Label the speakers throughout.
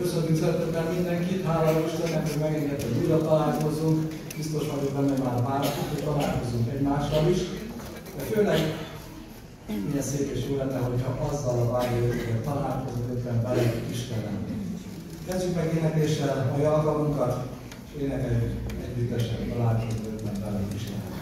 Speaker 1: Köszönjük szeretettel mindenkit, hála Istennek, hogy megengedett, hogy újra találkozunk. Biztos vagyok benne már vártuk, hogy találkozunk egymással is. De főleg milyen szép és jó lenne, hogyha azzal a vágyőkkel találkozunk éppen vele Istenem. Kezdjük meg énekléssel a alkalmunkat, és énekeljük együttesen találkozunk éppen vele Istenem.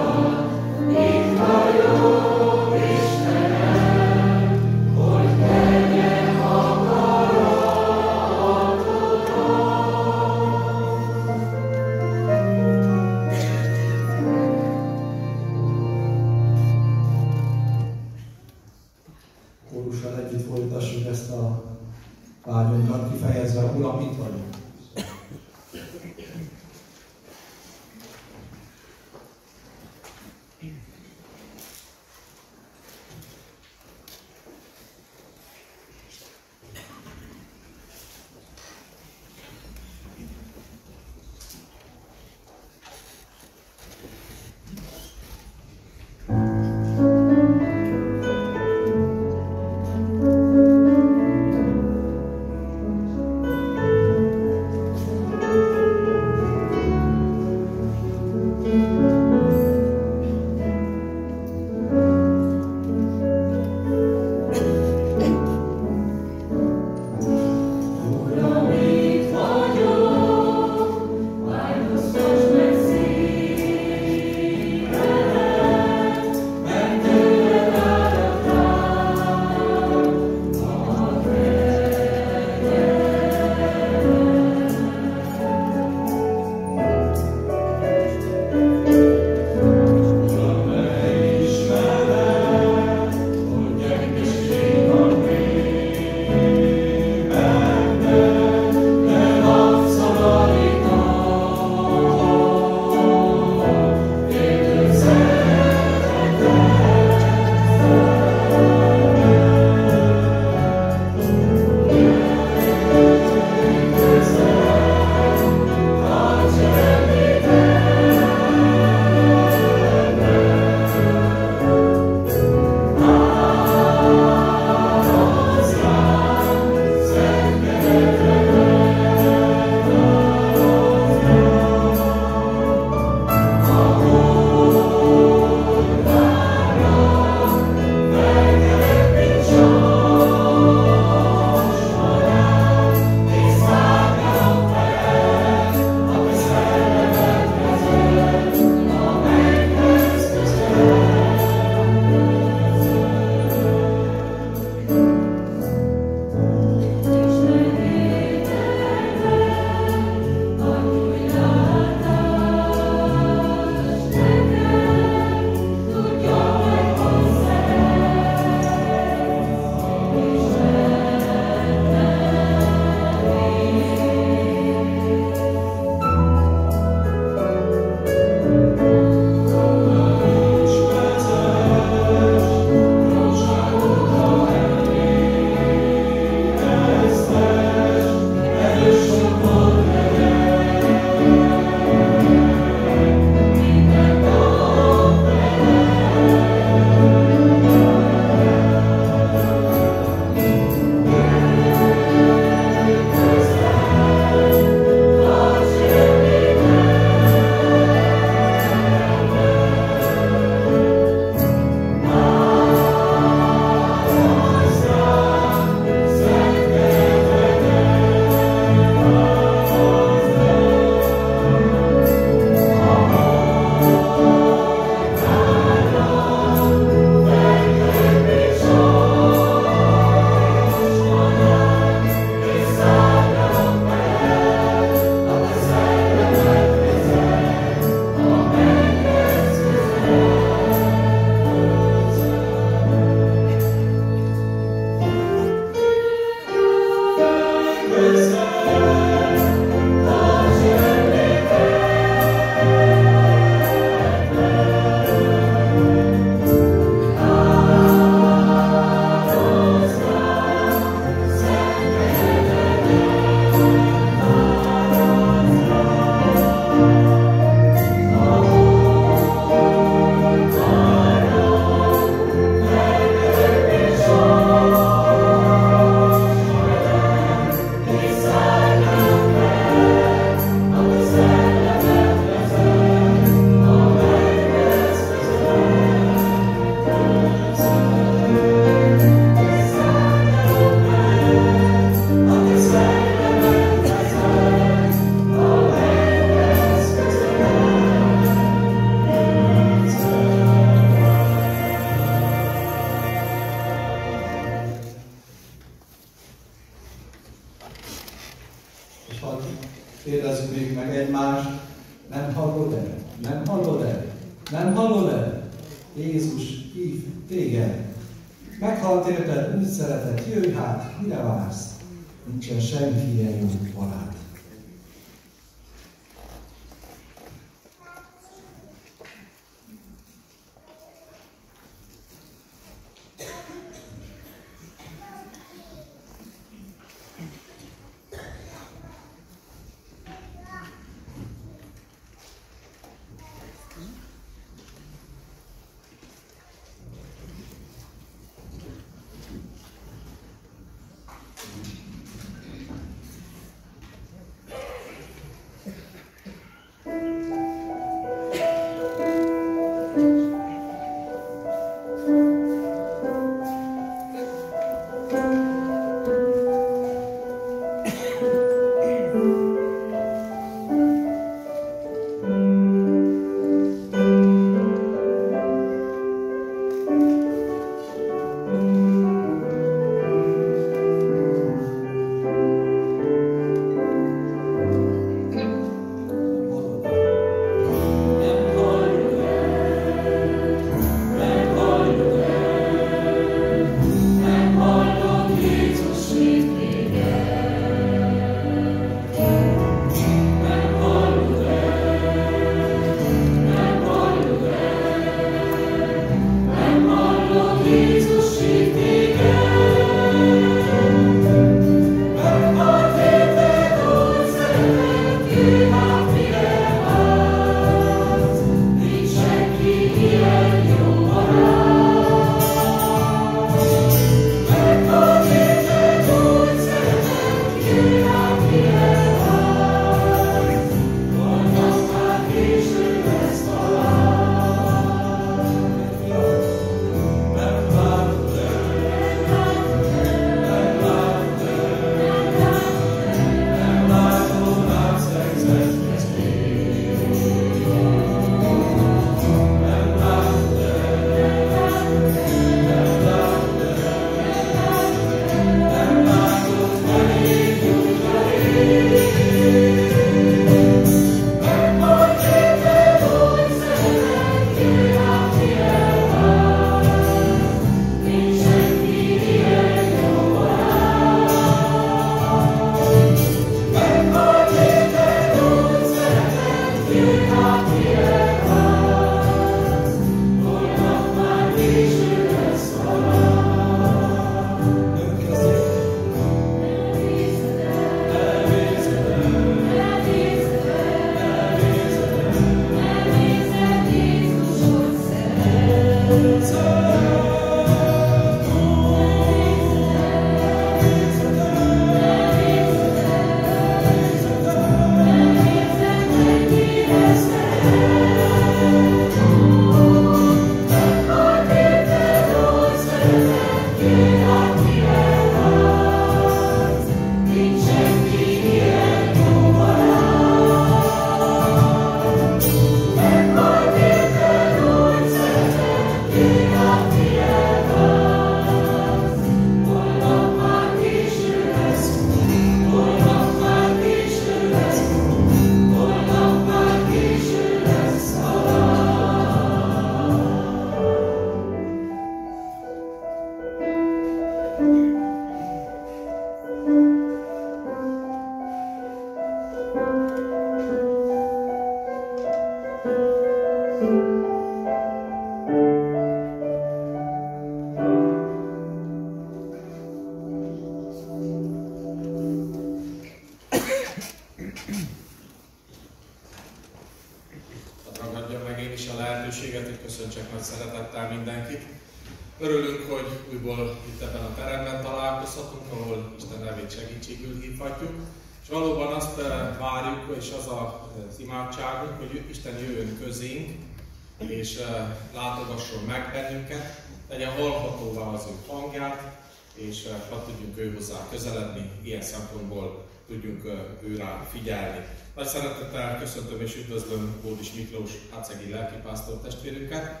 Speaker 2: Figyelni. Nagy szeretettel köszöntöm és üdvözlöm Bódis Miklós Hacegi lelkipásztor testvérünket,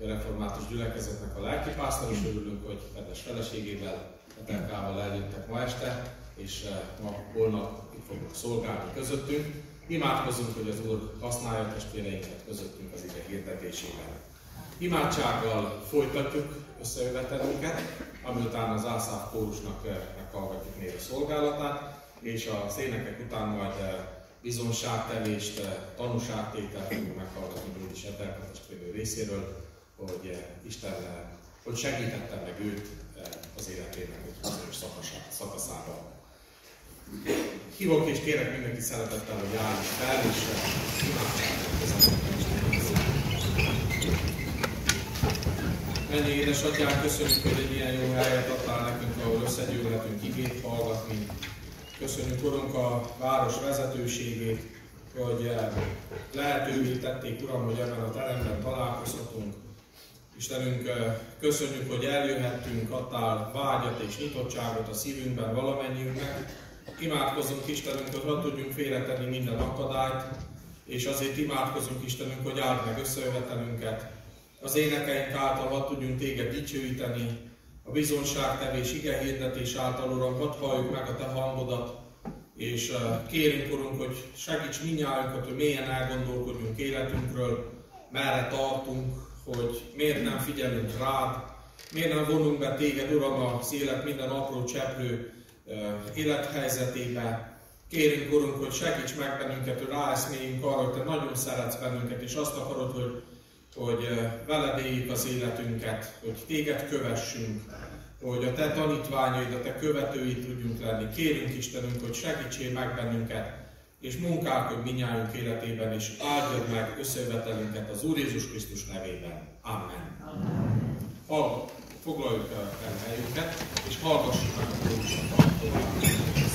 Speaker 2: a református gyülekezetnek a lelkipásztor, és örülünk, hogy kedves feleségével, Etelkával eljöttek ma este, és ma holnap itt fogunk szolgálni közöttünk. Imádkozunk, hogy az Úr használja testvéreinket közöttünk az ige hirdetésében. Imádsággal folytatjuk összejövetelünket, amiután az Ászáv kórusnak meghallgatjuk még a szolgálatát, és az énekek után majd eh, bizonságtevést, eh, tanúságtételt fogunk meghallgatni Bródi Setelka testvérő részéről, hogy Isten hogy segítette meg őt az életének egy bizonyos szakaszában. Hívok és kérek mindenki szeretettel, hogy állj fel, és Mennyi édesatyán, köszönjük, hogy egy ilyen jó helyet adtál nekünk, ahol összegyűlhetünk igét hallgatni. Köszönjük, Urunk, a város vezetőségét, hogy lehetővé tették, Uram, hogy ebben a teremben találkozhatunk. Istenünk, köszönjük, hogy eljöhettünk, adtál vágyat és nyitottságot a szívünkben valamennyiünknek. Imádkozunk Istenünk, hogy hadd tudjunk félretenni minden akadályt, és azért imádkozunk Istenünk, hogy áld meg összejövetelünket. Az énekeink által hadd tudjunk téged dicsőíteni, a bizonságtevés, ige hirdetés által, Uram, hadd halljuk meg a Te hangodat, és kérünk, Urunk, hogy segíts minnyájunkat, hogy mélyen elgondolkodjunk életünkről, merre tartunk, hogy miért nem figyelünk rád, miért nem vonunk be téged, Uram, az élet minden apró cseplő élethelyzetébe. Kérünk, Urunk, hogy segíts meg bennünket, hogy ráeszméljünk arra, hogy Te nagyon szeretsz bennünket, és azt akarod, hogy, hogy veled éljük az életünket, hogy Téged kövessünk, hogy a Te tanítványaid, a Te követői tudjunk lenni. Kérünk Istenünk, hogy segítsél meg bennünket, és munkálkodj minnyájunk életében, és áldjad meg összejövetelünket az Úr Jézus Krisztus nevében. Amen. Amen. Hallgat foglaljuk el helyünket, és hallgassuk meg a.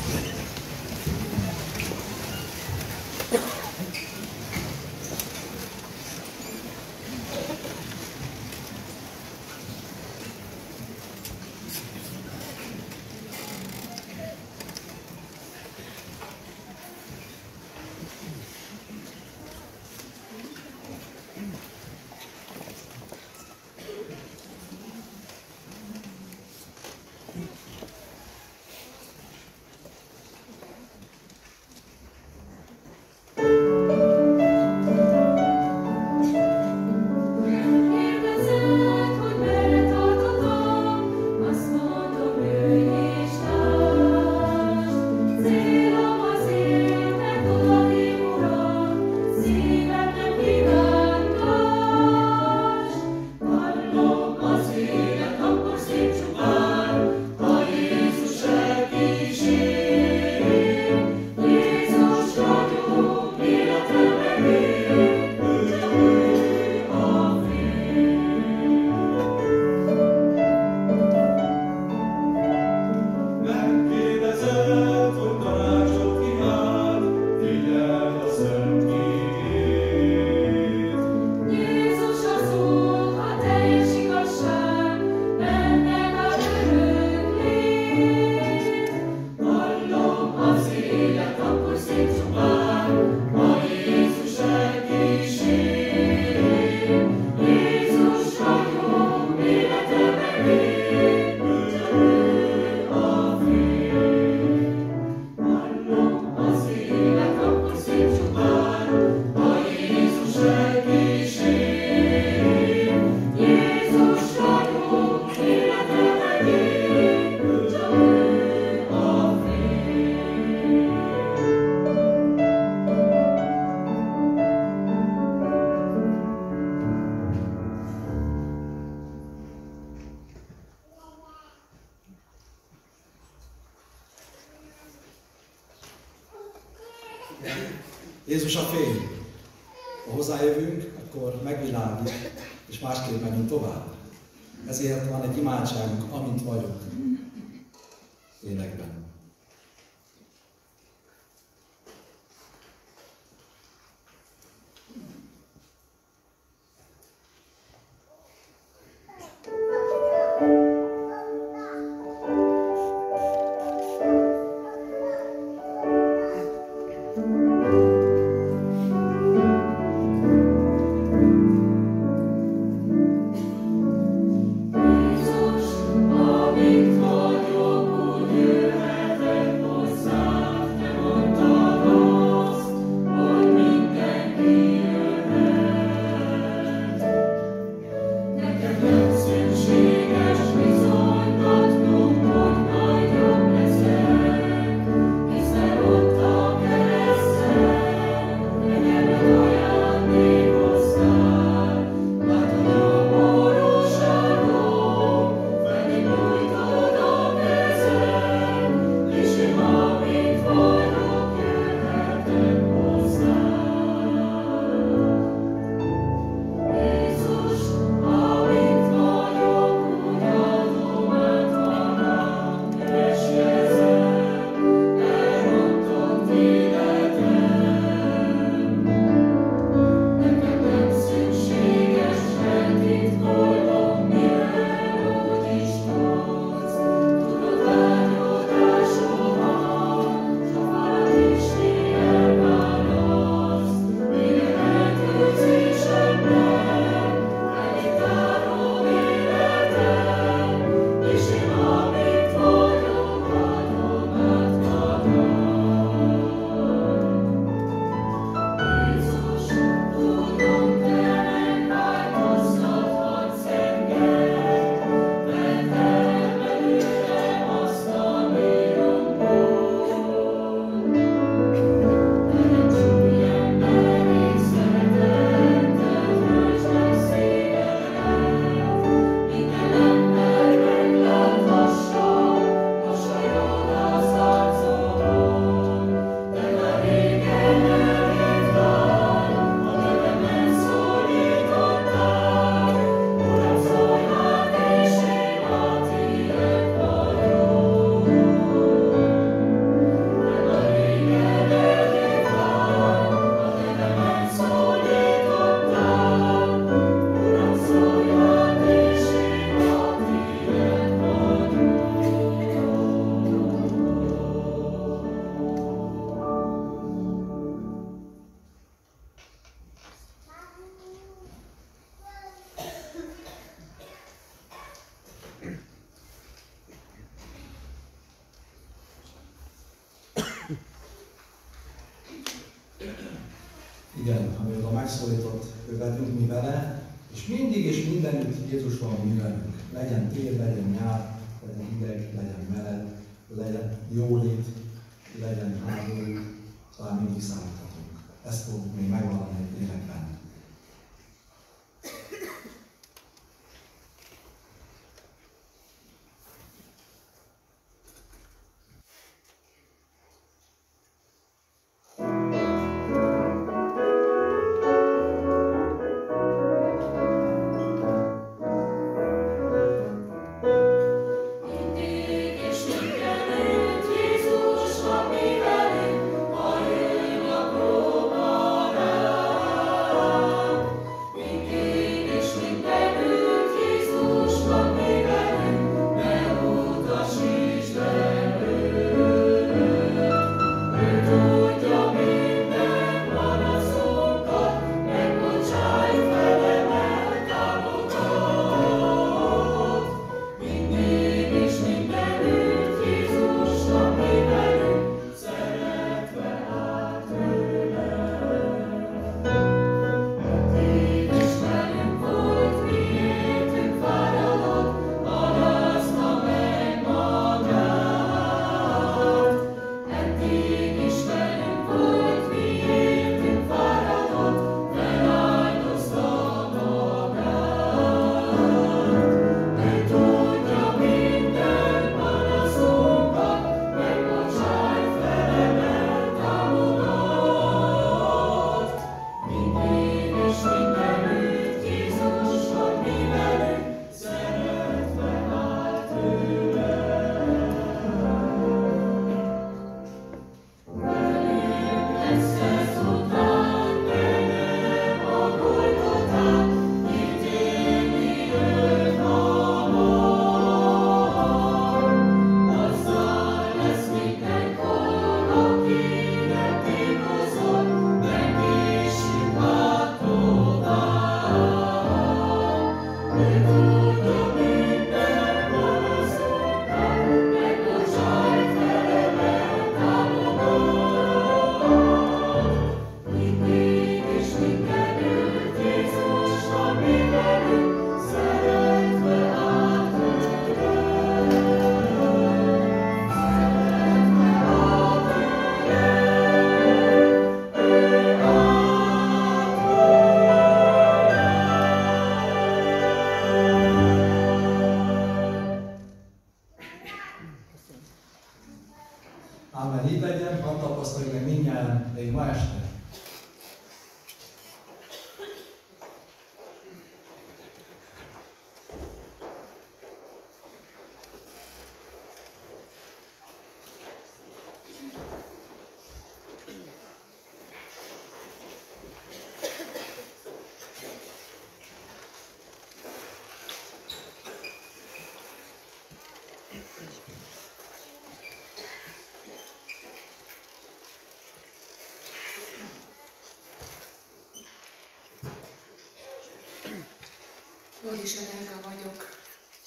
Speaker 3: is Adelka vagyok,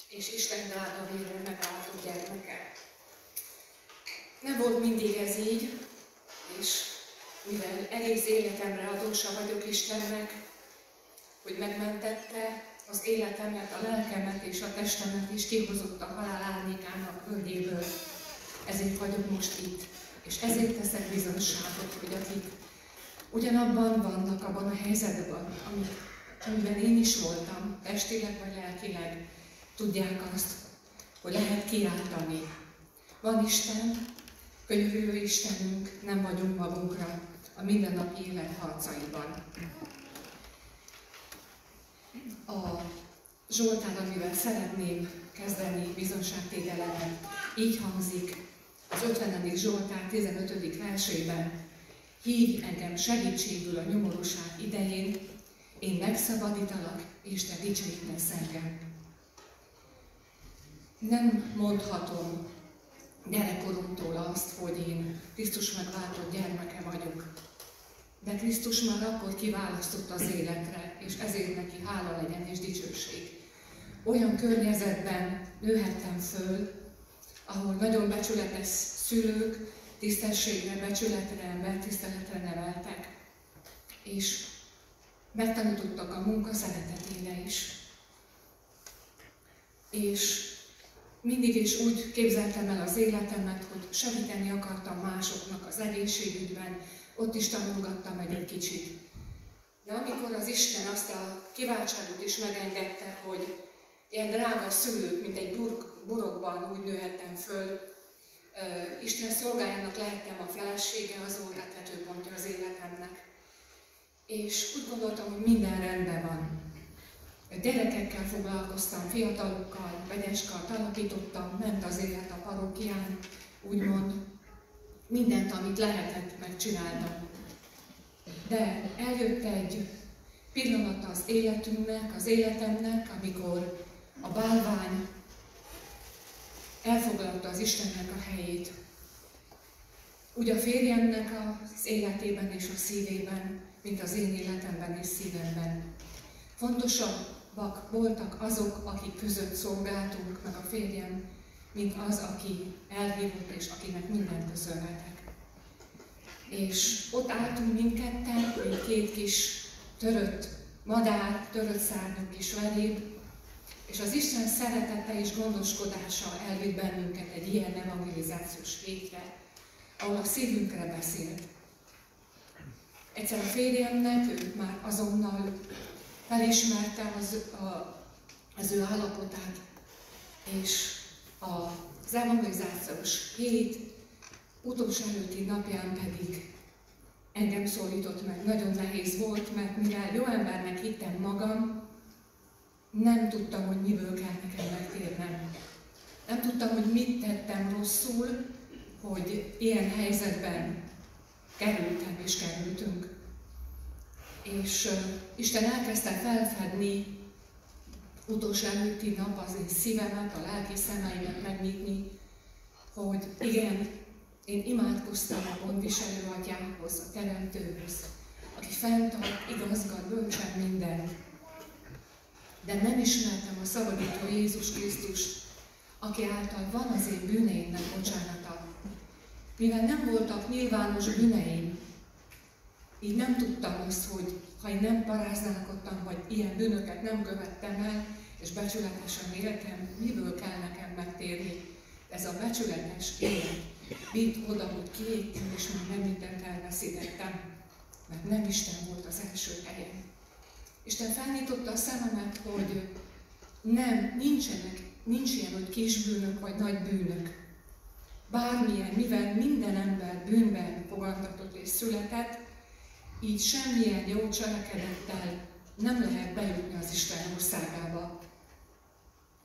Speaker 3: és Isten drága vérrel megálltott gyermeke. Nem volt mindig ez így, és mivel egész életemre adósa vagyok Istennek, hogy megmentette az életemet, a lelkemet és a testemet is kihozott a halál árnyékának völgyéből. Ezért vagyok most itt, és ezért teszek bizonságot, hogy akik ugyanabban vannak abban a helyzetben, amit amiben én is voltam, testileg vagy lelkileg, tudják azt, hogy lehet kiáltani. Van Isten, könyörülő Istenünk, nem vagyunk magunkra a mindennapi élet harcaiban. A Zsoltár, amivel szeretném kezdeni bizonságtételemet, így hangzik az 50. Zsoltár 15. versében. Hívj engem segítségül a nyomorúság idején, én megszabadítalak, és te dicsőítesz engem. Nem mondhatom gyerekkoromtól azt, hogy én Krisztus megváltott gyermeke vagyok. De Krisztus már akkor kiválasztott az életre, és ezért neki hála legyen és dicsőség. Olyan környezetben nőhettem föl, ahol nagyon becsületes szülők tisztességre, becsületre, embertiszteletre neveltek. És megtanítottak a munka szeretetére is. És mindig is úgy képzeltem el az életemet, hogy segíteni akartam másoknak az egészségügyben, ott is tanulgattam egy kicsit. De amikor az Isten azt a kiváltságot is megengedte, hogy ilyen drága szülők, mint egy burk, burokban úgy nőhettem föl, Isten szolgájának lehettem a felesége, az volt a tetőpontja az életemnek. És úgy gondoltam, hogy minden rendben van. Gyerekekkel foglalkoztam, fiatalokkal, vegyeskart alakítottam, ment az élet a parókián, úgymond mindent, amit lehetett, megcsináltam. De eljött egy pillanat az életünknek, az életemnek, amikor a bálvány elfoglalta az Istennek a helyét. Úgy a férjemnek az életében és a szívében, mint az én életemben és szívemben. Fontosabbak voltak azok, akik között szolgáltunk, meg a férjem, mint az, aki elhívott és akinek mindent köszönhetek. És ott álltunk mindketten, mint két kis törött madár, törött szárnyú kis veréb, és az Isten szeretete és gondoskodása elvitt bennünket egy ilyen evangelizációs hétre, ahol a szívünkre beszélt. Egyszer a férjemnek, ő már azonnal felismerte az, a, az ő állapotát, és az evangelizációs hét utolsó előtti napján pedig engem szólított meg. Nagyon nehéz volt, mert mivel jó embernek hittem magam, nem tudtam, hogy miből kell nekem megtérnem. Nem tudtam, hogy mit tettem rosszul, hogy ilyen helyzetben kerültem és kerültünk. És uh, Isten elkezdte felfedni utolsó előtti nap az én szívemet, a lelki szemeimet megnyitni, hogy igen, én imádkoztam a gondviselő atyához, a teremtőhöz, aki fenntart, igazgat, bölcsen mindent de nem ismertem a szabadító Jézus Krisztust, aki által van az én bűneimnek bocsánata. Mivel nem voltak nyilvános bűneim, így nem tudtam azt, hogy ha én nem paráználkodtam, vagy ilyen bűnöket nem követtem el, és becsületesen éltem, miből kell nekem megtérni. Ez a becsületes élet vitt oda, hogy kiégtem, és már nem mindent elveszítettem, mert nem Isten volt az első helyen. Isten felnyitotta a szememet, hogy nem, nincsenek, nincs ilyen, hogy kisbűnök vagy nagy bűnök. Bármilyen, mivel minden ember bűnben fogadtatott és született, így semmilyen jó cselekedettel nem lehet bejutni az Isten országába.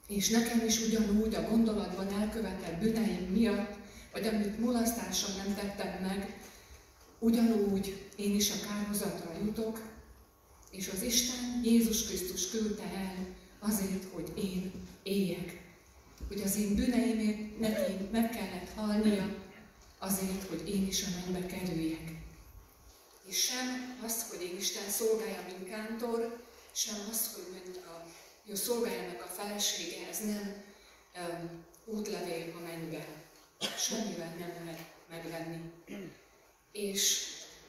Speaker 3: És nekem is ugyanúgy a gondolatban elkövetett bűneim miatt, vagy amit mulasztással nem tettem meg, ugyanúgy én is a kárhozatra jutok, és az Isten Jézus Krisztus küldte el azért, hogy én éljek. Hogy az én bűneimért neki meg kellett halnia, azért, hogy én is a mennybe kerüljek. És sem az, hogy én Isten szolgálja, mint kántor, sem az, hogy a jó szolgáljának a felesége, ez nem um, útlevél a mennybe. Semmivel nem lehet megvenni. És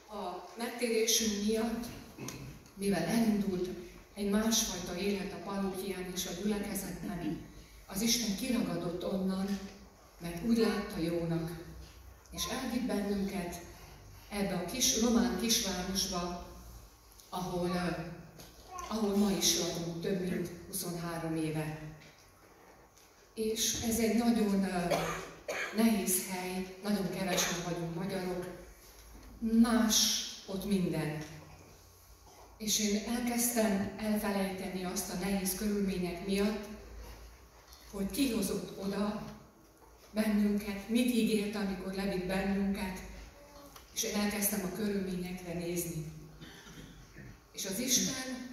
Speaker 3: a megtérésünk miatt mivel elindult egy másfajta élet a parókián és a gyülekezetben, az Isten kiragadott onnan, mert úgy látta jónak, és elvitt bennünket ebbe a kis román kisvárosba, ahol, ahol ma is lakunk több mint 23 éve. És ez egy nagyon nehéz hely, nagyon kevesen vagyunk magyarok, más ott minden. És én elkezdtem elfelejteni azt a nehéz körülmények miatt, hogy kihozott oda bennünket, mit ígért, amikor levitt bennünket, és elkezdtem a körülményekre nézni. És az Isten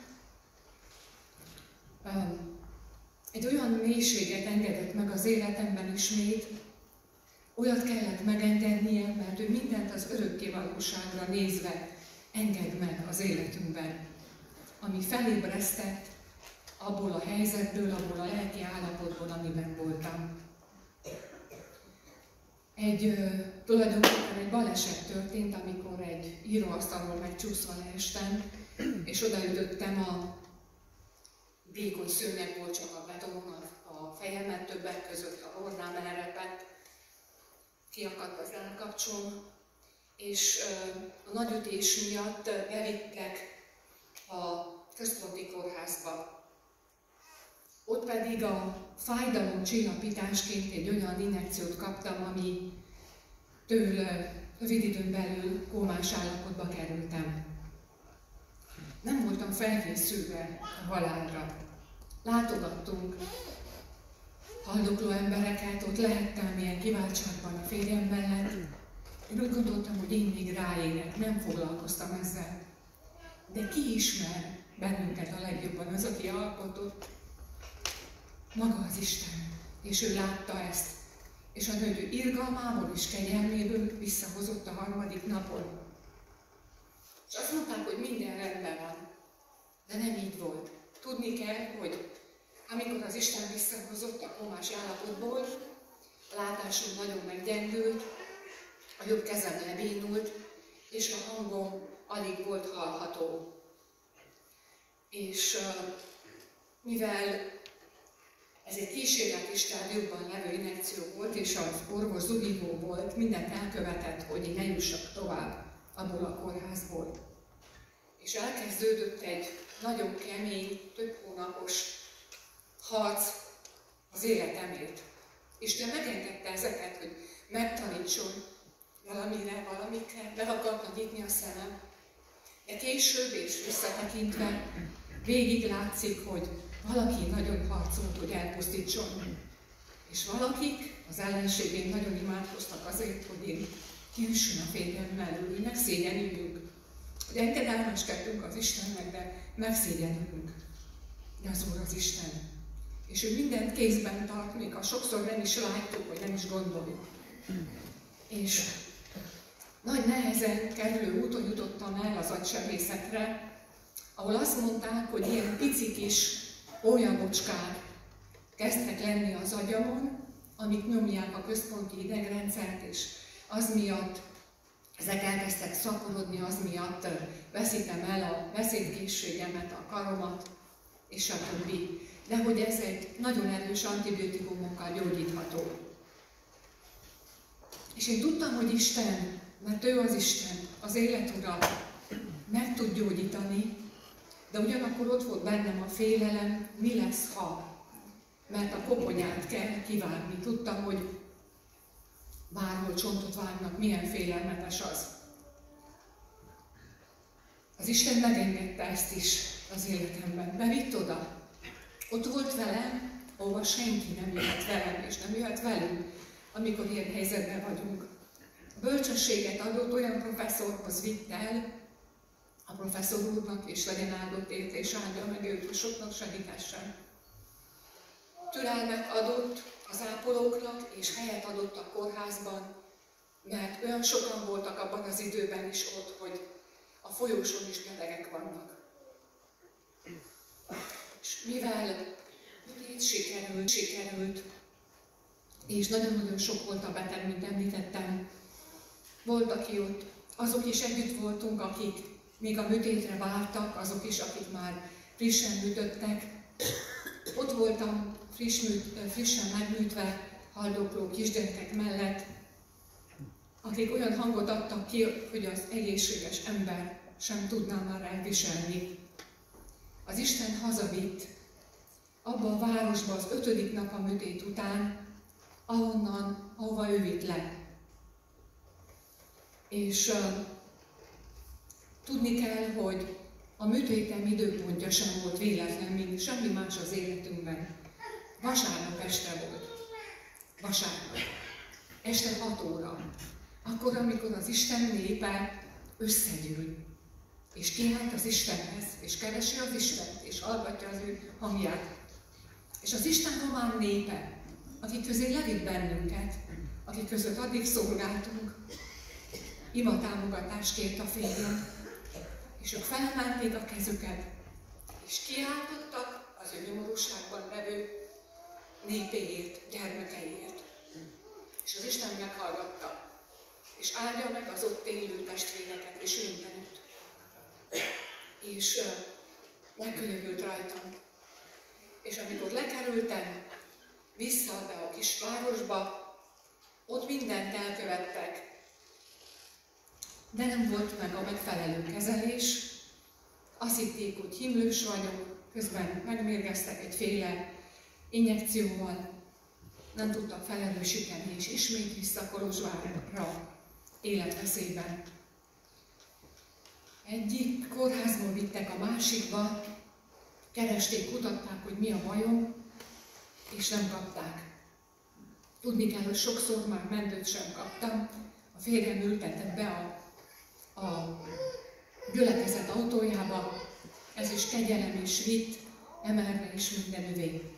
Speaker 3: um, egy olyan mélységet engedett meg az életemben ismét, olyat kellett megengednie, mert ő mindent az örökkévalóságra nézve engedd meg az életünkben, ami felébresztett abból a helyzetből, abból a lelki állapotból, amiben voltam. Egy, tulajdonképpen egy baleset történt, amikor egy íróasztalról megcsúszva leestem, és odaütöttem a vékony szőnyeg volt csak a betonon a fejemet, többek között a hornám elrepett, kiakadt az állkapcsom, és a nagyütés miatt bevittek a központi kórházba. Ott pedig a fájdalom csillapításként egy olyan injekciót kaptam, ami től rövid időn belül kómás állapotba kerültem. Nem voltam felkészülve a halálra. Látogattunk haldokló embereket, ott lehettem ilyen kiváltságban a férjem mellett. Én úgy gondoltam, hogy én még ráérek, nem foglalkoztam ezzel. De ki ismer bennünket a legjobban, az, aki alkotott? Maga az Isten. És ő látta ezt. És a nő irgalmából és kegyelméből visszahozott a harmadik napon. És azt mondták, hogy minden rendben van. De nem így volt. Tudni kell, hogy amikor az Isten visszahozott a komás állapotból, a látásom nagyon meggyengült, a jobb kezem lebénult, és a hangom alig volt hallható. És mivel ez egy kísérleti stádiumban levő injekció volt, és az orvos zugívó volt, mindent elkövetett, hogy én ne jussak tovább abból a kórházból. És elkezdődött egy nagyon kemény, több hónapos harc az életemért. Isten megengedte ezeket, hogy megtanítson valamire, valamikre, be akarta nyitni a szemem. De később és visszatekintve végig látszik, hogy valaki nagyon harcolt, hogy elpusztítson. És valakik az ellenségén nagyon imádkoztak azért, hogy én kiüssön a férjem mellől, hogy megszégyenüljünk. Hogy engedelmeskedtünk az Istennek, de megszégyenülünk. De az Úr az Isten. És ő mindent kézben tart, még ha sokszor nem is látjuk, vagy nem is gondoljuk. És nagy nehezen kerülő úton jutottam el az agysebészetre, ahol azt mondták, hogy ilyen pici kis olyagocskák kezdtek lenni az agyamon, amik nyomják a központi idegrendszert, és az miatt ezek elkezdtek szaporodni, az miatt veszítem el a beszédkészségemet, a karomat, és a többi. De hogy ez egy nagyon erős antibiotikumokkal gyógyítható. És én tudtam, hogy Isten, mert ő az Isten, az élet ura, meg tud gyógyítani, de ugyanakkor ott volt bennem a félelem, mi lesz, ha. Mert a koponyát kell kivágni. Tudtam, hogy bárhol csontot vágnak, milyen félelmetes az. Az Isten megengedte ezt is az életemben. Bevitt oda. Ott volt velem, ahova senki nem jöhet velem, és nem jöhet velünk, amikor ilyen helyzetben vagyunk. A bölcsességet adott, olyan professzorhoz vitt el, a professzor úrnak, és legyen áldott ért, és áldja meg őt, soknak segítessen. Türelmet adott az ápolóknak, és helyet adott a kórházban, mert olyan sokan voltak abban az időben is ott, hogy a folyóson is betegek vannak. És mivel itt sikerült, sikerült, és nagyon-nagyon sok volt a beteg, mint említettem, volt, aki ott, azok is együtt voltunk, akik még a műtétre vártak, azok is, akik már frissen műtöttek. Ott voltam friss műt, frissen megműtve, haldokló kisgyerekek mellett, akik olyan hangot adtak ki, hogy az egészséges ember sem tudná már elviselni. Az Isten hazavitt abba a városba az ötödik nap a műtét után, ahonnan, ahova ő vitt le. És uh, Tudni kell, hogy a műtétem időpontja sem volt véletlen, mint semmi más az életünkben. Vasárnap este volt. Vasárnap. Este 6 óra. Akkor, amikor az Isten népe összegyűl, és kiállt az Istenhez, és keresi az Istent, és hallgatja az ő hangját. És az Isten román népe, akik közé levitt bennünket, akik között addig szolgáltunk, ima támogatást kért a férjem, és ők felemelték a kezüket, és kiáltottak az ő nyomorúságban levő népéért, gyermekeiért. És az Isten meghallgatta, és áldja meg az ott élő testvéreket és mindenütt. és megkönyörült rajtam. És amikor lekerültem vissza be a kis városba, ott mindent elkövettek, de nem volt meg a megfelelő kezelés. Azt hitték, hogy himlős vagyok, közben megmérgeztek egyféle injekcióval, nem tudtak felelősíteni, és ismét vissza Kolozsvárra életveszélyben. Egyik kórházból vittek a másikba, keresték, kutatták, hogy mi a bajom, és nem kapták. Tudni kell, hogy sokszor már mentőt sem kaptam. A férjem ültetett be a, a gyülekezet autójába, ez is kegyelem is vitt, emelve is minden övé.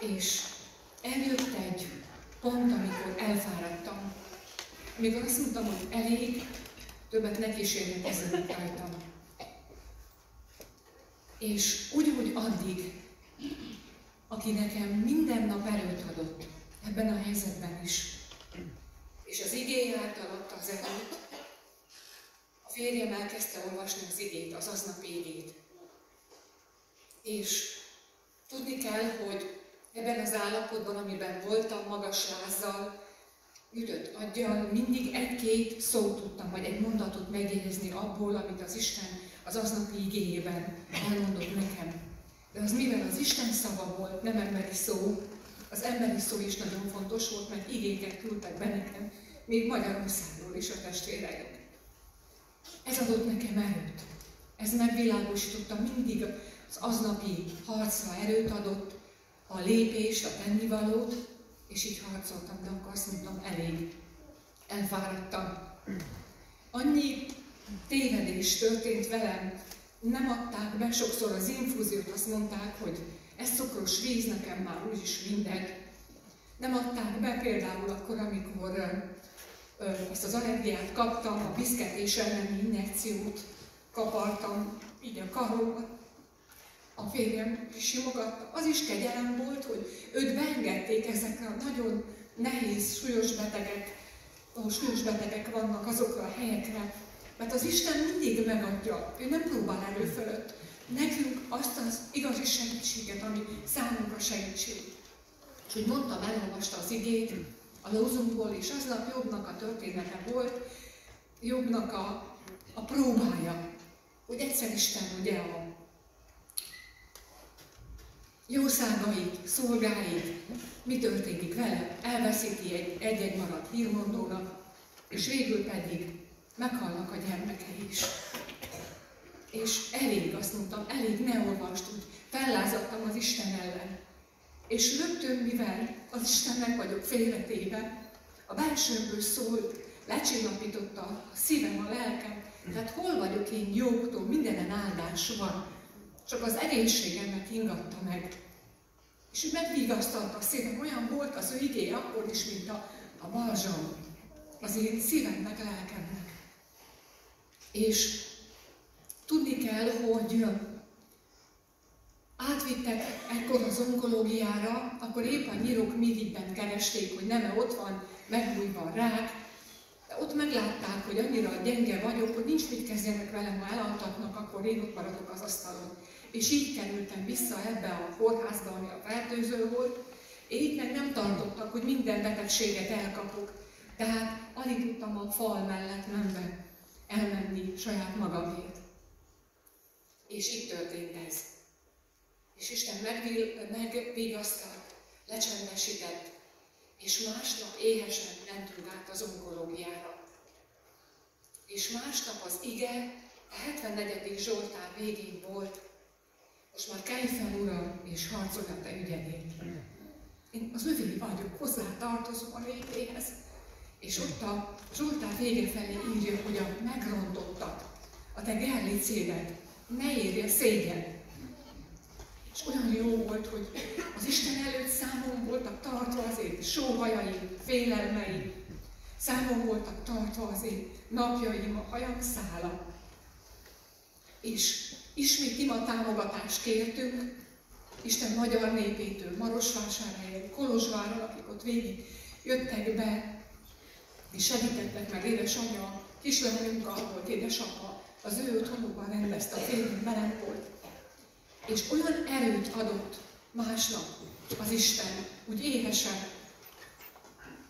Speaker 3: És eljött egy pont, amikor elfáradtam. Még azt mondtam, hogy elég, többet ne kísérletezzenek rajtam. És úgy, hogy addig, aki nekem minden nap erőt adott, ebben a helyzetben is, és az igény által adta az erőt, férjem elkezdte olvasni az igét, az aznap igét. És tudni kell, hogy ebben az állapotban, amiben voltam, magas lázzal, ütött aggyal, mindig egy-két szót tudtam, vagy egy mondatot megjegyezni abból, amit az Isten az aznapi igéjében elmondott nekem. De az mivel az Isten szava volt, nem emberi szó, az emberi szó is nagyon fontos volt, mert igéket küldtek be nekem, még Magyarországról is a testvéreik. Ez adott nekem erőt. Ez megvilágosította mindig az aznapi harcra erőt adott, a lépést, a tennivalót, és így harcoltam, de akkor azt mondtam, elég. Elfáradtam. Annyi tévedés történt velem, nem adták be sokszor az infúziót, azt mondták, hogy ez cukros víz, nekem már úgyis mindegy. Nem adták be például akkor, amikor ezt az allergiát kaptam, a piszketés elleni injekciót kapartam, így a karomba, a férjem simogatta. Az is kegyelem volt, hogy őt beengedték ezekre a nagyon nehéz, súlyos betegek, ahol súlyos betegek vannak azokra a helyekre, mert az Isten mindig megadja, ő nem próbál elő fölött. Nekünk azt az igazi segítséget, ami számunkra segítség. És hogy mondtam, elolvasta az igét a lózunkból, és aznap Jobbnak a története volt, Jobbnak a, a próbája, hogy egyszer Isten ugye a jószágait, szolgáit, mi történik vele, elveszíti egy-egy maradt hírmondónak, és végül pedig meghalnak a gyermekei is. És elég, azt mondtam, elég, ne olvast, úgy fellázadtam az Isten ellen. És rögtön, mivel az Istennek vagyok félretéve, a belsőmből szólt, lecsillapította a szívem, a lelkem, tehát hol vagyok én jóktól, mindenen áldás van, csak az egészségemet ingatta meg. És ő megvigasztalta a szívem, olyan volt az ő igény akkor is, mint a, a balzsam az én szívemnek, lelkemnek. És tudni kell, hogy átvittek ekkor az onkológiára, akkor épp a nyírók mirigyben keresték, hogy nem ott van megbújva a rák, de ott meglátták, hogy annyira gyenge vagyok, hogy nincs mit kezdjenek velem, ha elaltatnak, akkor én ott maradok az asztalon. És így kerültem vissza ebbe a kórházba, ami a fertőző volt, így meg nem tartottak, hogy minden betegséget elkapok. Tehát alig tudtam a fal mellett menve elmenni saját magamért. És itt történt ez. És Isten megvigasztalt, lecsendesített, és másnap éhesen mentünk át az onkológiára. És másnap az ige a 74. Zsoltár végén volt, most már kelj fel, Uram, és harcolj a te ügyedért. Én az övé vagyok, hozzá tartozom a létéhez. És ott a Zsoltár vége felé írja, hogy a megrontottak a te gerlicédet, ne érje szégyen. És olyan jó volt, hogy az Isten előtt számon voltak tartva az én sóhajaim, félelmeim, számon voltak tartva az én napjaim, a hajam szála. És ismét ima támogatást kértünk, Isten magyar népétől, Marosvásárhelyen, Kolozsváron, akik ott végig jöttek be, és segítettek meg édesanyja, kislányunk volt édesapa, az ő otthonukban rendezte a velem volt. És olyan erőt adott másnap az Isten, úgy éhesen.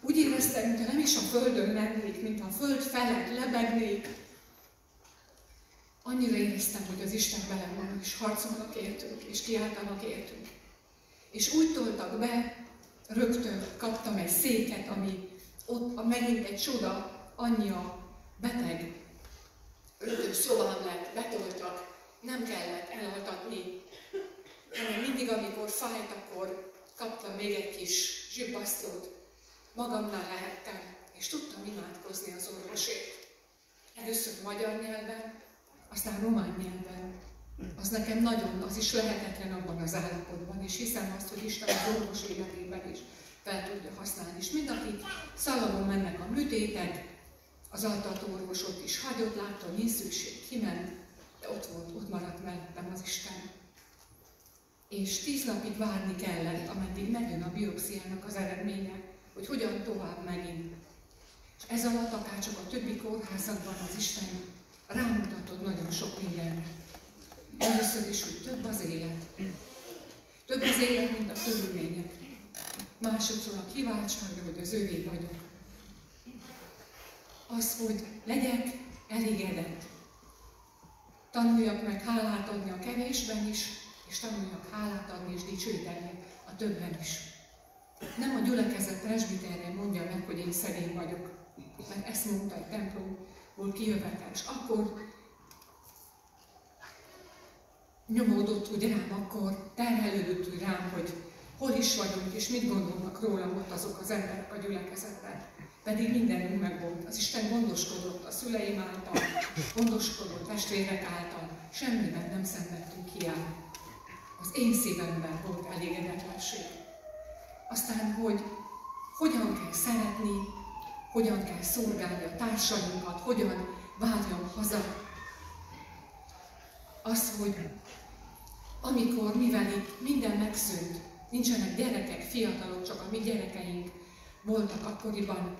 Speaker 3: Úgy éreztem, mintha nem is a földön lennék, mint a föld felett lebegnék. Annyira éreztem, hogy az Isten velem van, és harcolnak értünk, és kiáltanak értünk. És úgy toltak be, rögtön kaptam egy széket, ami ott a megint egy csoda, annyi a beteg. Rögtön szobám lett, betoltak, nem kellett elaltatni, hanem mindig, amikor fájt, akkor kaptam még egy kis zsibbasztót, magamnál lehettem, és tudtam imádkozni az orvosért. Először magyar nyelven, aztán román nyelven. Az nekem nagyon, az is lehetetlen abban az állapotban, és hiszem azt, hogy Isten az orvos életében is fel tudja használni. És mind akik szalagon mennek a műtétek, az altató orvosot is hagyott, látta, hogy nincs szükség, kiment, de ott volt, ott maradt mellettem az Isten. És tíz napig várni kellett, ameddig megjön a biopsziának az eredménye, hogy hogyan tovább megint. És ez alatt akár csak a többi kórházakban az Isten rámutatott nagyon sok mindenre. Először is, hogy több az élet. Több az élet, mint a körülmények. Másodszor a kiváltságra, hogy az ővé vagyok. Az, hogy legyek elégedett. Tanuljak meg hálát adni a kevésben is, és tanuljak hálát adni és dicsőíteni a többen is. Nem a gyülekezet presbiterje mondja meg, hogy én szegény vagyok, mert ezt mondta egy templomból kijövetel, és akkor nyomódott úgy rám, akkor terhelődött úgy rám, hogy hol is vagyunk, és mit gondolnak rólam ott azok az emberek a gyülekezetben. Pedig mindenünk megvolt. Az Isten gondoskodott a szüleim által, gondoskodott testvérek által. Semmiben nem szenvedtünk hiába. Az én szívemben volt elégedetlenség. Aztán, hogy hogyan kell szeretni, hogyan kell szolgálni a társainkat, hogyan várjam haza. Az, hogy amikor, mivel itt minden megszűnt, nincsenek gyerekek, fiatalok, csak a mi gyerekeink voltak akkoriban,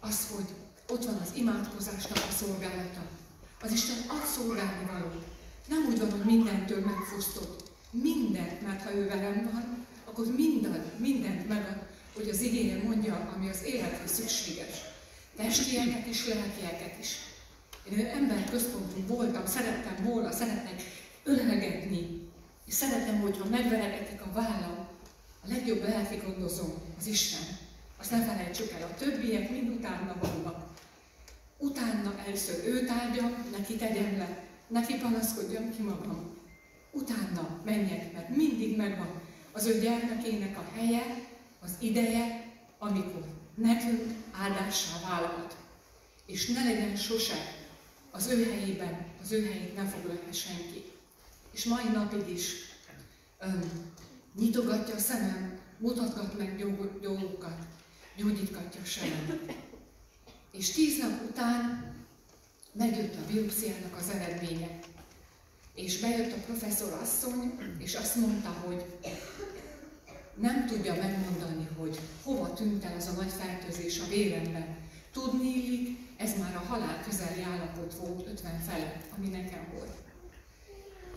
Speaker 3: az, hogy ott van az imádkozásnak a szolgálata. Az Isten ad szolgálni való. Nem úgy van, hogy mindentől megfosztott. Mindent, mert ha ő velem van, akkor minden, mindent megad, hogy az igénye mondja, ami az élethez szükséges. Testieket is, lelkieket is. Én emberközpontú voltam, szerettem volna, szeretnek ölelgetni, és szeretem, hogyha megveregetik a vállam, a legjobb lelki gondozom az Isten. Azt ne felejtsük el, a többiek mind utána vannak. Utána először ő tárgya, neki tegyem le, neki panaszkodjam ki magam. Utána menjek, mert mindig megvan az ő gyermekének a helye, az ideje, amikor nekünk áldássá válhat. És ne legyen sose az ő helyében, az ő helyét ne foglalja senki. És mai napig is öm, nyitogatja a szemem, mutatgat meg dolgokat, gyógyítgatja a semem. És tíz nap után megjött a biopsziának az eredménye. És bejött a professzor asszony, és azt mondta, hogy nem tudja megmondani, hogy hova tűnt el az a nagy fertőzés a véremben. Tudni illik, ez már a halál közeli állapot volt 50 felett, ami nekem volt.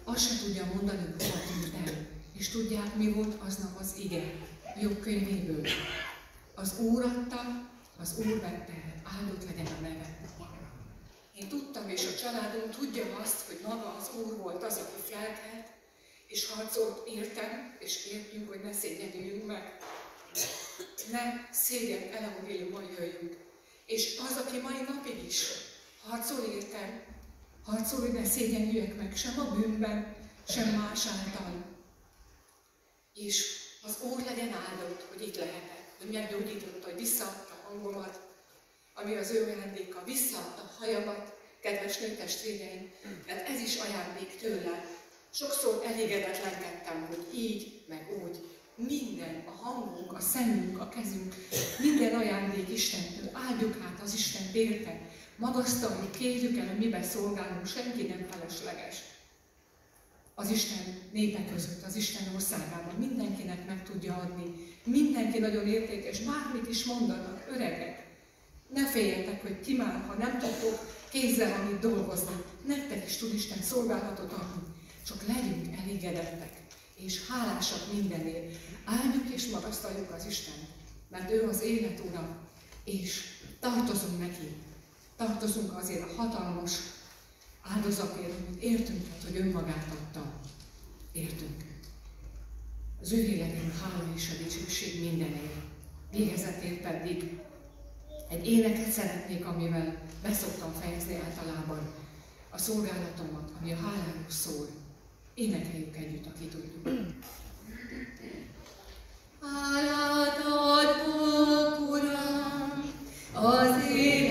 Speaker 3: Azt sem tudja mondani, hogy hova tűnt el. És tudják, mi volt aznap az ige jobb könyvéből. Az Úr adta, az Úr vette, áldott legyen a neve. Én tudtam, és a családom tudja azt, hogy maga az Úr volt az, aki felkelt, és harcolt értem, és értjünk, hogy ne szégyenüljünk meg. Ne szégyen evangéliumban jöjjünk. És az, aki mai napig is harcol értem, harcol, hogy ne szégyenüljek meg sem a bűnben, sem más által. És az Úr legyen áldott, hogy itt lehetek, hogy meggyógyította, hogy visszaadta hangomat, ami az ő ajándéka, visszaadta hajamat, kedves nőtestvéreim, mert ez is ajándék tőle, Sokszor elégedetlenkedtem, hogy így, meg úgy. Minden, a hangunk, a szemünk, a kezünk, minden ajándék Istentől. Áldjuk át az Isten érte. Magasztaljuk, kérjük el, hogy miben szolgálunk, senki nem felesleges. Az Isten népe között, az Isten országában mindenkinek meg tudja adni. Mindenki nagyon értékes, bármit is mondanak, öregek.
Speaker 4: Ne féljetek, hogy ti már, ha nem tudtok kézzel amit dolgozni, nektek is tud Isten szolgálatot adni. Csak legyünk elégedettek, és hálásak mindenért. Áldjuk és magasztaljuk az Isten, mert ő az élet ura, és tartozunk neki. Tartozunk azért a hatalmas áldozatért, amit értünk, hogy önmagát adta. Értünk. Az ő legyen hála és a dicsőség mindenért. Végezetért pedig egy éneket szeretnék, amivel beszoktam fejezni általában a szolgálatomat, ami a háláról szól. Énekeljük együtt, aki tudjuk. Hálát adok, Uram, az életért,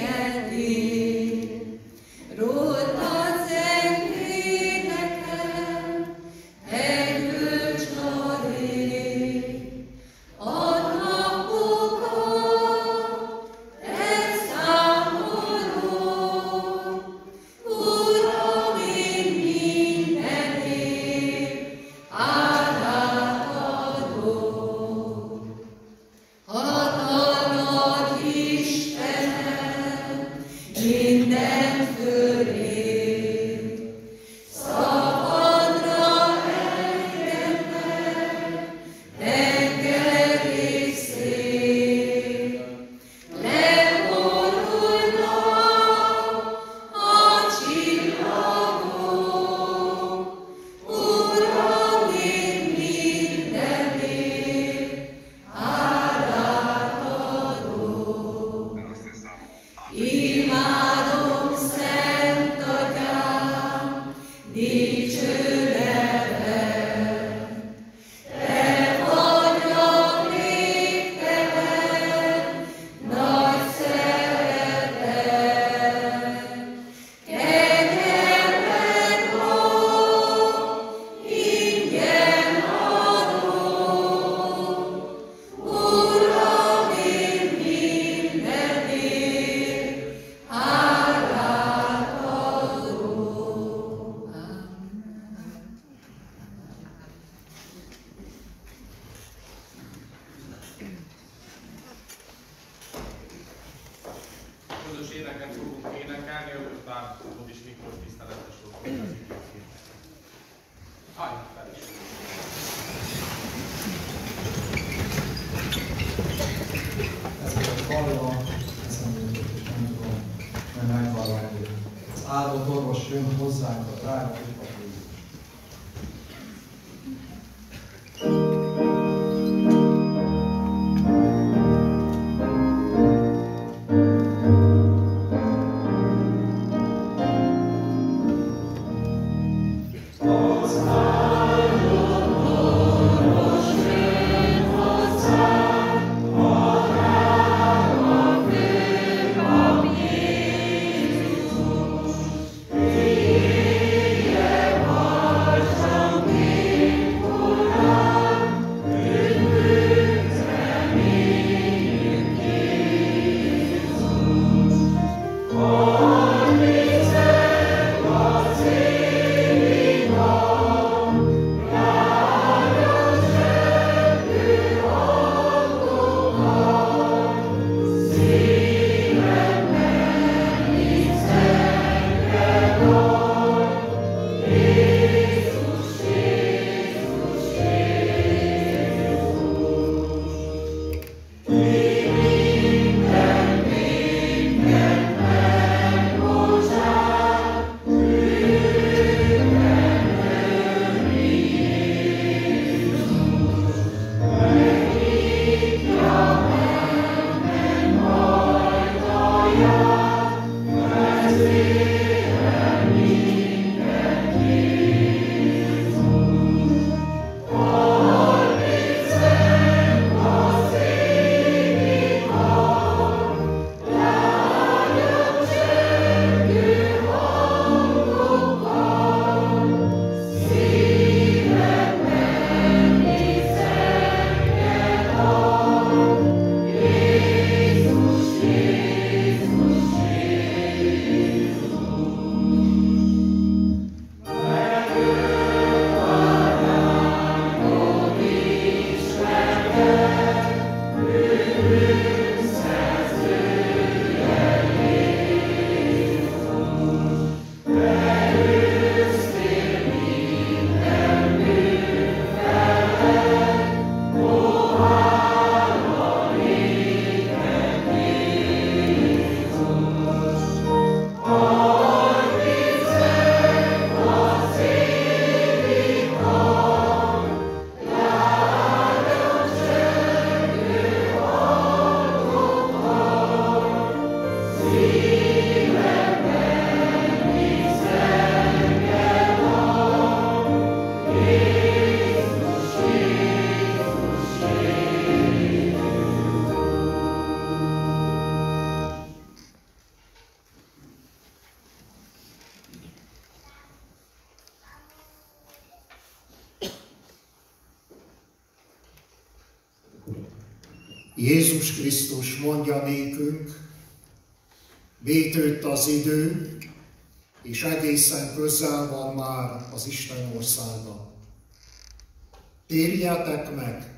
Speaker 4: áldott
Speaker 5: orvos jön hozzánk a drága Krisztus mondja nékünk, Bétőtt az idő, és egészen közel van már az Isten országa. Térjetek meg,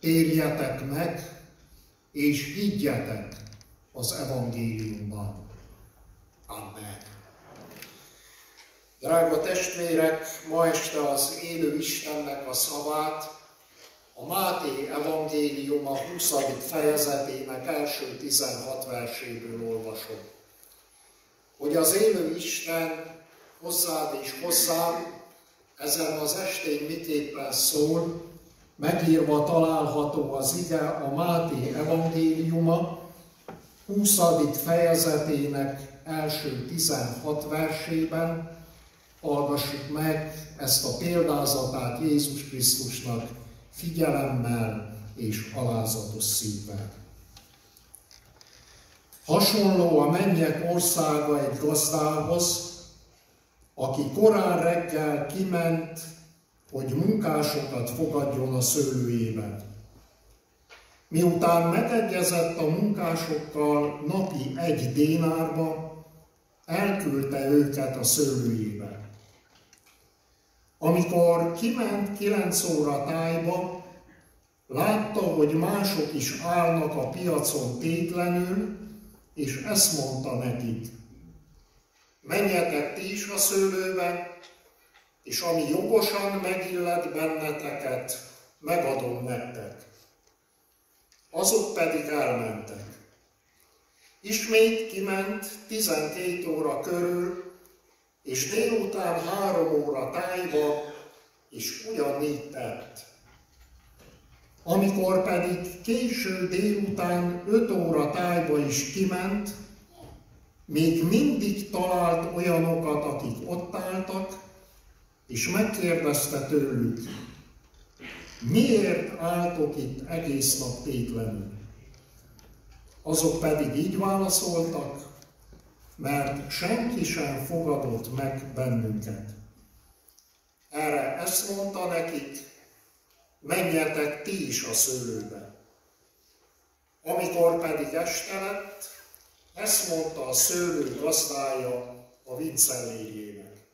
Speaker 5: térjetek meg, és higgyetek az evangéliumban. Amen. Drága testvérek, ma este az élő Istennek a szavát a Máté evangélium a 20. fejezetének első 16 verséből olvasom. Hogy az élő Isten hozzád és hozzám ezen az estén miképpen szól, megírva található az ige a Máté evangéliuma 20. fejezetének első 16 versében. Hallgassuk meg ezt a példázatát Jézus Krisztusnak figyelemmel és alázatos szívvel. Hasonló a mennyek országa egy gazdához, aki korán reggel kiment, hogy munkásokat fogadjon a szőlőjében. Miután megegyezett a munkásokkal napi egy dénárba, elküldte őket a szőlőjébe. Amikor kiment kilenc óra tájba, látta, hogy mások is állnak a piacon tétlenül, és ezt mondta nekik. Menjetek ti is a szőlőbe, és ami jogosan megillet benneteket, megadom nektek. Azok pedig elmentek. Ismét kiment 12 óra körül, és délután három óra tájba, és ugyanígy tett. Amikor pedig késő délután öt óra tájba is kiment, még mindig talált olyanokat, akik ott álltak, és megkérdezte tőlük, miért álltok itt egész nap tétlenül? Azok pedig így válaszoltak, mert senki sem fogadott meg bennünket. Erre ezt mondta nekik, menjetek ti is a szőlőbe. Amikor pedig este lett, ezt mondta a szőlő gazdája a vincellérjének.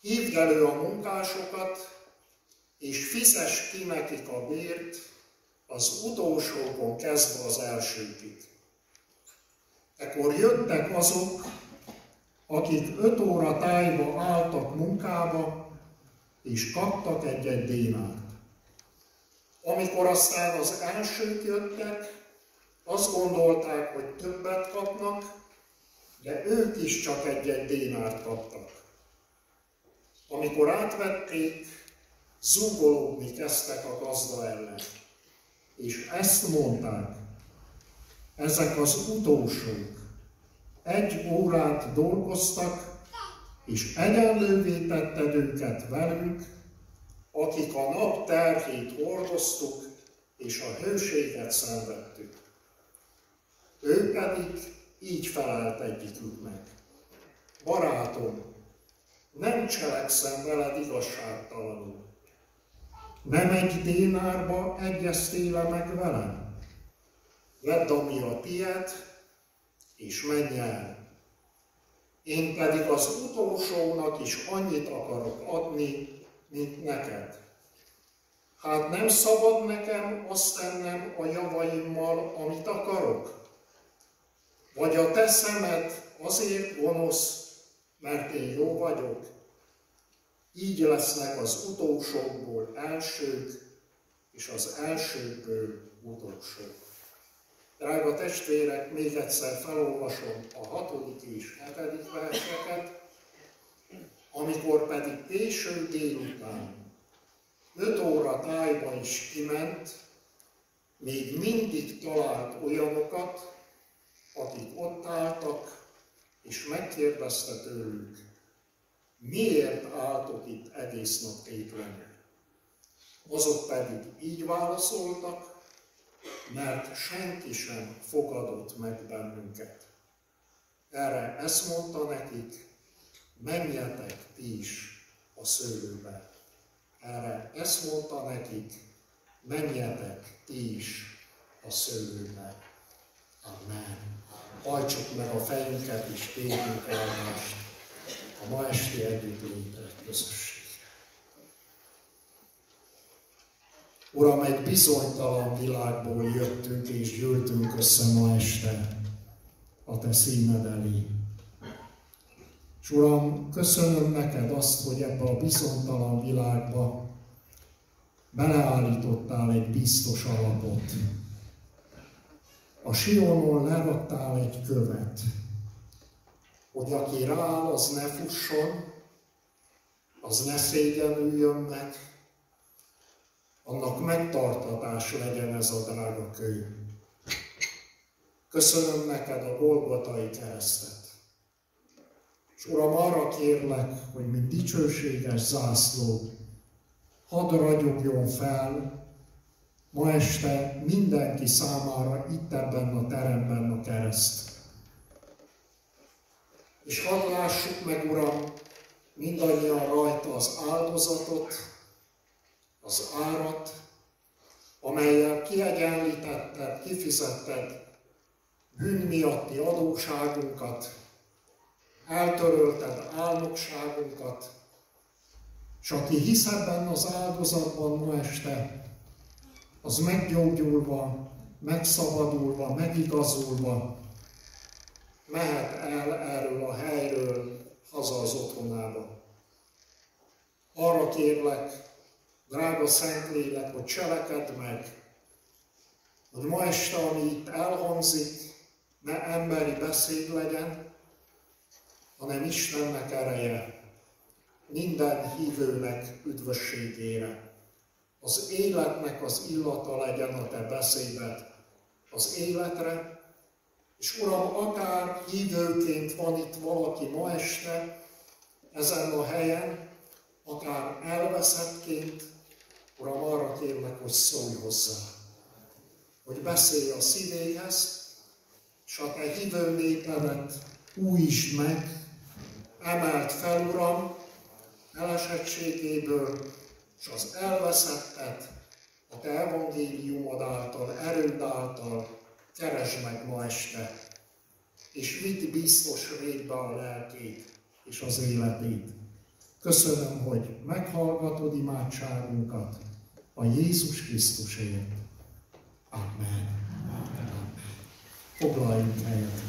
Speaker 5: Hívd elő a munkásokat, és fizes ki nekik a bért, az utolsókon kezdve az elsőkig. Ekkor jöttek azok, akik öt óra tájba álltak munkába, és kaptak egy-egy dénárt. Amikor aztán az elsők jöttek, azt gondolták, hogy többet kapnak, de ők is csak egy-egy dénárt kaptak. Amikor átvették, zúgolódni kezdtek a gazda ellen. És ezt mondták, ezek az utolsók egy órát dolgoztak, és egyenlővé tetted őket velünk, akik a nap terhét hordoztuk, és a hőséget szenvedtük. Ő pedig így felelt egyiküknek. Barátom, nem cselekszem veled igazságtalanul. Nem egy dénárba egyeztél meg velem? vedd ami a tied, és menj el. Én pedig az utolsónak is annyit akarok adni, mint neked. Hát nem szabad nekem azt tennem a javaimmal, amit akarok? Vagy a te szemed azért gonosz, mert én jó vagyok? Így lesznek az utolsókból elsők, és az elsőkből utolsók. Drága testvérek, még egyszer felolvasom a hatodik és hetedik verseket, amikor pedig késő délután öt óra tájba is kiment, még mindig talált olyanokat, akik ott álltak, és megkérdezte tőlük, miért álltok itt egész nap tétlenül? Azok pedig így válaszoltak, mert senki sem fogadott meg bennünket. Erre ezt mondta nekik, menjetek ti is a szőlőbe. Erre ezt mondta nekik, menjetek ti is a szőlőbe. Amen. Hajtsuk meg a fejünket és térjünk elmást a ma esti együttlétre közösség. Uram, egy bizonytalan világból jöttünk és gyűltünk össze ma este a Te színed elé. És Uram, köszönöm neked azt, hogy ebbe a bizonytalan világba beleállítottál egy biztos alapot. A Sionon leraktál egy követ, hogy aki rááll, az ne fusson, az ne szégyenüljön meg, annak megtartatás legyen ez a drága kő. Köszönöm neked a Golgotai keresztet. És Uram, arra kérlek, hogy mint dicsőséges zászló, hadd ragyogjon fel ma este mindenki számára itt ebben a teremben a kereszt. És hadd lássuk meg, Uram, mindannyian rajta az áldozatot, az árat, amelyel kiegyenlítetted, kifizetted bűn miatti adóságunkat, eltörölted álmokságunkat, és aki hisz ebben az áldozatban ma este, az meggyógyulva, megszabadulva, megigazulva, mehet el erről a helyről haza az otthonába. Arra kérlek, drága Szentlélek, hogy cselekedd meg, hogy ma este, ami itt elhangzik, ne emberi beszéd legyen, hanem Istennek ereje minden hívőnek üdvösségére. Az életnek az illata legyen a te beszéded az életre, és Uram, akár hívőként van itt valaki ma este, ezen a helyen, akár elveszettként, Uram, arra kérlek, hogy szólj hozzá, hogy beszélj a szívéhez, és a te hívő népedet újítsd meg, emelt fel, Uram, elesettségéből, és az elveszettet a Te evangéliumod által, erőd által keresd meg ma este, és vidd biztos végbe a lelkét és az életét. Köszönöm, hogy meghallgatod imádságunkat a Jézus Krisztusért. Amen. Amen. Foglaljunk helyet.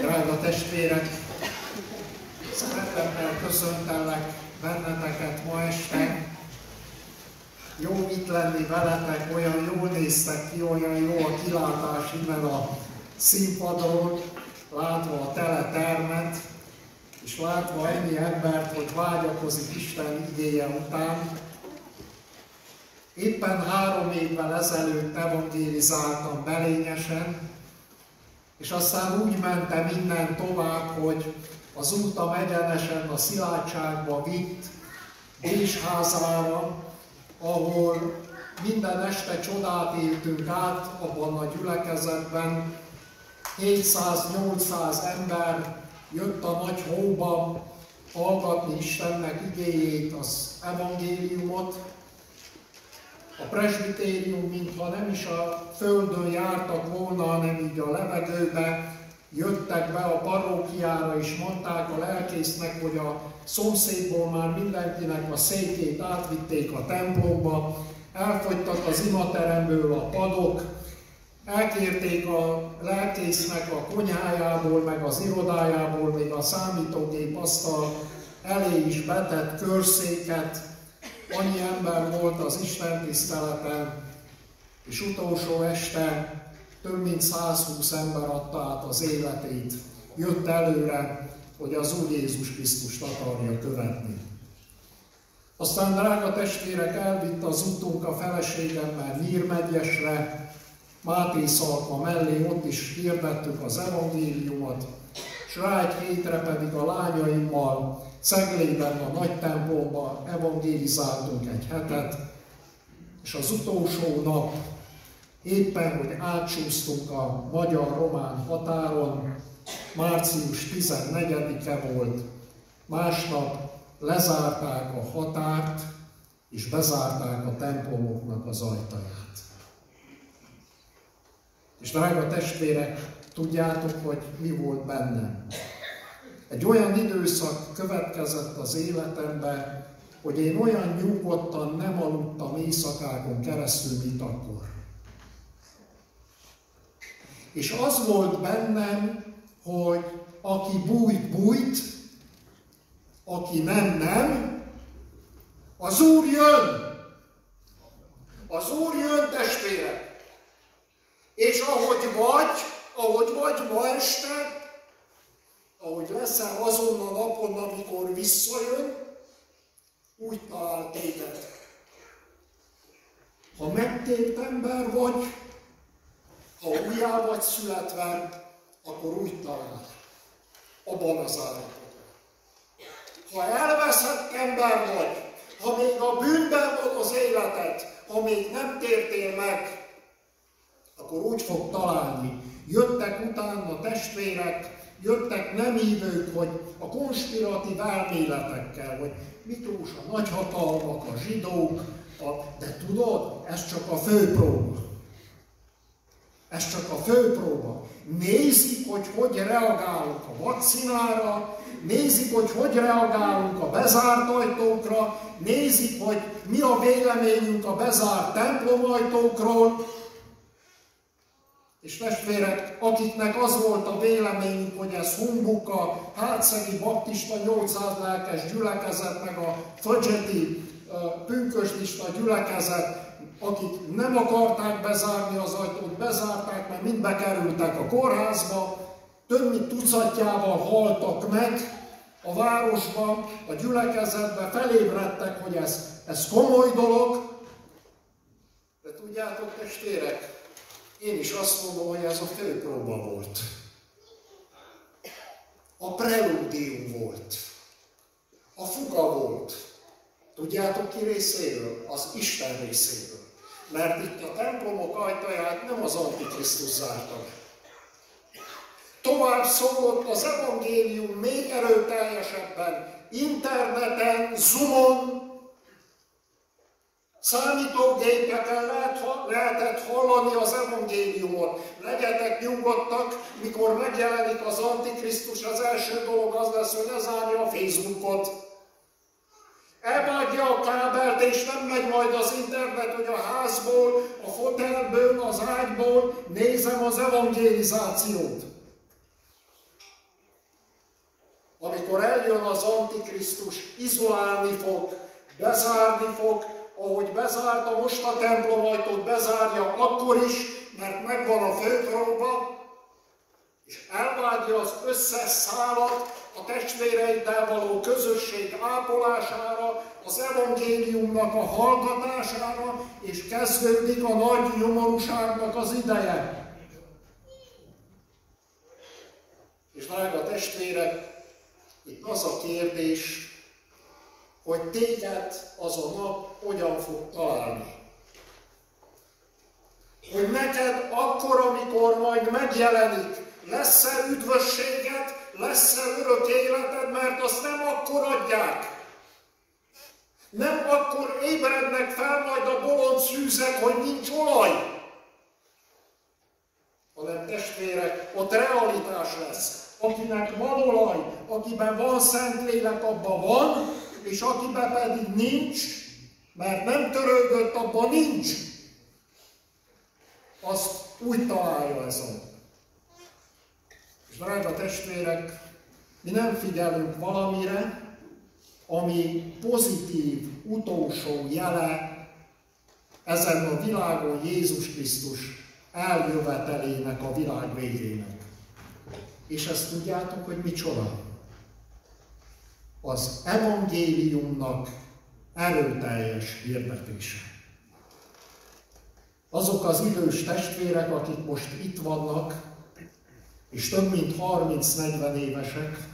Speaker 5: Drága testvérek, szeretettel köszöntelek benneteket ma este. Jó itt lenni veletek, olyan jól néztek ki, olyan jó a kilátás innen a színpadon, látva a tele termet, és látva ennyi embert, hogy vágyakozik Isten igéje után. Éppen három évvel ezelőtt evangélizáltam belényesen, és aztán úgy mentem innen tovább, hogy az útam egyenesen a szilárdságba vitt Bésházára, ahol minden este csodát éltünk át abban a gyülekezetben. 700-800 ember jött a nagy hóba hallgatni Istennek igéjét, az evangéliumot, a presbitérium, mintha nem is a földön jártak volna, hanem így a levegőbe, jöttek be a parókiára, és mondták a lelkésznek, hogy a szomszédból már mindenkinek a székét átvitték a templomba, elfogytak az imateremből a padok, elkérték a lelkésznek a konyhájából, meg az irodájából, még a számítógép asztal elé is betett körszéket, annyi ember volt az Isten tiszteleten, és utolsó este több mint 120 ember adta át az életét, jött előre, hogy az Úr Jézus Krisztust akarja követni. Aztán, drága testvérek, elvitt az utunk a feleségemmel Nyírmegyesre, Máté Szalka mellé, ott is hirdettük az evangéliumot, és rá egy hétre pedig a lányaimmal Ceglében a nagy templomban evangélizáltunk egy hetet, és az utolsó nap Éppen, hogy átsúsztunk a magyar-román határon, március 14-e volt, másnap lezárták a határt, és bezárták a templomoknak az ajtaját. És drága testvérek, tudjátok, hogy mi volt bennem? Egy olyan időszak következett az életembe, hogy én olyan nyugodtan nem aludtam éjszakákon keresztül, mint akkor. És az volt bennem, hogy aki bújt, bújt, aki nem, nem, az Úr jön! Az Úr jön, testvérek! És ahogy vagy, ahogy vagy ma este, ahogy leszel azon a napon, amikor visszajön, úgy talál téged. Ha megtért ember vagy, ha újjá vagy születve, akkor úgy talál. Abban az állapotban. Ha elveszett ember vagy, ha még a bűnben van az életed, ha még nem tértél meg, akkor úgy fog találni. Jöttek utána testvérek, jöttek nem hívők, hogy a konspiratív elméletekkel, hogy Miklós a nagyhatalmak, a zsidók, a, de tudod, ez csak a fő próba. Ez csak a fő próba. Nézik, hogy hogy reagálunk a vakcinára, nézik, hogy hogy reagálunk a bezárt ajtókra, nézik, hogy mi a véleményünk a bezárt templomajtókról, és testvérek, akiknek az volt a véleményük, hogy ez humbuk a hátszegi baptista 800 lelkes gyülekezet, meg a Födzseti pünkösdista gyülekezet, akik nem akarták bezárni az ajtót, bezárták, mert mind bekerültek a kórházba, több mint tucatjával haltak meg a városban, a gyülekezetben, felébredtek, hogy ez, ez komoly dolog. De tudjátok, testvérek, én is azt mondom, hogy ez a főpróba volt. A prelúdium volt. A fuga volt. Tudjátok ki részéről? Az Isten részéről. Mert itt a templomok ajtaját nem az Antikrisztus zárta be. Tovább szólott az evangélium még erőteljesebben, interneten, zoomon, Számítógépeken lehet, lehetett hallani az evangéliumot. Legyetek nyugodtak, mikor megjelenik az Antikrisztus, az első dolog az lesz, hogy lezárja a Facebookot. Elvágja a kábelt, és nem megy majd az internet, hogy a házból, a fotelből, az ágyból nézem az evangélizációt. Amikor eljön az Antikrisztus, izolálni fog, bezárni fog, ahogy bezárta most a templomajtót, bezárja akkor is, mert megvan a főpróba, és elvágja az összes szálat a testvéreiddel való közösség ápolására, az evangéliumnak a hallgatására, és kezdődik a nagy nyomorúságnak az ideje. És drága testvérek, itt az a kérdés, hogy téged az a nap hogyan fog találni. Hogy neked akkor, amikor majd megjelenik, lesz-e üdvösséged, lesz-e örök életed, mert azt nem akkor adják. Nem akkor ébrednek fel majd a bolond szűzek, hogy nincs olaj. Hanem testvérek, ott realitás lesz. Akinek van olaj, akiben van Szentlélek, abban van, és akiben pedig nincs, mert nem törődött, abban nincs, azt úgy találja ez a. És drága testvérek, mi nem figyelünk valamire, ami pozitív, utolsó jele ezen a világon Jézus Krisztus eljövetelének a világ végének. És ezt tudjátok, hogy micsoda? az evangéliumnak erőteljes hirdetése. Azok az idős testvérek, akik most itt vannak, és több mint 30-40 évesek,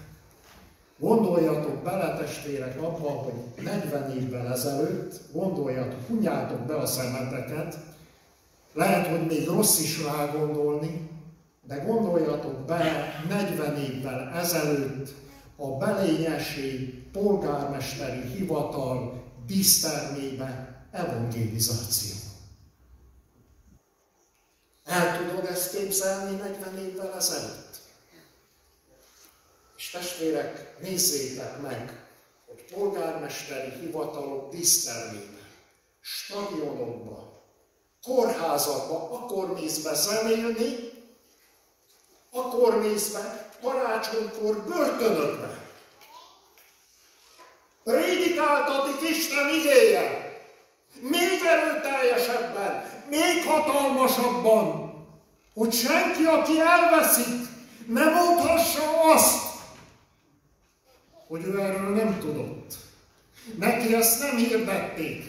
Speaker 5: gondoljatok bele testvérek abba, hogy 40 évvel ezelőtt, gondoljatok, hunjátok be a szemeteket, Lehet, hogy még rossz is rá gondolni, de gondoljatok bele 40 évvel ezelőtt a belényesi polgármesteri hivatal dísztermébe evangelizáció. El tudod ezt képzelni 40 évvel ezelőtt? És testvérek, nézzétek meg, hogy polgármesteri hivatalok dísztermébe, stadionokba, kórházakba, akkor mész be zenélni, akkor mész be karácsonykor börtönökbe. Prédikáltatik Isten igéje. Még erőteljesebben, még hatalmasabban, hogy senki, aki elveszik, ne mondhassa azt, hogy ő erről nem tudott. Neki ezt nem hirdették.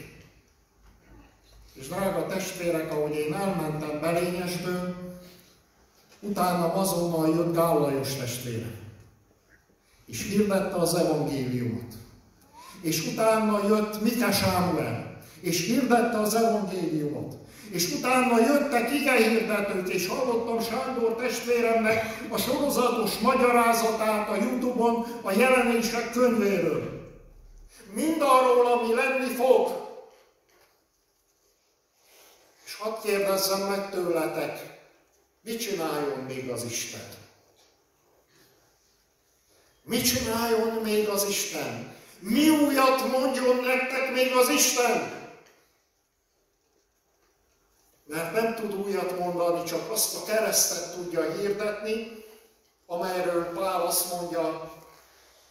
Speaker 5: És drága testvérek, ahogy én elmentem Belényesből, utána azonnal jött Gál Lajos testvére. És hirdette az evangéliumot. És utána jött Mike Sámuel, és hirdette az evangéliumot. És utána jöttek igehirdetők, és hallottam Sándor testvéremnek a sorozatos magyarázatát a Youtube-on a jelenések könyvéről. Mindarról, ami lenni fog. És hadd kérdezzem meg tőletek, mit csináljon még az Isten? Mit csináljon még az Isten? Mi újat mondjon nektek még az Isten? Mert nem tud újat mondani, csak azt a keresztet tudja hirdetni, amelyről Pál azt mondja,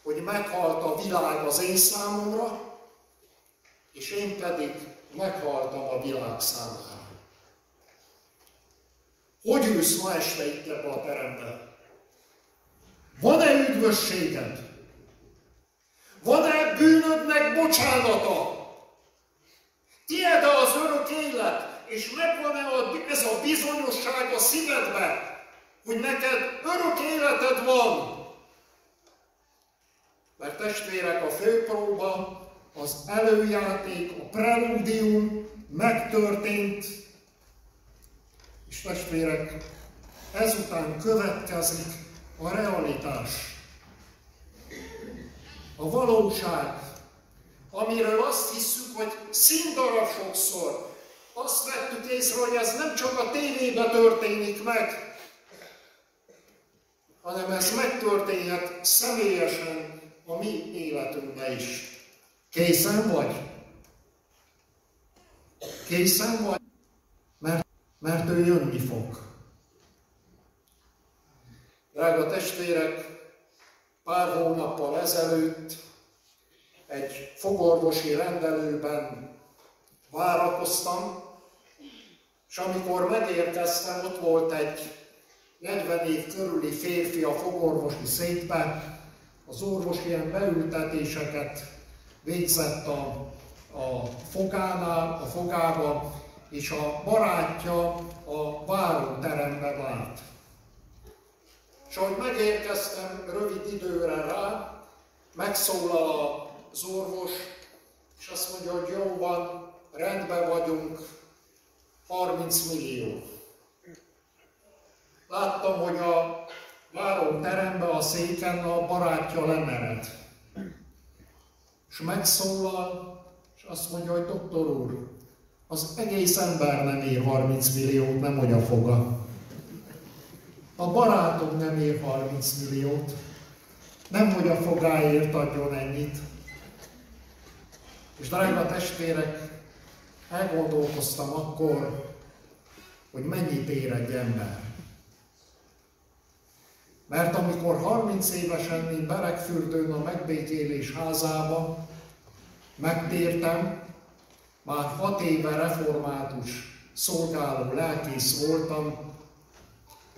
Speaker 5: hogy meghalt a világ az én számomra, és én pedig meghaltam a világ számára. Hogy ülsz ma este itt ebbe a teremben? Van-e üdvösséged? Van-e bűnödnek bocsánata? Tied-e az örök élet? És megvan-e ez a bizonyosság a szívedben, hogy neked örök életed van? Mert testvérek, a főpróba, az előjáték, a prelúdium megtörtént, és testvérek, ezután következik a realitás, a valóság, amiről azt hiszük, hogy színdarab sokszor. Azt vettük észre, hogy ez nem csak a tévében történik meg, hanem ez megtörténhet személyesen a mi életünkben is. Készen vagy? Készen vagy? Mert, mert ő jönni fog. Drága testvérek, pár hónappal ezelőtt egy fogorvosi rendelőben várakoztam, és amikor megérkeztem, ott volt egy 40 év körüli férfi a fogorvosi székben, az orvos ilyen beültetéseket végzett a, a fogánál, a fogába, és a barátja a váróterembe várt. És ahogy megérkeztem rövid időre rá, megszólal az orvos, és azt mondja, hogy jó van, rendben vagyunk, 30 millió. Láttam, hogy a várom terembe a széken a barátja lemered. És megszólal, és azt mondja, hogy doktor úr, az egész ember nem ér 30 milliót, nem hogy a foga. A barátom nem ér 30 milliót, nem hogy a fogáért adjon ennyit. És drága testvérek, elgondolkoztam akkor, hogy mennyit ér egy ember. Mert amikor 30 évesen én Berekfürdőn a megbékélés házába megtértem, már hat éve református szolgáló lelkész voltam,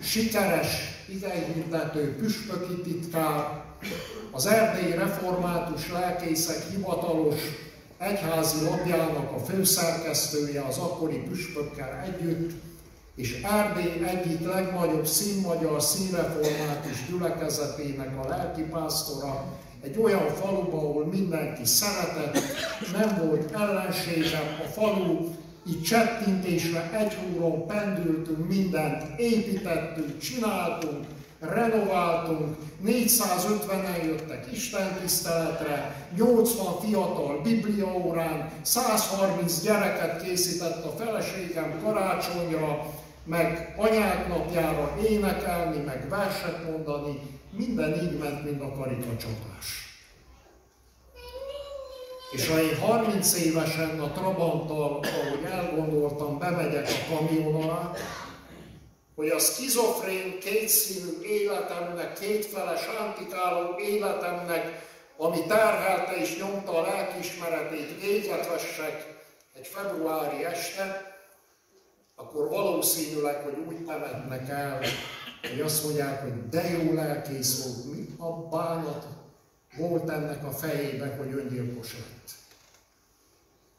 Speaker 5: sikeres igényhirdető püspöki titkár, az erdélyi református lelkészek hivatalos egyházi lapjának a főszerkesztője az akkori püspökkel együtt, és Erdély egyik legnagyobb színmagyar színreformátus gyülekezetének a lelkipásztora, egy olyan faluba, ahol mindenki szeretett, nem volt ellenségem, a falu így csettintésre egy húron pendültünk, mindent építettünk, csináltunk, renováltunk, 450-en jöttek Isten tiszteletre, 80 fiatal bibliaórán, 130 gyereket készített a feleségem karácsonyra, meg anyák napjára énekelni, meg verset mondani, minden így ment, mint a karikacsapás. És ha én 30 évesen a Trabanttal, ahogy elgondoltam, bemegyek a kamion alá, hogy a skizofrén, kétszínű életemnek, kétfeles, antikáló életemnek, ami terhelte és nyomta a lelkismeretét, véget vessek egy februári este, akkor valószínűleg, hogy úgy temetnek el, hogy azt mondják, hogy de jó lelkész volt, mi a bánat volt ennek a fejébe, hogy öngyilkos lett.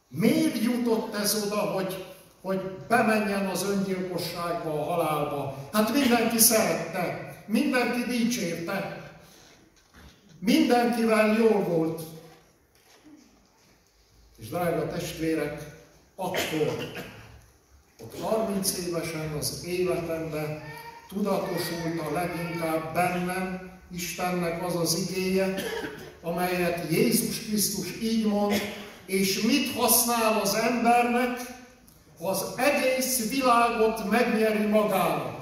Speaker 5: Miért jutott ez oda, hogy, hogy bemenjen az öngyilkosságba, a halálba? Hát mindenki szerette, mindenki dicsérte, mindenkivel jól volt. És drága testvérek, akkor, ott 30 évesen az életemben a leginkább bennem Istennek az az igéje, amelyet Jézus Krisztus így mond, és mit használ az embernek, ha az egész világot megnyeri magának.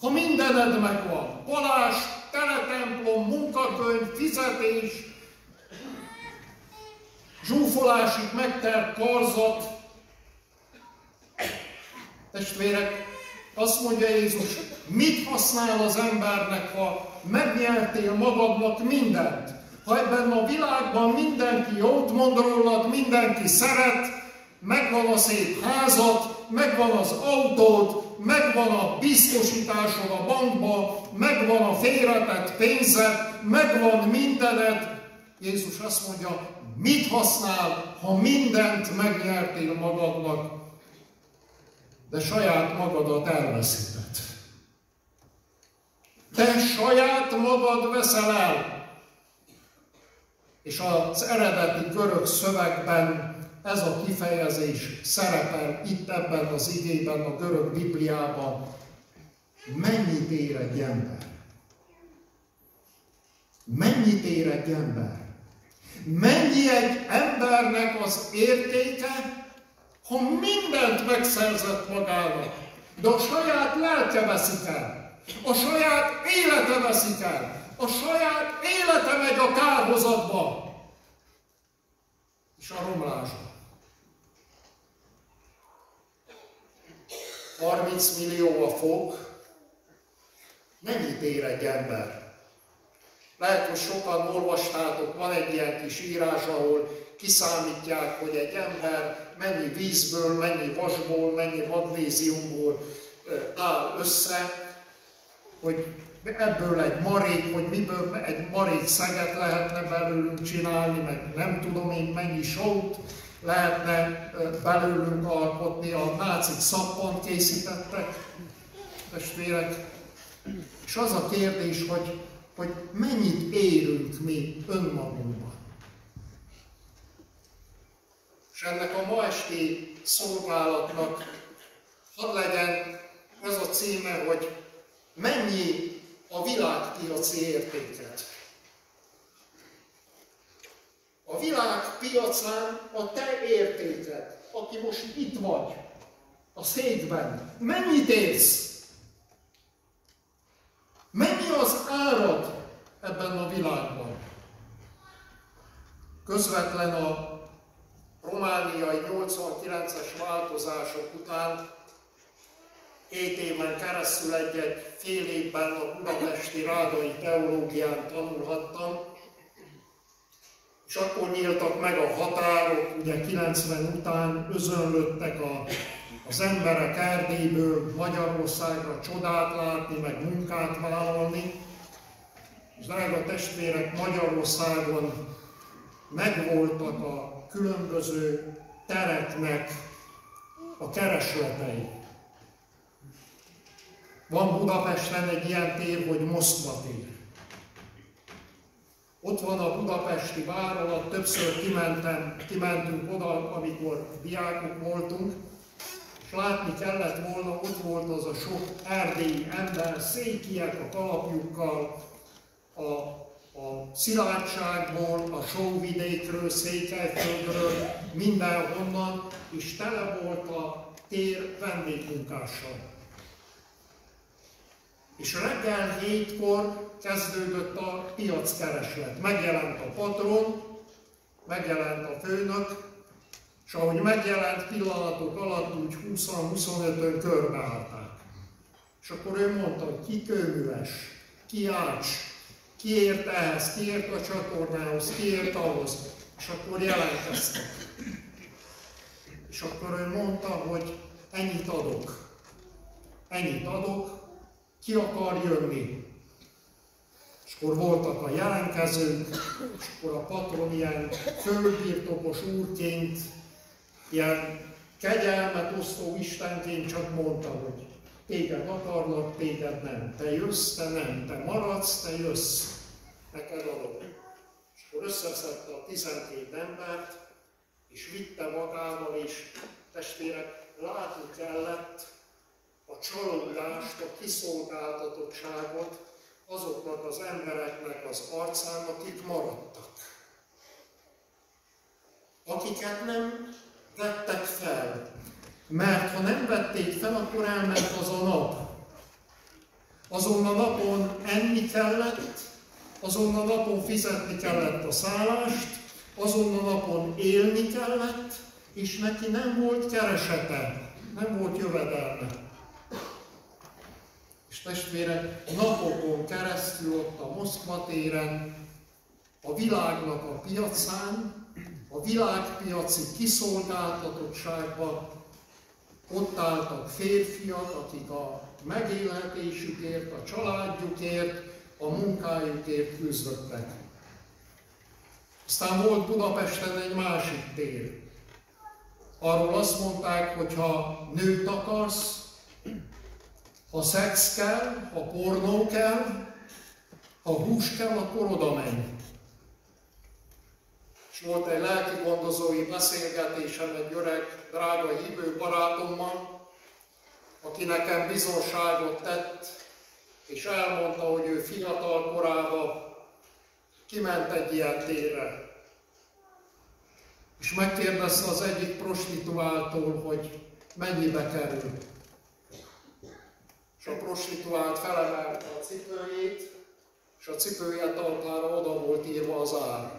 Speaker 5: Ha mindened megvan, palás, teletemplom, munkakönyv, fizetés, zsúfolásig megtert karzat, testvérek, azt mondja Jézus, mit használ az embernek, ha megnyertél magadnak mindent? Ha ebben a világban mindenki jót mond rólad, mindenki szeret, megvan a szép házat, megvan az autód, megvan a biztosításod a bankba, megvan a félretett pénzed, megvan mindened. Jézus azt mondja, mit használ, ha mindent megnyertél magadnak, de saját magadat elveszíted. Te saját magad veszel el. És az eredeti görög szövegben ez a kifejezés szerepel itt ebben az igében, a görög Bibliában. Mennyit ér egy ember? Mennyit ér egy ember? Mennyi egy embernek az értéke, ha mindent megszerzett magának, de a saját lelke veszik el, a saját élete veszik el, a saját élete megy a kárhozatba, és a romlásba. 30 millió a fog, mennyit ér egy ember? Lehet, hogy sokan olvastátok, van egy ilyen kis írás, ahol kiszámítják, hogy egy ember mennyi vízből, mennyi vasból, mennyi magnéziumból áll össze, hogy ebből egy marék, hogy miből egy marék szeget lehetne belőlünk csinálni, meg nem tudom én mennyi sót lehetne belőlünk alkotni, a nácik szappant készítettek, testvérek. És az a kérdés, hogy, hogy mennyit érünk mi önmagunkban. És ennek a ma esti szolgálatnak hadd legyen ez a címe, hogy mennyi a világpiaci értéket. A világpiacán a te értéked, aki most itt vagy, a székben, mennyit érsz? Mennyi az árad ebben a világban? Közvetlen a romániai 89-es változások után két éven keresztül egy-egy fél évben a budapesti rádai teológián tanulhattam, és akkor nyíltak meg a határok, ugye 90 után özönlöttek a, az emberek Erdélyből Magyarországra csodát látni, meg munkát vállalni. És drága testvérek, Magyarországon megvoltak a különböző tereknek a keresletei. Van Budapesten egy ilyen tér, hogy Moszkva tér. Ott van a budapesti vállalat, többször kimentem, kimentünk oda, amikor diákok voltunk, és látni kellett volna, ott volt az a sok erdélyi ember, székiek a kalapjukkal, a, a szilárdságból, a sóvidékről, Székelyföldről, mindenhonnan, és tele volt a tér vendégmunkással. És reggel hétkor kezdődött a piackereslet. Megjelent a patron, megjelent a főnök, és ahogy megjelent pillanatok alatt, úgy 20-25-ön körbeállták. És akkor ő mondta, hogy ki kőműves, ki ács, ki ért ehhez, ki ért a csatornához, ki ahhoz. És akkor jelentkeztek. És akkor ő mondta, hogy ennyit adok. Ennyit adok, ki akar jönni. És akkor voltak a jelentkezők, és akkor a patron ilyen földbirtokos úrként, ilyen kegyelmet osztó Istenként csak mondta, hogy téged akarlak, téged nem. Te jössz, te nem. Te maradsz, te jössz. Neked adok. És akkor összeszedte a 12 embert, és vitte magával, és testvérek, látni kellett, a csalódást, a kiszolgáltatottságot azoknak az embereknek az arcán, akik maradtak. Akiket nem vettek fel. Mert ha nem vették fel, akkor elment az a nap. Azon a napon enni kellett, azon a napon fizetni kellett a szállást, azon a napon élni kellett, és neki nem volt keresete, nem volt jövedelme testvérek, napokon keresztül ott a Moszkva téren, a világnak a piacán, a világpiaci kiszolgáltatottságban ott álltak férfiak, akik a megélhetésükért, a családjukért, a munkájukért küzdöttek. Aztán volt Budapesten egy másik tér. Arról azt mondták, hogy ha nőt akarsz, ha szex kell, ha pornó kell, ha hús kell, akkor oda menj. És volt egy lelki gondozói beszélgetésem egy öreg, drága hívő barátommal, aki nekem bizonságot tett, és elmondta, hogy ő fiatal korában kiment egy ilyen térre. És megkérdezte az egyik prostituáltól, hogy mennyibe kerül a prostituált felemelte a cipőjét, és a cipője talpára oda volt írva az ár,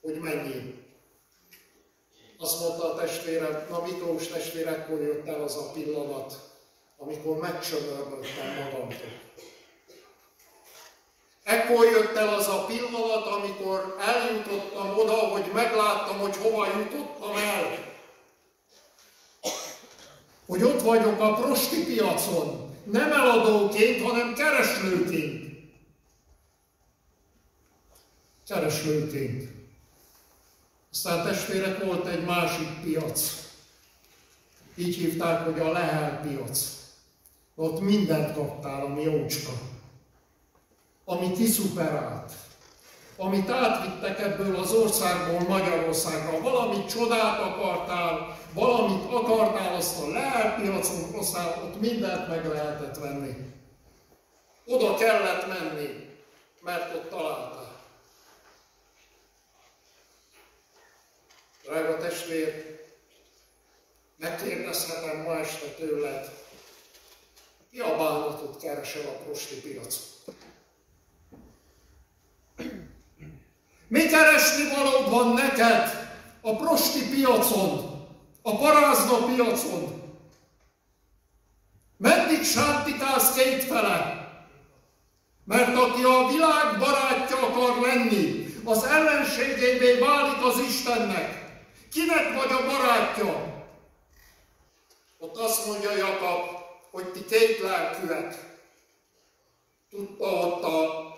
Speaker 5: hogy mennyi. Azt mondta a testvérem, na Miklós testvére, ekkor jött el az a pillanat, amikor megcsömörlöttem magamtól. Ekkor jött el az a pillanat, amikor eljutottam oda, hogy megláttam, hogy hova jutottam el. Hogy ott vagyok a prosti piacon, nem eladóként, hanem kereslőként. Kereslőként. Aztán testvérek volt egy másik piac. Így hívták, hogy a Lehel piac. Ott mindent kaptál, ami jócska. Ami kiszuperált amit átvittek ebből az országból Magyarországra. Valamit csodát akartál, valamit akartál, azt a leárpiacon hoztál, ott mindent meg lehetett venni. Oda kellett menni, mert ott találtál. Drága testvér, megkérdezhetem ma este tőled, mi a bánatot keresel a prosti piacon? Mi keresni valód van neked a prosti piacon, a parázna piacon? Meddig sántikálsz kétfele? Mert aki a világ barátja akar lenni, az ellenségévé válik az Istennek. Kinek vagy a barátja? Ott azt mondja Jakab, hogy ti két lelkűek. Tudta ott a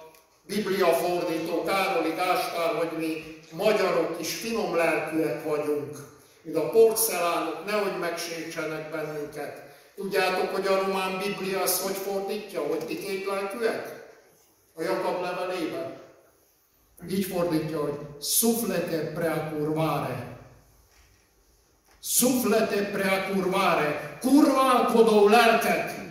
Speaker 5: Biblia fordító Károli Gáspár, hogy mi magyarok is finom lelkűek vagyunk, mint a porcelánok, nehogy megsértsenek bennünket. Tudjátok, hogy a román Biblia azt hogy fordítja, hogy ti két lelkűek? A Jakab levelében. Így fordítja, hogy suflete preacurvare. Suflete preacurvare. Kurválkodó lelkek.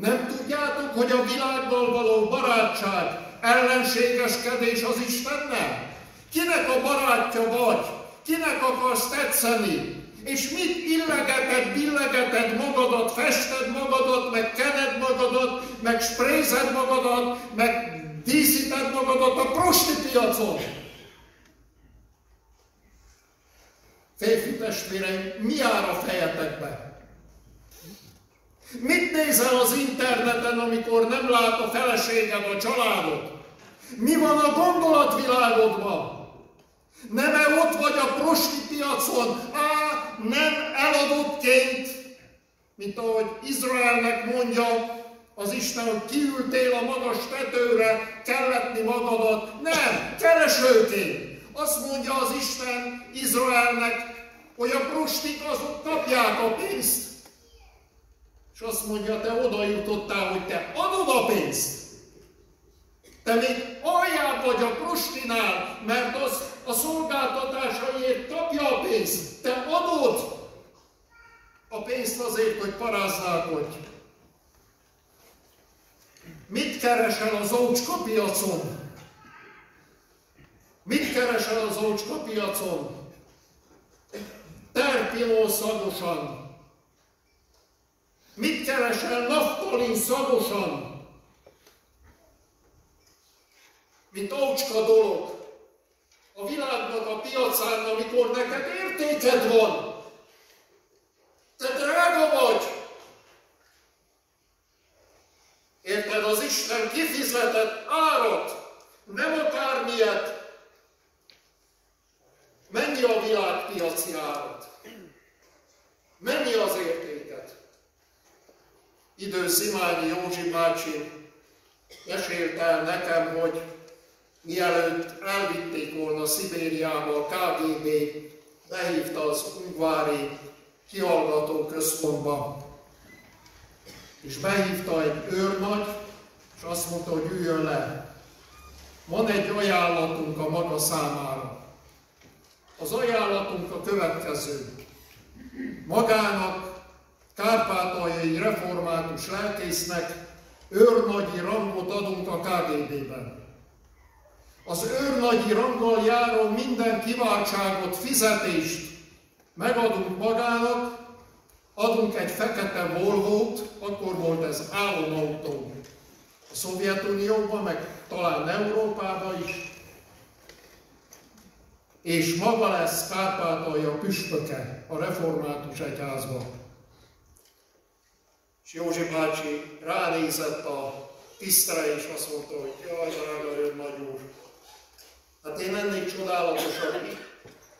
Speaker 5: Nem tudjátok, hogy a világgal való barátság ellenségeskedés az Istennel? Kinek a barátja vagy? Kinek akarsz tetszeni? És mit illegeted, billegeted magadat, fested magadat, meg kened magadat, meg sprézed magadat, meg díszíted magadat a prosti piacon? Férfi testvéreim, mi áll a fejetekbe? Mit nézel az interneten, amikor nem lát a feleséged a családot? Mi van a gondolatvilágodban? Nem-e ott vagy a prosti piacon, á, nem eladottként, mint ahogy Izraelnek mondja az Isten, hogy kiültél a magas tetőre, kelletni magadat. Nem, keresőként. Azt mondja az Isten Izraelnek, hogy a prostik azok kapják a pénzt. És azt mondja, te oda jutottál, hogy te adod a pénzt. Te még aljább vagy a prostinál, mert az a szolgáltatásaiért kapja a pénzt. Te adod a pénzt azért, hogy paráználkodj. Mit keresel az ócska piacon? Mit keresel az ócska piacon? Szagosan. Mit keresel naftalin szagosan? mint ócska dolog a világnak a piacán, amikor neked értéked van. Te drága vagy. Érted, az Isten kifizetett árat, nem akármilyet. Mennyi a világpiaci árat? Mennyi az értéket? Idő Szimányi Józsi bácsi mesélt nekem, hogy mielőtt elvitték volna Szibériába, a KGB behívta az ungvári kihallgató központba, és behívta egy őrnagy, és azt mondta, hogy üljön le. Van egy ajánlatunk a maga számára. Az ajánlatunk a következő. Magának, kárpátaljai református lelkésznek őrnagyi rangot adunk a KGB-ben. Az őrnagyi ranggal járó minden kiváltságot, fizetést megadunk magának, adunk egy fekete volvót, akkor volt ez álomautó a Szovjetunióban, meg talán Európában is, és maga lesz Kárpátalja püspöke a református egyházban. És Józsi bácsi ránézett a tisztre, és azt mondta, hogy jaj, drága ő nagy úr, Hát én ennél csodálatosabb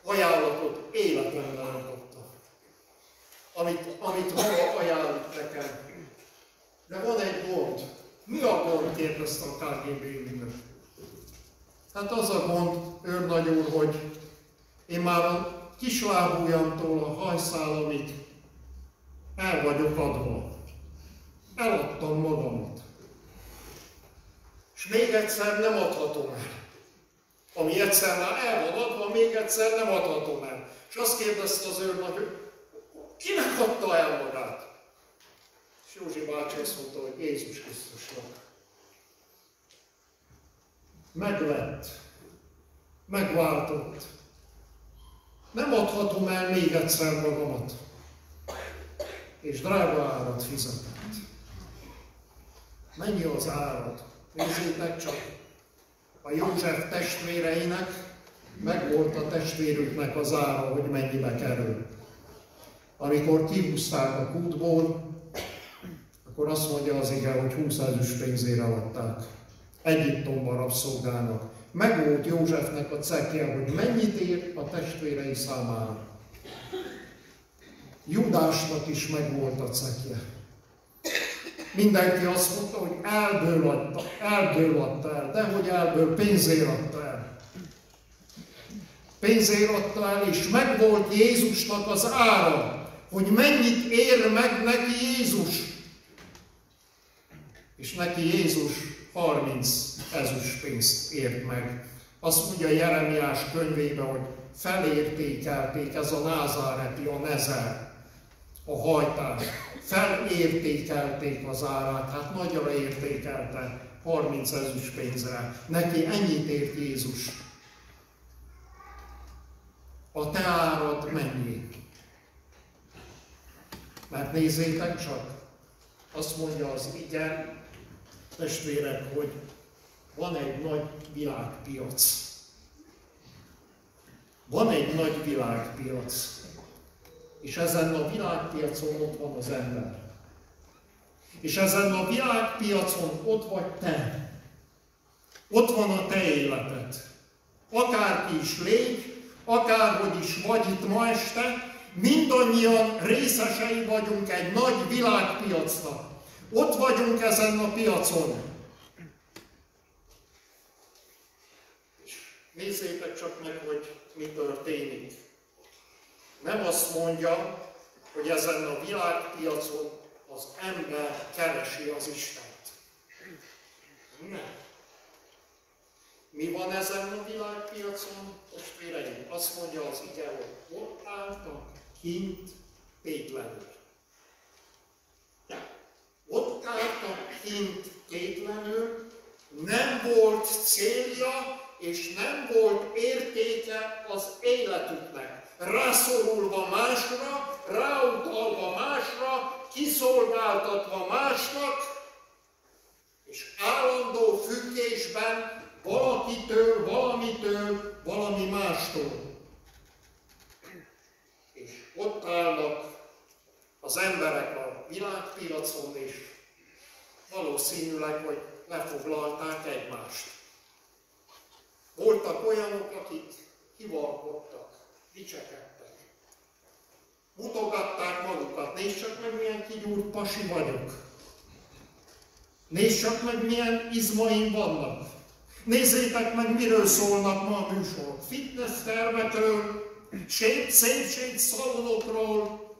Speaker 5: ajánlatot életemben nem kaptam. Amit, amit maga ajánlott nekem. De van egy gond. Mi a gond? kérdezte a KGB minden. Hát az a gond, őrnagy úr, hogy én már a kislábújamtól a hajszálamig el vagyok adva. Eladtam magamat. És még egyszer nem adhatom el ami egyszer már el van adva, még egyszer nem adhatom el. És azt kérdezte az őrnagy, kinek adta el magát? És Józsi bácsi azt mondta, hogy Jézus Krisztusnak. Megvett, megváltott. Nem adhatom el még egyszer magamat. És drága árat fizetett. Mennyi az árat? Nézzétek csak, a József testvéreinek megvolt a testvérüknek az ára, hogy mennyibe kerül. Amikor kihúzták a kútból, akkor azt mondja az ige, hogy 20 pénzére adták. Egyiptomba rabszolgának. Megvolt Józsefnek a cekje, hogy mennyit ér a testvérei számára. Judásnak is megvolt a cekje. Mindenki azt mondta, hogy elből adta, elből adta el, de hogy elből, pénzért adta el. Pénzért adta el, és megvolt Jézusnak az ára, hogy mennyit ér meg neki Jézus. És neki Jézus 30 ezüstpénzt ért meg. Azt mondja Jeremiás könyvében, hogy felértékelték ez a názáreti, a nezer, a hajtás. Felértékelték az árát, hát nagyra értékelte 30 ezüstpénzre. Neki ennyit ért Jézus. A te árad mennyi? Mert nézzétek csak, azt mondja az igen, testvérek, hogy van egy nagy világpiac. Van egy nagy világpiac. És ezen a világpiacon ott van az ember. És ezen a világpiacon ott vagy te. Ott van a te életed. Akárki is légy, akárhogy is vagy itt ma este, mindannyian részesei vagyunk egy nagy világpiacnak. Ott vagyunk ezen a piacon. És nézzétek csak meg, hogy mi történik. Nem azt mondja, hogy ezen a világpiacon az ember keresi az Istent. Nem. Mi van ezen a világpiacon, testvéreim? Azt mondja az ige, hogy ott álltak kint tétlenül. Ott álltak kint tétlenül, nem volt célja és nem volt értéke az életüknek. Rászorulva másra, ráutalva másra, kiszolgáltatva másnak, és állandó függésben valakitől, valamitől, valami mástól. És ott állnak az emberek a világpiacon, és valószínűleg, hogy lefoglalták egymást. Voltak olyanok, akik hivalkodtak, dicsekedtek. Mutogatták magukat. Nézd csak meg, milyen kigyúrt pasi vagyok. Nézd csak meg, milyen izmaim vannak. Nézzétek meg, miről szólnak ma a műsorok. Fitness tervekről, szép, szépség szalonokról,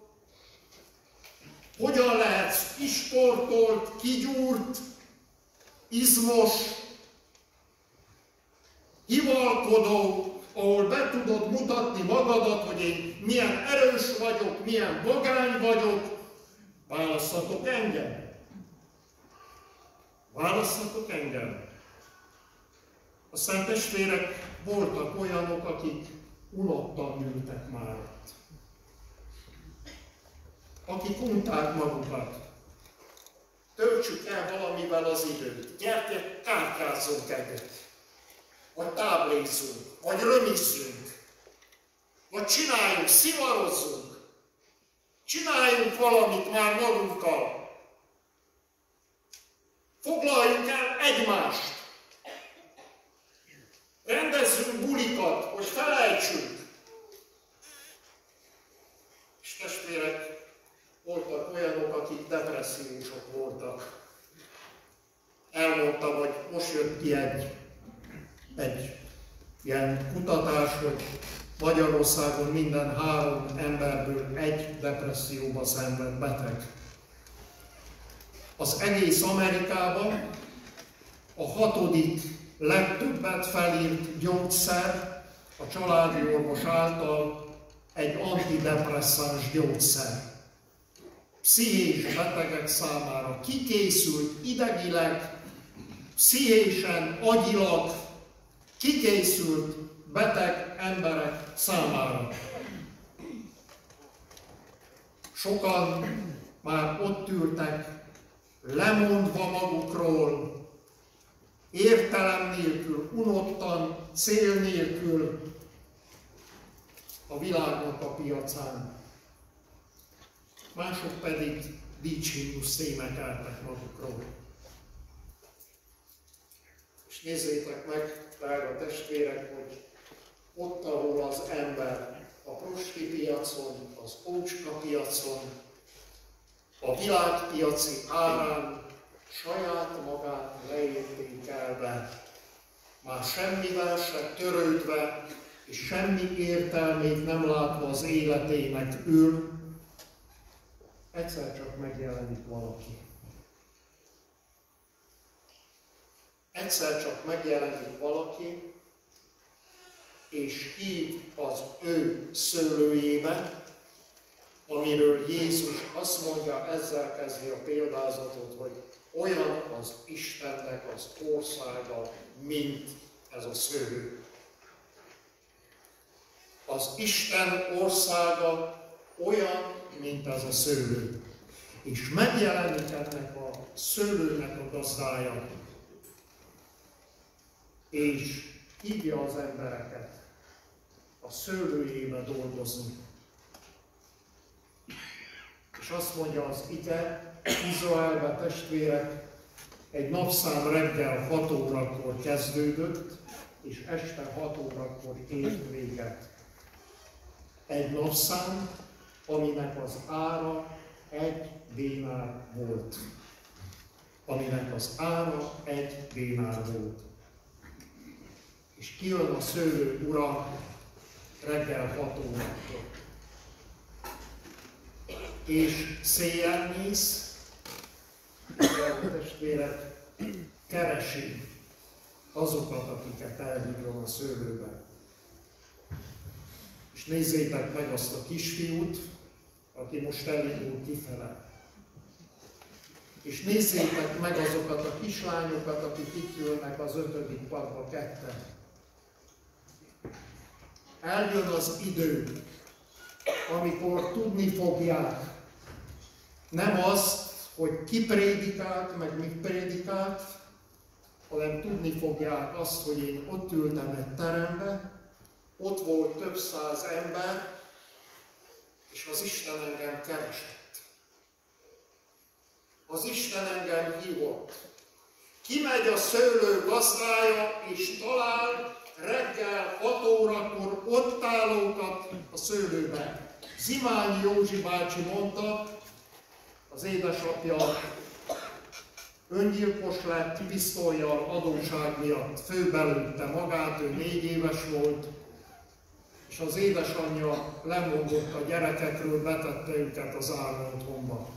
Speaker 5: hogyan lehet kisportolt, kigyúrt, izmos, hivalkodó, ahol be tudod mutatni magadat, hogy én milyen erős vagyok, milyen vagány vagyok, választhatok engem. Választhatok engem. A szent testvérek voltak olyanok, akik unottan ültek már ott. Akik unták magukat. Töltsük el valamivel az időt. Gyertek, kárkázzunk egyet vagy táblézzünk, vagy römizzünk, vagy csináljunk, szivarozzunk, csináljunk valamit már magunkkal. Foglaljunk el egymást. Rendezzünk bulikat, hogy felejtsünk. És testvérek, voltak olyanok, akik depressziósok voltak. Elmondtam, hogy most jött ki egy egy ilyen kutatás, hogy Magyarországon minden három emberből egy depresszióba szenved beteg. Az egész Amerikában a hatodik legtöbbet felírt gyógyszer a családi orvos által egy antidepresszáns gyógyszer. Pszichés betegek számára kikészült idegileg, pszichésen, agyilag, kikészült beteg emberek számára. Sokan már ott ültek, lemondva magukról, értelem nélkül, unottan, cél nélkül a világnak a piacán. Mások pedig dicsimus szémekeltek magukról. És nézzétek meg, drága testvérek, hogy ott, ahol az ember a prosti piacon, az ócska piacon, a világpiaci árán saját magát leértékelve, már semmivel se törődve, és semmi értelmét nem látva az életének ül, egyszer csak megjelenik valaki. Egyszer csak megjelenik valaki, és hív az ő szőlőjébe, amiről Jézus azt mondja, ezzel kezdi a példázatot, hogy olyan az Istennek az országa, mint ez a szőlő. Az Isten országa olyan, mint ez a szőlő. És megjelenik ennek a szőlőnek a gazdája, és hívja az embereket a szőlőjébe dolgozni. És azt mondja az ige, Izraelbe testvérek, egy napszám reggel 6 órakor kezdődött, és este 6 órakor ért véget. Egy napszám, aminek az ára egy dénár volt. Aminek az ára egy dénár volt. És kijön a szőlő ura reggel 6 órakor. És széjjel mész, a testvérek keresi azokat, akiket elhívjon a szőlőbe. És nézzétek meg azt a kisfiút, aki most elindul kifele. És nézzétek meg azokat a kislányokat, akik itt jönnek az ötödik padba ketten. Eljön az idő, amikor tudni fogják nem azt, hogy ki prédikált, meg mit prédikált, hanem tudni fogják azt, hogy én ott ültem egy terembe, ott volt több száz ember, és az Isten engem keresett. Az Isten engem hívott. Kimegy a szőlő gazdája, és talál reggel 6 órakor ott állókat a szőlőben. Zimányi Józsi bácsi mondta, az édesapja öngyilkos lett, pisztolyjal adóság miatt főbelőtte magát, ő négy éves volt, és az édesanyja lemondott a gyerekekről, betette őket az álló otthonba.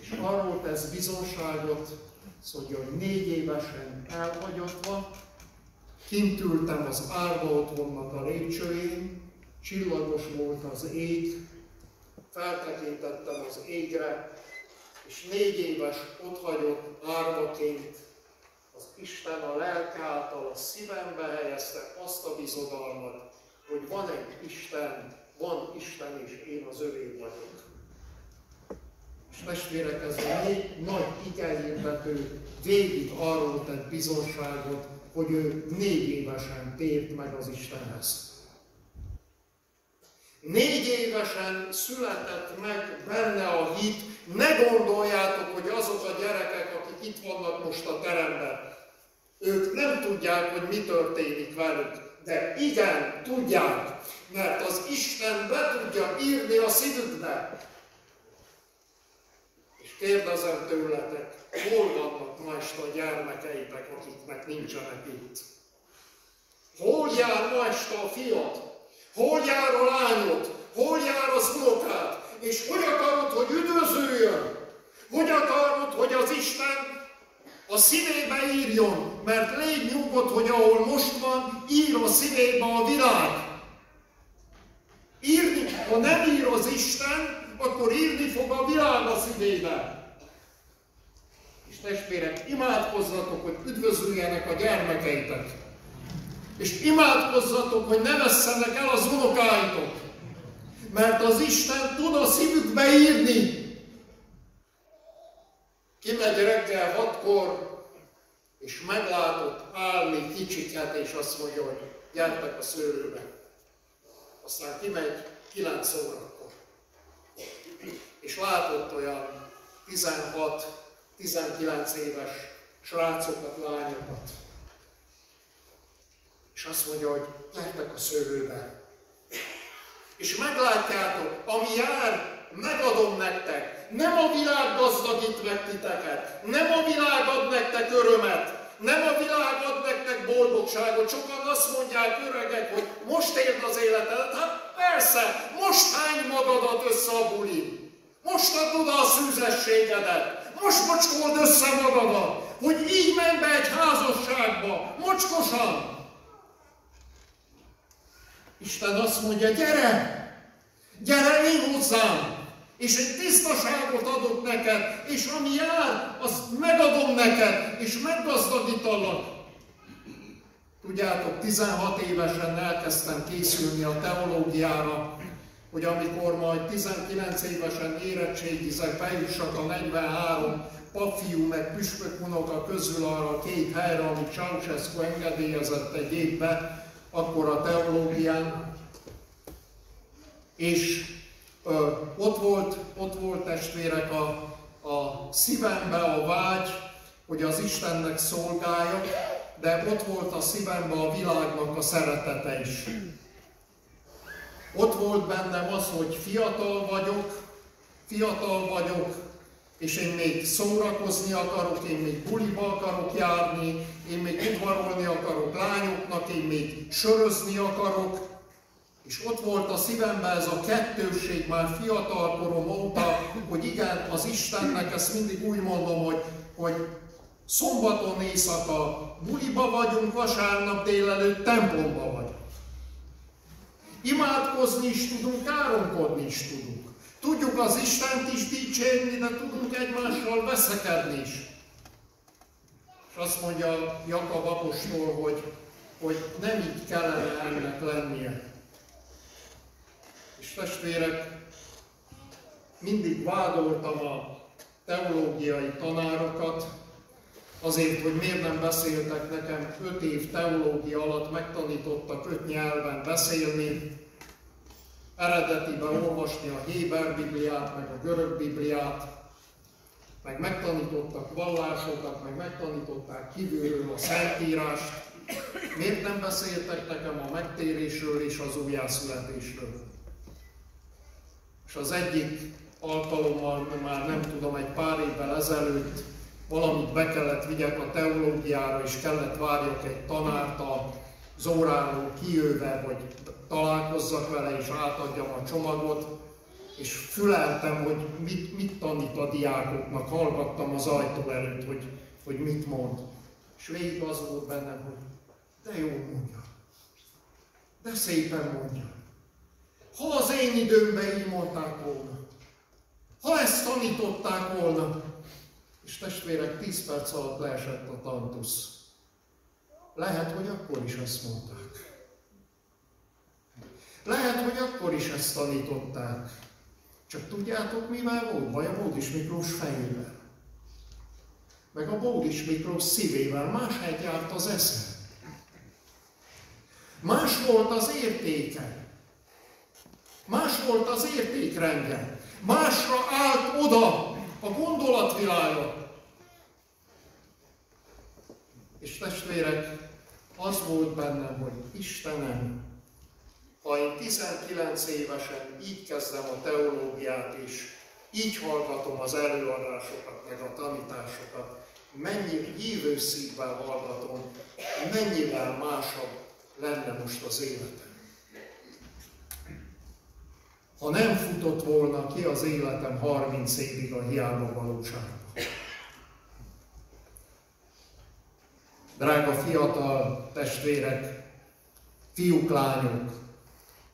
Speaker 5: És arról tesz bizonságot, hogy négy évesen elhagyatva, kint ültem az árva otthonnak a lépcsőjén, csillagos volt az ég, feltekintettem az égre, és négy éves hagyott árvaként az Isten a lelke által a szívembe helyezte azt a bizodalmat, hogy van egy Isten, van Isten, és én az övé vagyok. És testvérek, ez a négy nagy igelhirdető végig arról tett bizonságot, hogy ő négy évesen tért meg az Istenhez. Négy évesen született meg benne a hit. Ne gondoljátok, hogy azok a gyerekek, akik itt vannak most a teremben, ők nem tudják, hogy mi történik velük. De igen, tudják, mert az Isten be tudja írni a szívükbe. És kérdezem tőletek, hol vannak ma este a gyermekeitek, akiknek nincsenek itt? Hol jár ma este a fiat, Hol jár a lányod? Hol jár az unokád? És hogy akarod, hogy üdvözüljön? Hogy akarod, hogy az Isten a szívébe írjon? Mert légy nyugodt, hogy ahol most van, ír a szívébe a világ. Írni, ha nem ír az Isten, akkor írni fog a világ a szívébe. Testvérek, imádkozzatok, hogy üdvözüljenek a gyermekeitek. És imádkozzatok, hogy ne vesszenek el az unokáitok. Mert az Isten tud a szívükbe írni. Kimegy reggel hatkor, és meglátott állni kicsiket, és azt mondja, hogy gyertek a szőlőbe. Aztán kimegy 9 órakor. És látott olyan 16-19 éves srácokat, lányokat és azt mondja, hogy gyertek a szőlőbe. És meglátjátok, ami jár, megadom nektek. Nem a világ gazdagít meg titeket, nem a világ ad nektek örömet, nem a világ ad nektek boldogságot. Sokan azt mondják öregek, hogy most érd az életedet. Hát persze, most hány magadat össze a bulin. Most adod a szűzességedet. Most mocskold össze magadat, hogy így menj be egy házasságba, mocskosan. Isten azt mondja, gyere, gyere én hozzám, és egy tisztaságot adok neked, és ami jár, azt megadom neked, és meggazdagítalak. Tudjátok, 16 évesen elkezdtem készülni a teológiára, hogy amikor majd 19 évesen érettségizek, bejussak a 43 papfiú meg püspök unoka közül arra a két helyre, amit Ceausescu engedélyezett egy évbe, akkor a teológián. És ö, ott, volt, ott volt testvérek a, a szívembe a vágy, hogy az Istennek szolgáljak, de ott volt a szívembe a világnak a szeretete is. Ott volt bennem az, hogy fiatal vagyok, fiatal vagyok, és én még szórakozni akarok, én még buliba akarok járni, én még udvarolni akarok lányoknak, én még sörözni akarok, és ott volt a szívemben ez a kettőség már fiatal korom óta, hogy igen, az Istennek ezt mindig úgy mondom, hogy, hogy szombaton éjszaka buliba vagyunk, vasárnap délelőtt templomba vagyunk. Imádkozni is tudunk, káromkodni is tudunk. Tudjuk az Istent is dicsérni, de tudunk egymással veszekedni is. És azt mondja Jakab apostol, hogy, hogy nem így kellene ennek lennie. És testvérek, mindig vádoltam a teológiai tanárokat, azért, hogy miért nem beszéltek nekem öt év teológia alatt, megtanítottak öt nyelven beszélni, eredetiben olvasni a Héber Bibliát, meg a görög Bibliát, meg megtanítottak vallásokat, meg megtanították kívülről a Szentírást. Miért nem beszéltek nekem a megtérésről és az újjászületésről? És az egyik alkalommal, már nem tudom, egy pár évvel ezelőtt valamit be kellett vigyek a teológiára, és kellett várjak egy tanárt az óráról kijöve, hogy találkozzak vele, és átadjam a csomagot, és füleltem, hogy mit, mit tanít a diákoknak, hallgattam az ajtó előtt, hogy, hogy mit mond. És végig az volt bennem, hogy de jó mondja, de szépen mondja. Ha az én időmben így mondták volna, ha ezt tanították volna, és testvérek, 10 perc alatt leesett a tantusz. Lehet, hogy akkor is ezt mondták. Lehet, hogy akkor is ezt tanították. Csak tudjátok, mivel volt baj a Bódis Miklós fejével? Meg a Bódis Miklós szívével máshogy járt az esze. Más volt az értéke. Más volt az értékrendje. Másra állt oda a gondolatvilága. És testvérek, az volt bennem, hogy Istenem, ha én 19 évesen így kezdem a teológiát is, így hallgatom az előadásokat, meg a tanításokat, mennyi hívő szívvel hallgatom, mennyivel másabb lenne most az életem. Ha nem futott volna ki az életem 30 évig a hiába valóságban. Drága fiatal testvérek, fiúk, lányok,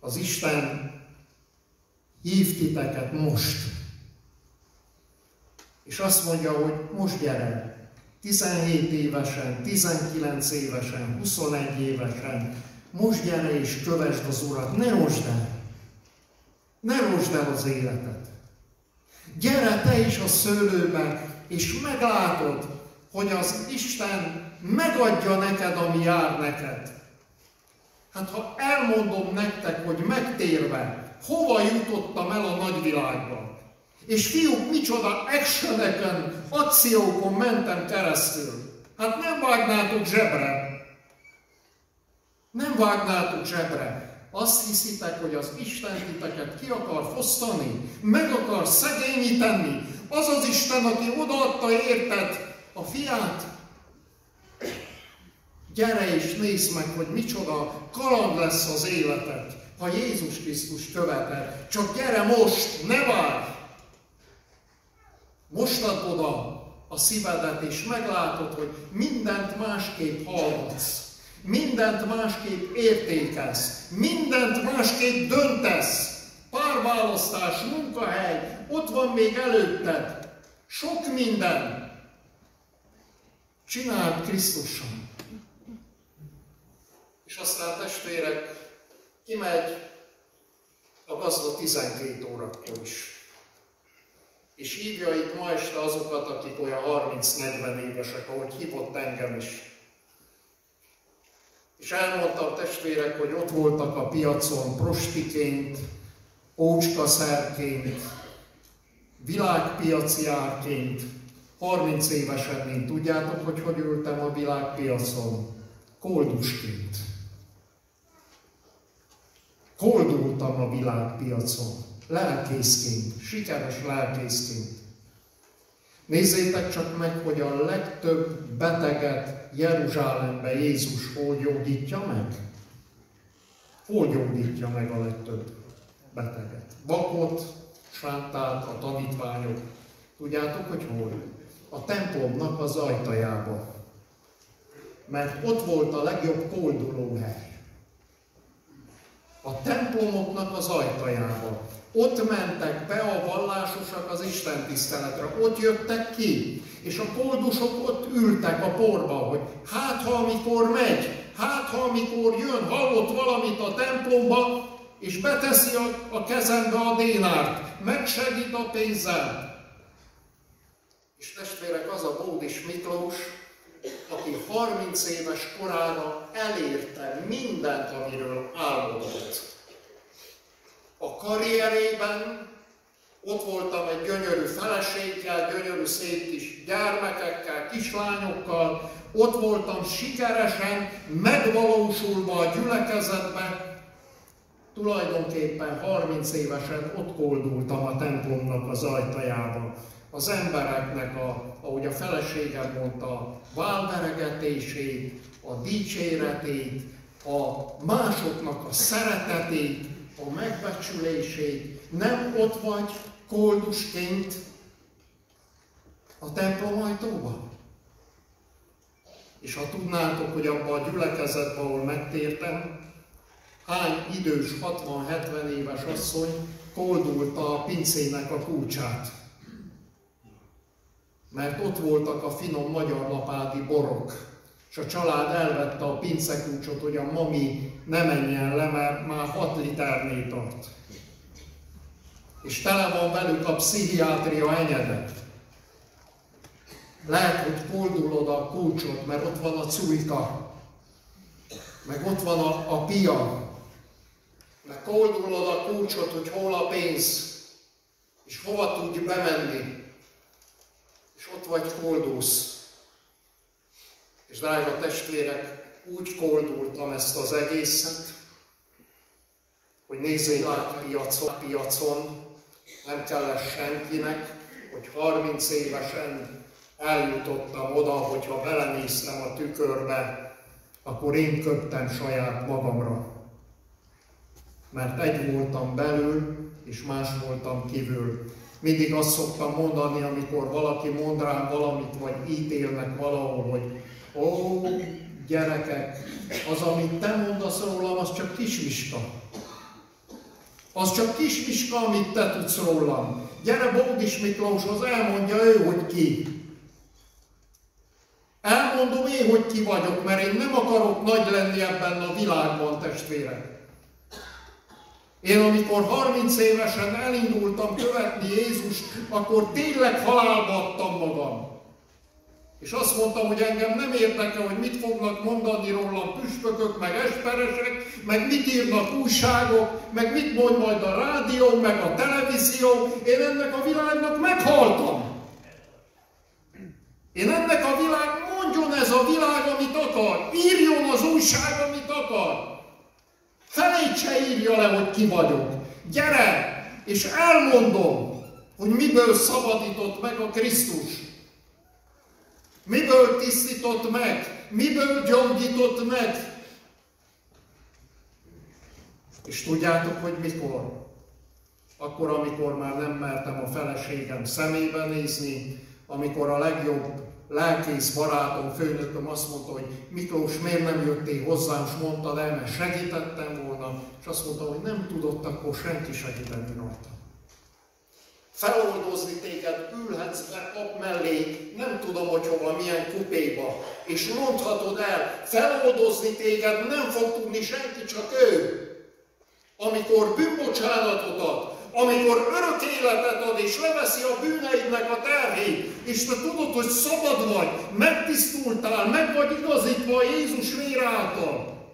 Speaker 5: az Isten hív titeket most. És azt mondja, hogy most gyere, 17 évesen, 19 évesen, 21 évesen, most gyere és kövesd az Urat, ne rosd el. Ne rosd el az életet. Gyere te is a szőlőbe, és meglátod, hogy az Isten megadja neked, ami jár neked. Hát ha elmondom nektek, hogy megtérve, hova jutottam el a nagyvilágban, és fiúk, micsoda actioneken, akciókon mentem keresztül, hát nem vágnátok zsebre. Nem vágnátok zsebre. Azt hiszitek, hogy az Isten titeket ki akar fosztani, meg akar szegényíteni. Az az Isten, aki odaadta érted a fiát, Gyere és nézd meg, hogy micsoda kaland lesz az életed, ha Jézus Krisztus követed. Csak gyere most, ne várj! Most add oda a szívedet, és meglátod, hogy mindent másképp hallgatsz, mindent másképp értékelsz, mindent másképp döntesz. Párválasztás, munkahely, ott van még előtted. Sok minden. Csináld Krisztussal. És aztán testvérek, kimegy a gazda 12 órakor is. És hívja itt ma este azokat, akik olyan 30-40 évesek, ahogy hívott engem is. És elmondta a testvérek, hogy ott voltak a piacon prostiként, ócskaszerként, világpiaci árként, 30 évesen, mint tudjátok, hogy hogy ültem a világpiacon? Koldusként. Koldultam a világpiacon, lelkészként, sikeres lelkészként. Nézzétek csak meg, hogy a legtöbb beteget Jeruzsálembe Jézus hol meg? Hol meg a legtöbb beteget? Vakot, sántát, a tanítványok. Tudjátok, hogy hol? A templomnak az ajtajába. Mert ott volt a legjobb koldulóhely a templomoknak az ajtajába. Ott mentek be a vallásosak az Isten tiszteletre, ott jöttek ki, és a koldusok ott ültek a porba, hogy hát ha amikor megy, hát ha amikor jön, hallott valamit a templomba, és beteszi a, a kezembe a dénárt, megsegít a pénzzel. És testvérek, az a Bódis Miklós, aki 30 éves korára elérte mindent, amiről álmodott. A karrierében ott voltam egy gyönyörű feleséggel, gyönyörű szép kis gyermekekkel, kislányokkal, ott voltam sikeresen, megvalósulva a gyülekezetben, tulajdonképpen 30 évesen ott koldultam a templomnak az ajtajába az embereknek, a, ahogy a feleségem mondta, válveregetését, a dicséretét, a másoknak a szeretetét, a megbecsülését. Nem ott vagy koldusként a templom? És ha tudnátok, hogy abban a gyülekezetben, ahol megtértem, hány idős, 60-70 éves asszony koldulta a pincének a kulcsát mert ott voltak a finom magyar lapádi borok, és a család elvette a pincekulcsot, hogy a mami ne menjen le, mert már 6 liternél tart. És tele van velük a pszichiátria enyedek. Lehet, hogy koldulod a kulcsot, mert ott van a cújka, meg ott van a, a pia, meg koldulod a kulcsot, hogy hol a pénz, és hova tudj bemenni és ott vagy koldulsz. És drága testvérek, úgy koldultam ezt az egészet, hogy nézzék piacon, piacon, nem kellett senkinek, hogy 30 évesen eljutottam oda, hogyha belenéztem a tükörbe, akkor én köptem saját magamra. Mert egy voltam belül, és más voltam kívül. Mindig azt szoktam mondani, amikor valaki mond rám valamit, vagy ítélnek valahol, hogy ó, gyerekek, az, amit te mondasz rólam, az csak kismiska. Az csak kismiska, amit te tudsz rólam. Gyere Bódis Miklóshoz, elmondja ő, hogy ki. Elmondom én, hogy ki vagyok, mert én nem akarok nagy lenni ebben a világban, testvérek. Én amikor 30 évesen elindultam követni Jézust, akkor tényleg halálba adtam magam. És azt mondtam, hogy engem nem érdekel, hogy mit fognak mondani rólam püspökök, meg esperesek, meg mit írnak újságok, meg mit mond majd a rádió, meg a televízió. Én ennek a világnak meghaltam. Én ennek a világ, mondjon ez a világ, amit akar. Írjon az újság, amit akar. Felét se írja le, hogy ki vagyok. Gyere, és elmondom, hogy miből szabadított meg a Krisztus. Miből tisztított meg, miből gyógyított meg. És tudjátok, hogy mikor? Akkor, amikor már nem mertem a feleségem szemébe nézni, amikor a legjobb lelkész barátom, főnököm azt mondta, hogy Miklós, miért nem jöttél hozzám, és mondta el, mert segítettem volna, és azt mondta, hogy nem tudott akkor senki segíteni rajta. Feloldozni téged, ülhetsz be pap mellé, nem tudom, hogy hova, milyen kupéba, és mondhatod el, feloldozni téged nem fog tudni senki, csak ő. Amikor bűnbocsánatot ad, amikor örök életet ad, és leveszi a bűneidnek a terhét, és te tudod, hogy szabad vagy, megtisztultál, meg vagy igazítva Jézus vér által.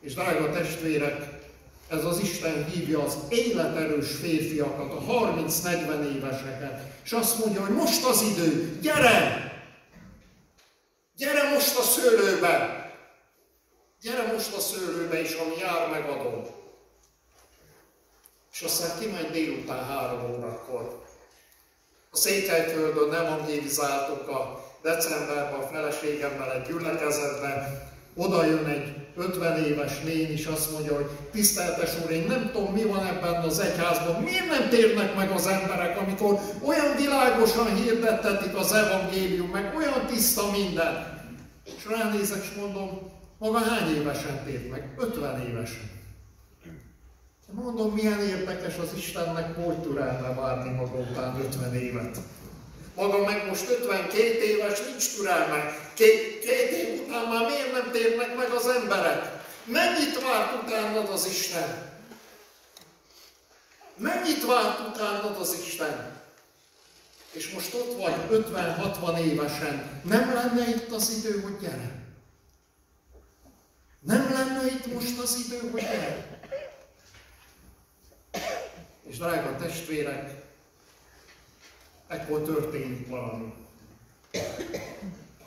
Speaker 5: És drága testvérek, ez az Isten hívja az életerős férfiakat, a 30-40 éveseket, és azt mondja, hogy most az idő, gyere! Gyere most a szőlőbe! Gyere most a szőlőbe, és ami jár, megadom. És aztán kimegy délután három órakor. A Székelyföldön nem evangélizáltuk a decemberben a feleségemmel egy gyülekezetbe, oda jön egy 50 éves lény, és azt mondja, hogy tiszteltes úr, én nem tudom, mi van ebben az egyházban, miért nem térnek meg az emberek, amikor olyan világosan hirdettetik az evangélium, meg olyan tiszta minden. És ránézek, és mondom, maga hány évesen tért meg? 50 évesen. Mondom, milyen érdekes az Istennek, hogy türelme várni maga után 50 évet. Maga meg most 52 éves, nincs türelme. Két, két év után már miért nem térnek meg az emberek? Mennyit várt utánad az Isten? Mennyit várt utánad az Isten? És most ott vagy 50-60 évesen. Nem lenne itt az idő, hogy gyere? Nem lenne itt most az idő, hogy gyere? És drága testvérek, ekkor történik valami.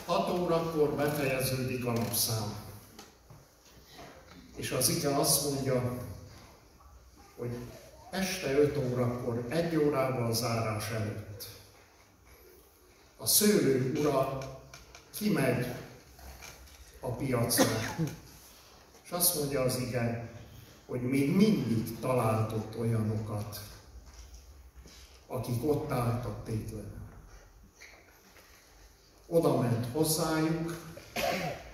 Speaker 5: 6 órakor befejeződik a napszám. És az ige azt mondja, hogy este 5 órakor, egy órával zárás előtt a szőlő ura kimegy a piacra, és azt mondja az ige, hogy még mindig találtott olyanokat, akik ott álltak tétlenül. Oda ment hozzájuk,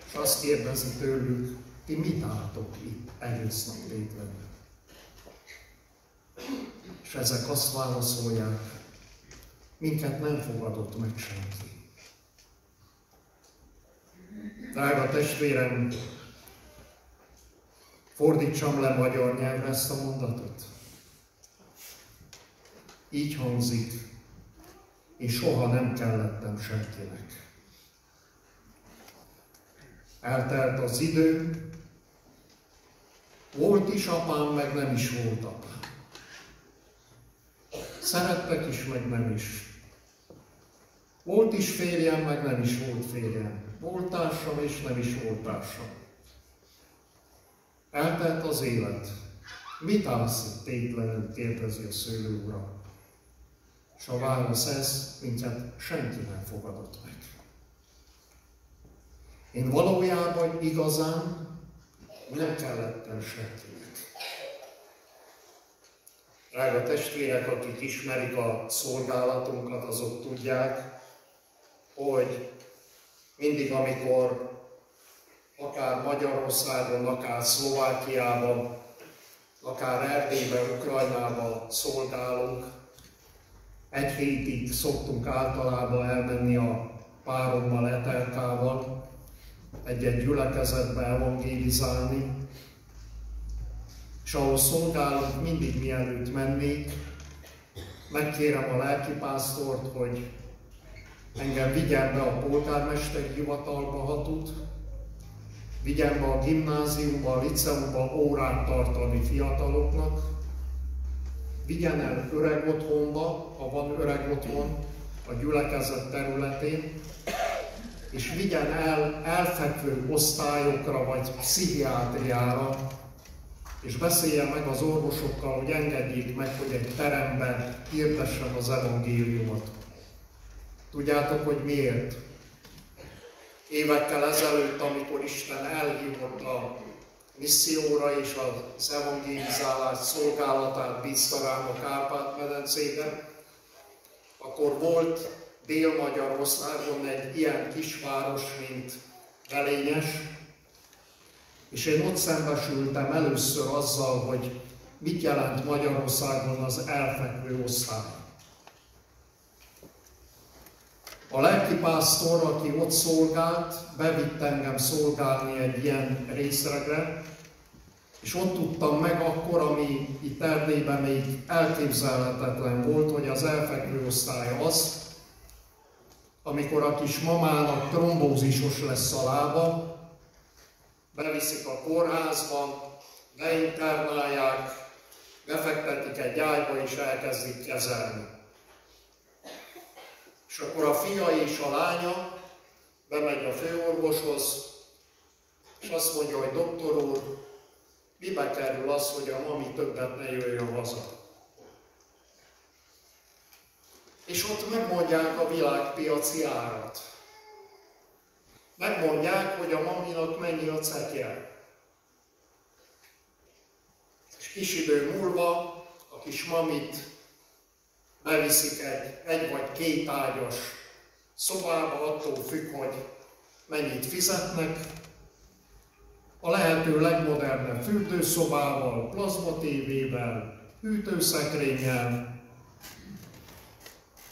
Speaker 5: és azt kérdezi tőlük, ti mit álltok itt egész nap tétlenül? És ezek azt válaszolják, minket nem fogadott meg senki. Drága testvérem, Fordítsam le magyar nyelvre ezt a mondatot. Így hangzik, és soha nem kellettem senkinek. Eltelt az idő, volt is apám, meg nem is volt apám. Szerettek is, meg nem is. Volt is férjem, meg nem is volt férjem. Volt társam, és nem is volt társam. Eltelt az élet. Mit állsz tétlenül, kérdezi a szőlő ura. És a válasz ez, minket senki nem fogadott meg. Én valójában igazán nem kellettem senkinek. Drága testvérek, akik ismerik a szolgálatunkat, azok tudják, hogy mindig, amikor akár Magyarországon, akár Szlovákiában, akár Erdélyben, Ukrajnában szolgálunk. Egy hétig szoktunk általában elmenni a párommal, Etelkával, egy-egy gyülekezetbe evangélizálni, és ahol szolgálunk, mindig mielőtt mennék, megkérem a lelkipásztort, hogy engem vigyen be a polgármester hivatalba, ha tud, vigyen be a gimnáziumba, a liceumba órát tartani fiataloknak, vigyen el öreg otthonba, ha van öreg otthon, a gyülekezet területén, és vigyen el elfekvő osztályokra vagy pszichiátriára, és beszéljen meg az orvosokkal, hogy engedjék meg, hogy egy teremben hirdessem az evangéliumot. Tudjátok, hogy miért? Évekkel ezelőtt, amikor Isten elhívott a misszióra és az evangélizálás szolgálatát bízta rám a Kárpát-medencében, akkor volt Dél-Magyarországon egy ilyen kisváros, mint Velényes, és én ott szembesültem először azzal, hogy mit jelent Magyarországon az elfekvő osztály. A lelkipásztor, aki ott szolgált, bevitt engem szolgálni egy ilyen részregre, és ott tudtam meg akkor, ami itt Erdélyben még elképzelhetetlen volt, hogy az elfekvő osztály az, amikor a kis mamának trombózisos lesz a lába, beviszik a kórházba, beinternálják, befektetik egy ágyba és elkezdik kezelni. És akkor a fia és a lánya bemegy a főorvoshoz, és azt mondja, hogy doktor úr, mibe kerül az, hogy a mami többet ne jöjjön haza. És ott megmondják a világpiaci árat. Megmondják, hogy a maminak mennyi a cekje. És kis idő múlva a kis mamit beviszik egy, egy vagy két ágyas szobába, attól függ, hogy mennyit fizetnek, a lehető legmodernebb fürdőszobával, plazma tévével, hűtőszekrényel,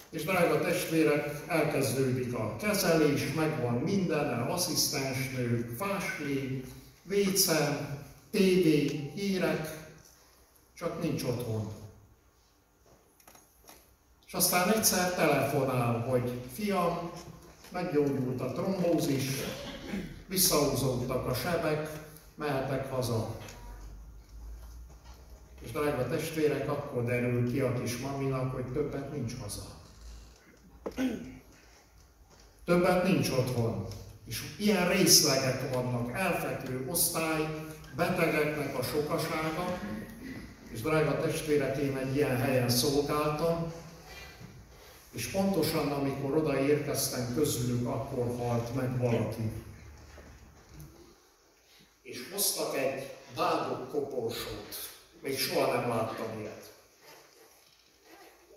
Speaker 5: és drága testvérek, elkezdődik a kezelés, megvan minden, asszisztensnők, fásli, vécen, tévé, hírek, csak nincs otthon. És aztán egyszer telefonál, hogy fiam, meggyógyult a trombózis, visszahúzódtak a sebek, mehetek haza. És drága testvérek, akkor derül ki a kis maminak, hogy többet nincs haza. Többet nincs otthon. És ilyen részlegek vannak, elfekvő osztály, betegeknek a sokasága, és drága testvérek, én egy ilyen helyen szolgáltam, és pontosan amikor odaérkeztem közülük, akkor halt meg valaki és hoztak egy bádok koporsót. Még soha nem láttam ilyet.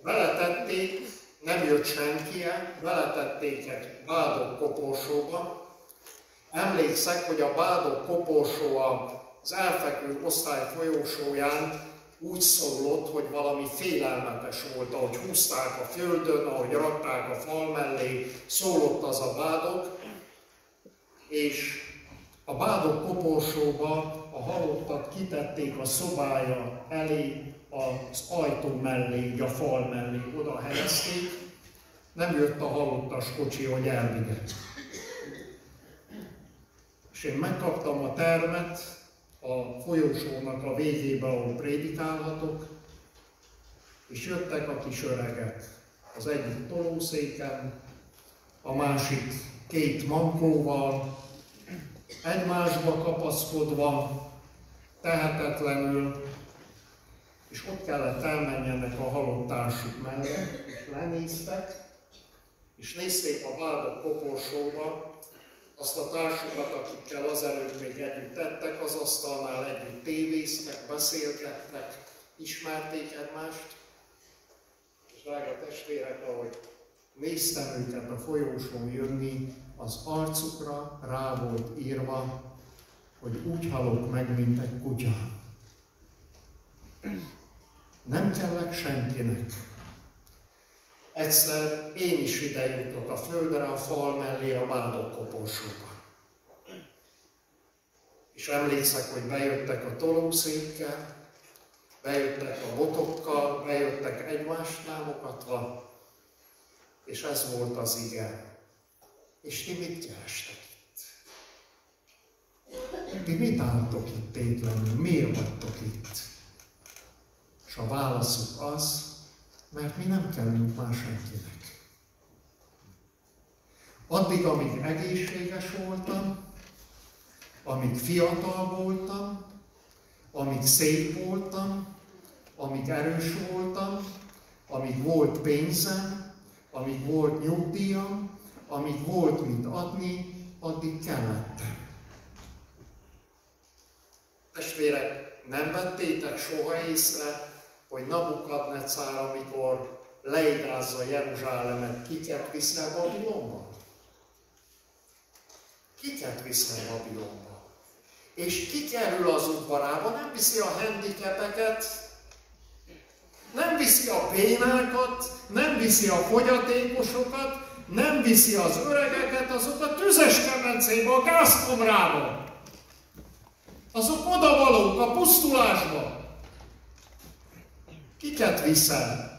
Speaker 5: Beletették, nem jött senki el, beletették egy bádok koporsóba. Emlékszek, hogy a bádok koporsó az elfekvő osztály folyósóján úgy szólott, hogy valami félelmetes volt, ahogy húzták a földön, ahogy rakták a fal mellé, szólott az a bádok, és a bádok koporsóba a halottat kitették a szobája elé, az ajtó mellé, a fal mellé oda helyezték. Nem jött a halottas kocsi, hogy elvigye. És én megkaptam a termet a folyosónak a végébe, ahol prédikálhatok, és jöttek a kis öregek. Az egyik tolószéken, a másik két mankóval, egymásba kapaszkodva, tehetetlenül, és ott kellett elmenjenek a halott társuk mellé, és lenéztek, és nézték a vádok koporsóba azt a társukat, akikkel azelőtt még együtt tettek az asztalnál, együtt tévéztek, beszélgettek, ismerték egymást, és drága testvérek, ahogy néztem őket a folyósón jönni, az arcukra rá volt írva, hogy úgy halok meg, mint egy kutya. Nem kellek senkinek. Egyszer én is ide jutok a földre, a fal mellé, a vádok koporsóba. És emlékszek, hogy bejöttek a tolószékkel, bejöttek a botokkal, bejöttek egymást támogatva, és ez volt az ige. És ti mit kerestek itt? Ti mit álltok itt tétlenül? Miért vagytok itt? És a válaszuk az, mert mi nem kellünk már senkinek. Addig, amíg egészséges voltam, amíg fiatal voltam, amíg szép voltam, amíg erős voltam, amíg volt pénzem, amíg volt nyugdíjam, amíg volt mit adni, addig kellett. Testvérek, nem vettétek soha észre, hogy Nabukadnecár, amikor leigázza Jeruzsálemet, kiket viszel Babilonba? Kiket viszel Babilonba? És ki kerül az udvarába? Nem viszi a handicapeket, nem viszi a bénákat, nem viszi a fogyatékosokat, nem viszi az öregeket, azok a tüzes kemencébe, a gázkomrába. Azok odavalók a pusztulásba. Kiket viszel?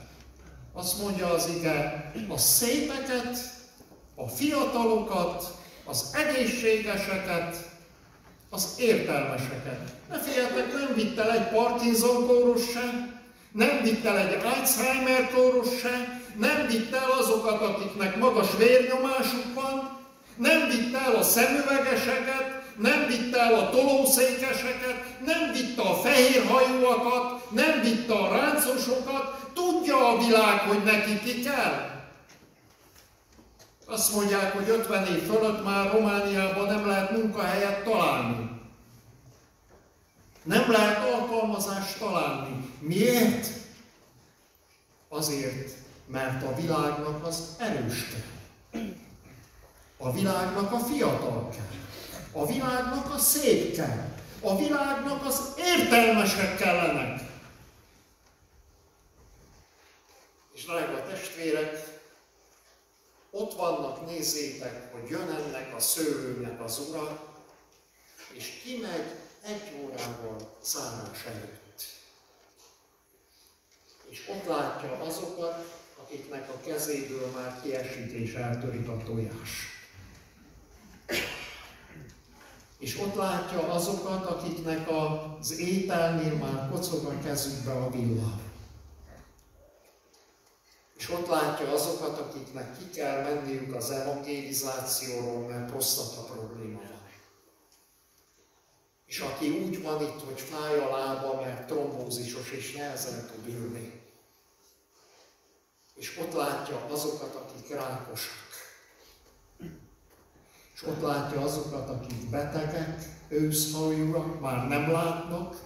Speaker 5: Azt mondja az ige, a szépeket, a fiatalokat, az egészségeseket, az értelmeseket. Ne figyeljetek, nem vitt el egy Parkinson kórus se, nem vitt el egy Alzheimer kórus se, nem vitt el azokat, akiknek magas vérnyomásuk van, nem vitt el a szemüvegeseket, nem vitte el a tolószékeseket, nem vitte a fehérhajúakat, nem vitte a ráncosokat, tudja a világ, hogy neki ki kell. Azt mondják, hogy 50 év fölött már Romániában nem lehet munkahelyet találni. Nem lehet alkalmazást találni. Miért? Azért, mert a világnak az erős kell. A világnak a fiatal kell. A világnak a szép kell. A világnak az értelmesek kellenek. És drága testvérek, ott vannak, nézzétek, hogy jön ennek a szőlőnek az ura, és kimegy egy órával zárás előtt. És ott látja azokat, akiknek a kezéből már kiesik és eltörik a tojás és ott látja azokat, akiknek az ételnél már kocog a kezükbe a villa. És ott látja azokat, akiknek ki kell menniük az evangelizációról, mert prostata probléma van. És aki úgy van itt, hogy fáj a lába, mert trombózisos és nehezen tud ülni. És ott látja azokat, akik rákosak és ott látja azokat, akik betegek, őszhajúak, már nem látnak,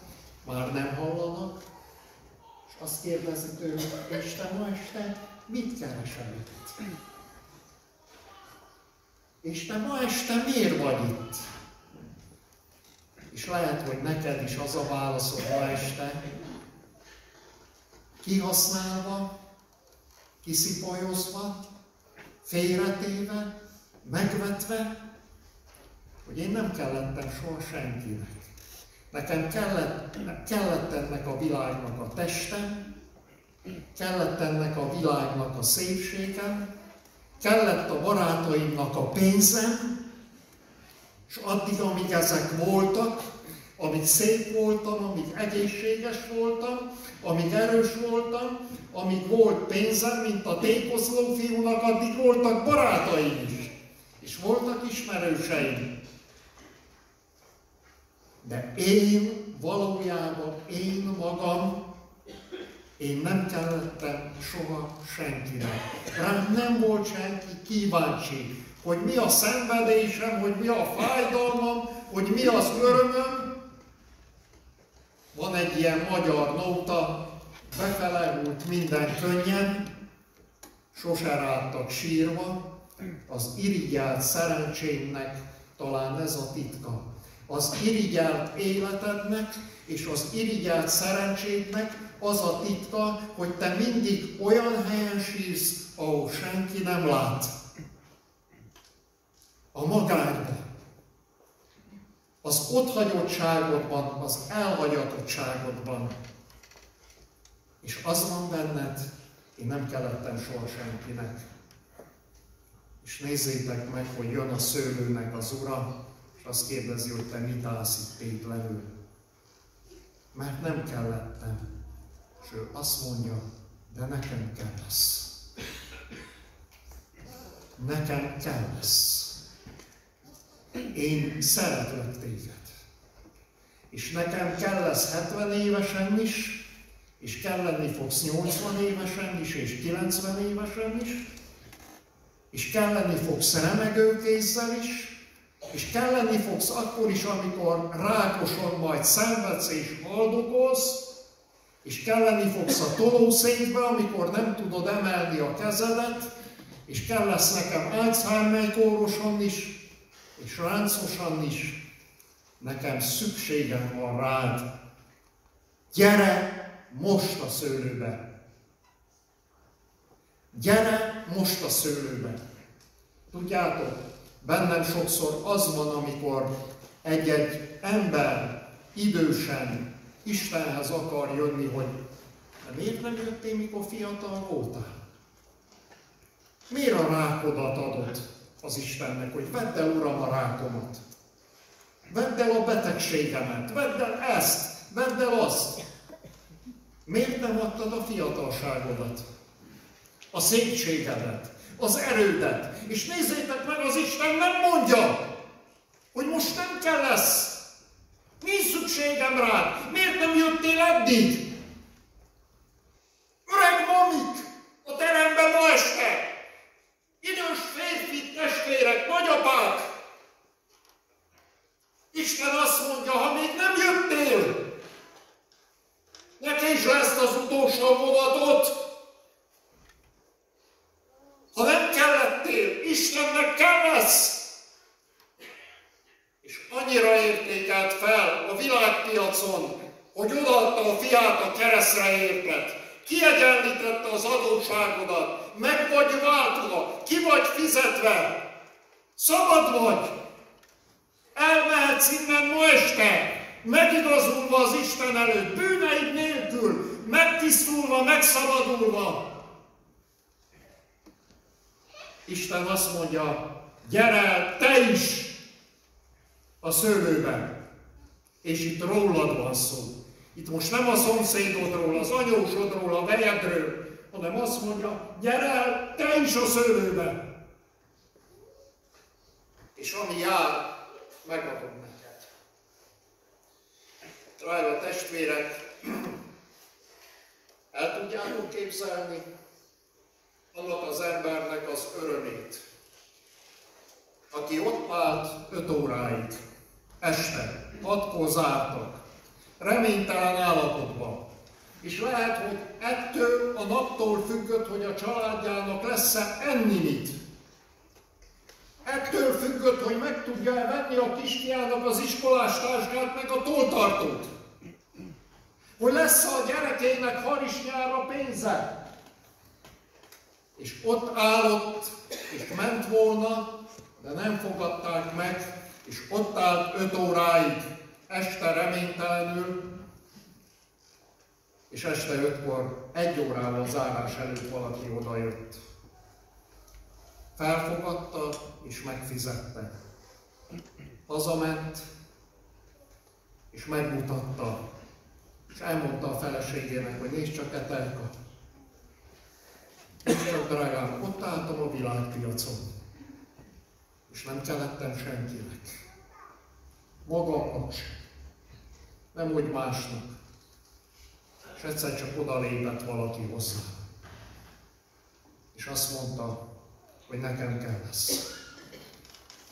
Speaker 5: már nem hallanak, és azt kérdezi tőlük, és te ma este mit keresel itt? És te ma este miért vagy itt? És lehet, hogy neked is az a válaszod ma este, kihasználva, kiszipolyozva, félretéve, megvetve, hogy én nem kellettem soha senkinek. Nekem kellett, kellett ennek a világnak a testem, kellett ennek a világnak a szépségem, kellett a barátaimnak a pénzem, és addig, amíg ezek voltak, amíg szép voltam, amíg egészséges voltam, amíg erős voltam, amíg volt pénzem, mint a tékozló fiúnak, addig voltak barátaim is, és voltak ismerőseim. De én valójában, én magam, én nem kellettem soha senkinek. Rám nem volt senki kíváncsi, hogy mi a szenvedésem, hogy mi a fájdalmam, hogy mi az örömöm. Van egy ilyen magyar nóta, befele volt minden könnyen, sose ráadtak sírva, az irigyelt szerencsémnek talán ez a titka az irigyelt életednek és az irigyelt szerencsédnek az a titka, hogy te mindig olyan helyen sírsz, ahol senki nem lát. A magányban. Az otthagyottságodban, az elhagyatottságodban. És az van benned, én nem kellettem soha senkinek. És nézzétek meg, hogy jön a szőlőnek az ura, és azt kérdezi, hogy te mit állsz itt tétlenül. Mert nem kellettem. És ő azt mondja, de nekem kell lesz. Nekem kell lesz. Én szeretlek téged. És nekem kell lesz 70 évesen is, és kell lenni fogsz 80 évesen is, és 90 évesen is, és kell lenni fogsz remegő kézzel is, és kelleni fogsz akkor is, amikor rákosan majd szenvedsz és haldokolsz, És kelleni fogsz a tolószékbe, amikor nem tudod emelni a kezedet, és kell lesz nekem Alzheimer kórosan is, és ráncosan is, nekem szükségem van rád. Gyere most a szőlőbe! Gyere most a szőlőbe! Tudjátok, bennem sokszor az van, amikor egy-egy ember idősen Istenhez akar jönni, hogy miért nem jöttél, mikor fiatal voltál? Miért a rákodat adott az Istennek, hogy vedd el, Uram, a rákomat? Vedd el a betegségemet, vedd el ezt, vedd el azt. Miért nem adtad a fiatalságodat? A szépségedet, az erődet. És nézzétek meg, az Isten nem mondja, hogy most nem kell lesz. Nincs szükségem rád. Miért nem jöttél eddig? Öreg mamik a teremben ma este. Idős férfi testvérek, nagyapák. Isten azt mondja, ha még nem jöttél, neki is lesz az utolsó vonatot. Ha nem kellettél, Istennek kell lesz. És annyira értékelt fel a világpiacon, hogy odaadta a fiát a keresztre értet. Kiegyenlítette az adósságodat, meg vagy váltva, ki vagy fizetve, szabad vagy. Elmehetsz innen ma este, megigazulva az Isten előtt, bűneid nélkül, megtisztulva, megszabadulva. Isten azt mondja, gyere te is a szőlőben. És itt rólad van szó. Itt most nem a szomszédodról, az anyósodról, a vejedről, hanem azt mondja, gyere el te is a szőlőbe. És ami jár, megadom neked. Drága testvérek, el tudjátok képzelni annak az embernek az örömét, aki ott állt öt óráig, este, hatkor zártak, reménytelen állapotban, és lehet, hogy ettől a naptól függött, hogy a családjának lesz-e enni mit. Ettől függött, hogy meg tudja-e venni a kisfiának az iskolás táskát, meg a toltartót. Hogy lesz a gyerekének harisnyára pénze. És ott állott, és ment volna, de nem fogadták meg, és ott állt öt óráig, este reménytelenül, és este ötkor, egy órával zárás előtt valaki odajött. Felfogadta és megfizette. Hazament, és megmutatta, és elmondta a feleségének, hogy nézd csak. Nézd csak, drágám, ott álltam a világpiacon, és nem kellettem senkinek. Magamnak sem. Nem úgy másnak. És egyszer csak odalépett valaki hozzá. És azt mondta, hogy nekem kell lesz.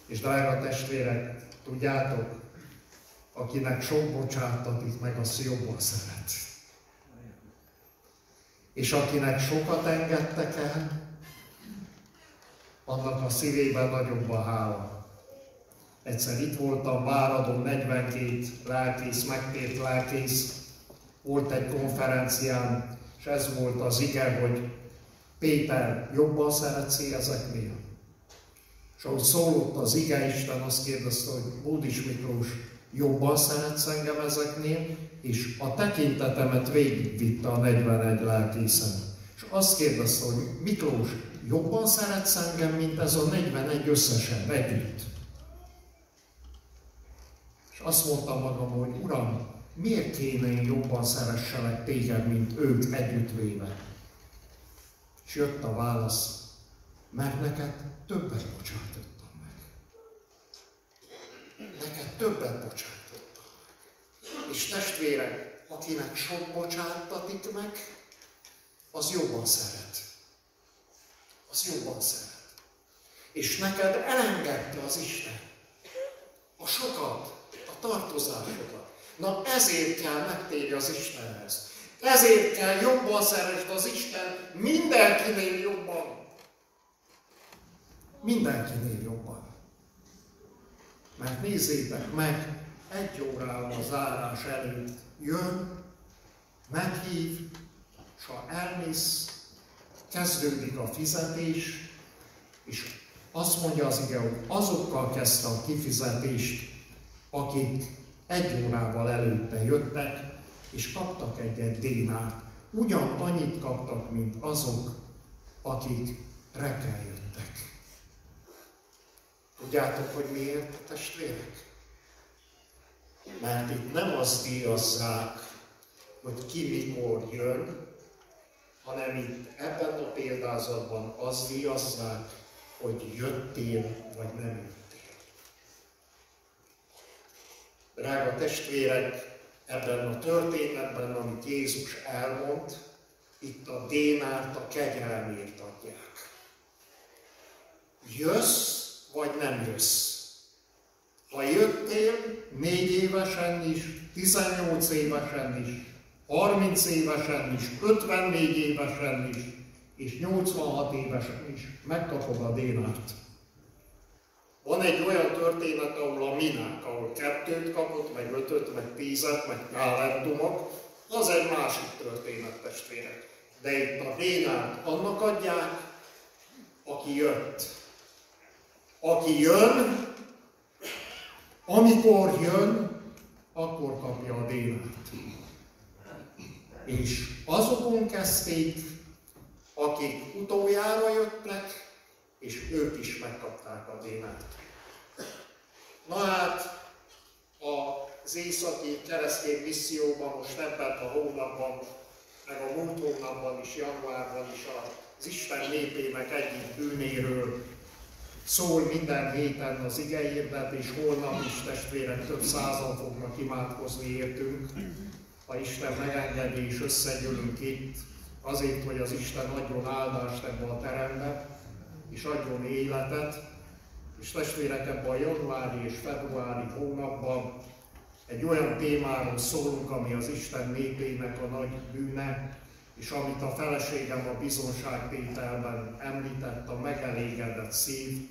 Speaker 5: És drága testvérek, tudjátok, akinek sok bocsátatik meg, az jobban szeret. És akinek sokat engedtek el, annak a szívében nagyobb a hála. Egyszer itt voltam Váradon, 42 lelkész, megtért lelkész, volt egy konferencián, és ez volt az ige, hogy Péter, jobban szeretsz ezeknél? És ahogy szólott az ige, Isten azt kérdezte, hogy Bódis Miklós, jobban szeretsz engem ezeknél, és a tekintetemet végigvitte a 41 lelkészen. És azt kérdezte, hogy Miklós, jobban szeretsz engem, mint ez a 41 összesen együtt? És azt mondtam magam, hogy Uram, miért kéne én jobban szeresselek téged, mint ők együttvéve? És jött a válasz, mert neked többet bocsátottam meg. Neked többet bocsátottam. És testvérek, akinek sok bocsátatik meg, az jobban szeret. Az jobban szeret. És neked elengedte az Isten a sokat, a tartozásokat. Na ezért kell megtérni az Istenhez. Ezért kell jobban szeresd az Isten, mindenkinél jobban. Mindenkinél jobban. Mert nézzétek meg, egy órával a zárás előtt jön, meghív, és ha elmész, kezdődik a fizetés, és azt mondja az ige, hogy azokkal kezdte a kifizetést, akik egy órával előtte jöttek, és kaptak egy dénárt. Ugyan annyit kaptak, mint azok, akik reggel jöttek. Tudjátok, hogy miért, testvérek? Mert itt nem az díjazzák, hogy ki mikor jön, hanem itt ebben a példázatban az díjazzák, hogy jöttél, vagy nem jöttél. Drága testvérek, ebben a történetben, amit Jézus elmond, itt a dénárt a kegyelmért adják. Jössz, vagy nem jössz? Ha jöttél négy évesen is, 18 évesen is, 30 évesen is, 54 évesen is, és 86 évesen is megkapod a dénárt. Van egy olyan történet, ahol a minák, ahol kettőt kapott, meg ötöt, meg tízet, meg talentumok, az egy másik történet, testvérek. De itt a dénárt annak adják, aki jött. Aki jön, amikor jön, akkor kapja a dénárt. És azokon kezdték, akik utoljára jöttek, és ők is megkapták a dénárt. Na hát, az északi keresztény misszióban most ebben a hónapban, meg a múlt hónapban is, januárban is az Isten népének egyik bűnéről szól minden héten az igehirdet, és holnap is testvérek több százan fognak imádkozni értünk. Ha Isten megengedi és összegyűlünk itt, azért, hogy az Isten adjon áldást ebbe a terembe, és adjon életet, és testvérek ebben a januári és februári hónapban egy olyan témáról szólunk, ami az Isten népének a nagy bűne, és amit a feleségem a bizonságtételben említett, a megelégedett szív,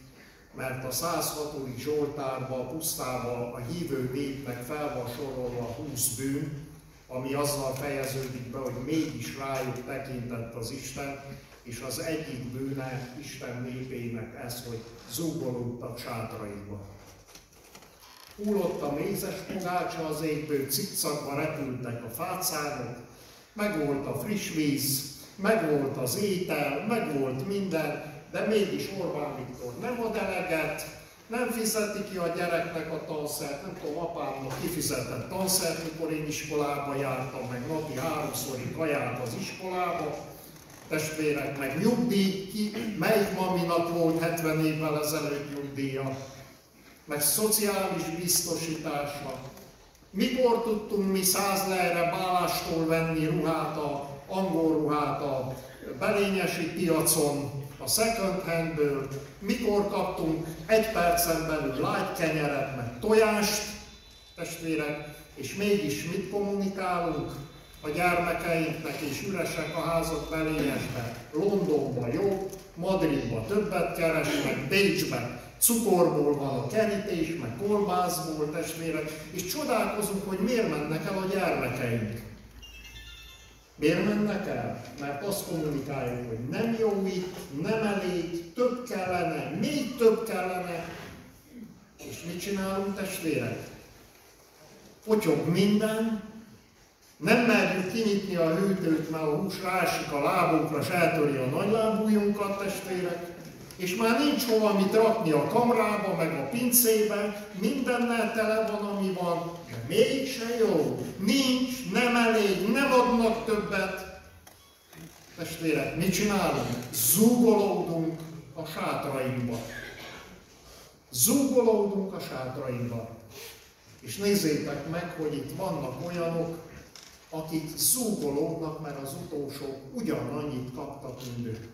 Speaker 5: mert a 106. Zsoltárban, a pusztában a hívő népnek fel van sorolva 20 bűn, ami azzal fejeződik be, hogy mégis rájuk tekintett az Isten, és az egyik bűne Isten népének ez, hogy zúgolódtak sátraikba. Hullott a mézes pogácsa az égből, cikcakba repültek a fácánok, meg volt a friss víz, meg volt az étel, meg volt minden, de mégis Orbán Viktor nem ad eleget, nem fizeti ki a gyereknek a tanszert, nem tudom, apámnak kifizetett tanszert, mikor én iskolába jártam, meg napi háromszori kaját az iskolába, testvérek, meg nyugdíj, ki, melyik maminak volt 70 évvel ezelőtt nyugdíja, meg szociális biztosítása. Mikor tudtunk mi száz lejre bálástól venni ruhát, a angol ruhát a belényesi piacon, a second handből, mikor kaptunk egy percen belül lágy kenyeret, meg tojást, testvérek, és mégis mit kommunikálunk a gyermekeinknek, és üresek a házak belényesben. Londonban jó, Madridban többet keresnek, Bécsben cukorból van a kerítés, meg kolbászból, testvérek, és csodálkozunk, hogy miért mennek el a gyermekeink. Miért mennek el? Mert azt kommunikáljuk, hogy nem jó itt, nem elég, több kellene, még több kellene. És mit csinálunk testvérek? Potyog minden, nem merjük kinyitni a hűtőt, mert a hús rásik a lábunkra, és eltöri a nagylábújunkat, testvérek és már nincs hova mit rakni a kamrába, meg a pincébe, mindennel tele van, ami van, de mégse jó. Nincs, nem elég, nem adnak többet. Testvérek, mit csinálunk? Zúgolódunk a sátrainkba. Zúgolódunk a sátrainkba. És nézzétek meg, hogy itt vannak olyanok, akik zúgolódnak, mert az utolsók ugyanannyit kaptak, mint ők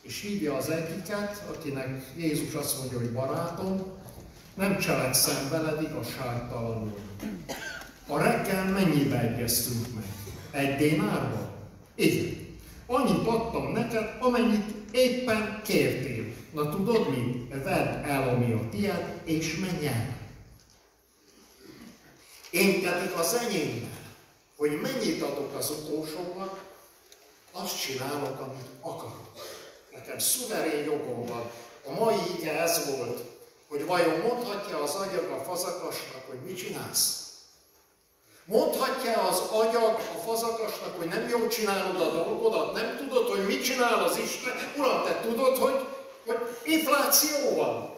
Speaker 5: és hívja az egyiket, akinek Jézus azt mondja, hogy barátom, nem cselekszem veled igazságtalanul. A reggel mennyibe egyeztünk meg? Egy dénárba? Igen. Annyit adtam neked, amennyit éppen kértél. Na tudod mi? Vedd el, ami a tiéd, és menj el. Én pedig az enyémmel, hogy mennyit adok az utolsónak, azt csinálok, amit akarok. Nekem szuverén jogom van. A mai ige ez volt, hogy vajon mondhatja az agyag a fazakasnak, hogy mit csinálsz? Mondhatja az agyag a fazakasnak, hogy nem jól csinálod a dolgodat, nem tudod, hogy mit csinál az Isten. Uram, te tudod, hogy, hogy infláció van.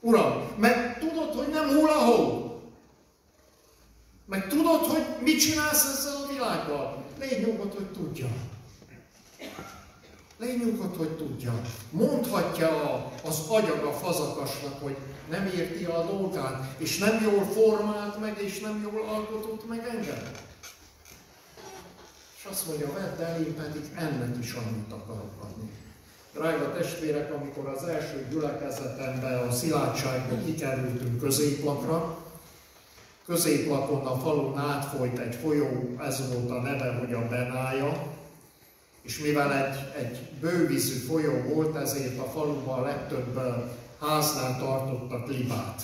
Speaker 5: Uram, meg tudod, hogy nem hull a. Meg tudod, hogy mit csinálsz ezzel a világgal. Légy nyugodt, hogy tudja. Légy nyugodt, hogy tudja. Mondhatja az agyag a fazakasnak, hogy nem érti a dolgát, és nem jól formált meg, és nem jól alkotott meg engem. És azt mondja, vedd el, én pedig ennek is annyit akarok adni. Drága testvérek, amikor az első gyülekezetemben a szilárdságban kikerültünk középlakra, középlakon a falun átfolyt egy folyó, ez volt a neve, hogy a Benája, és mivel egy, egy bővízű folyó volt, ezért a faluban a legtöbb háznál tartottak libát.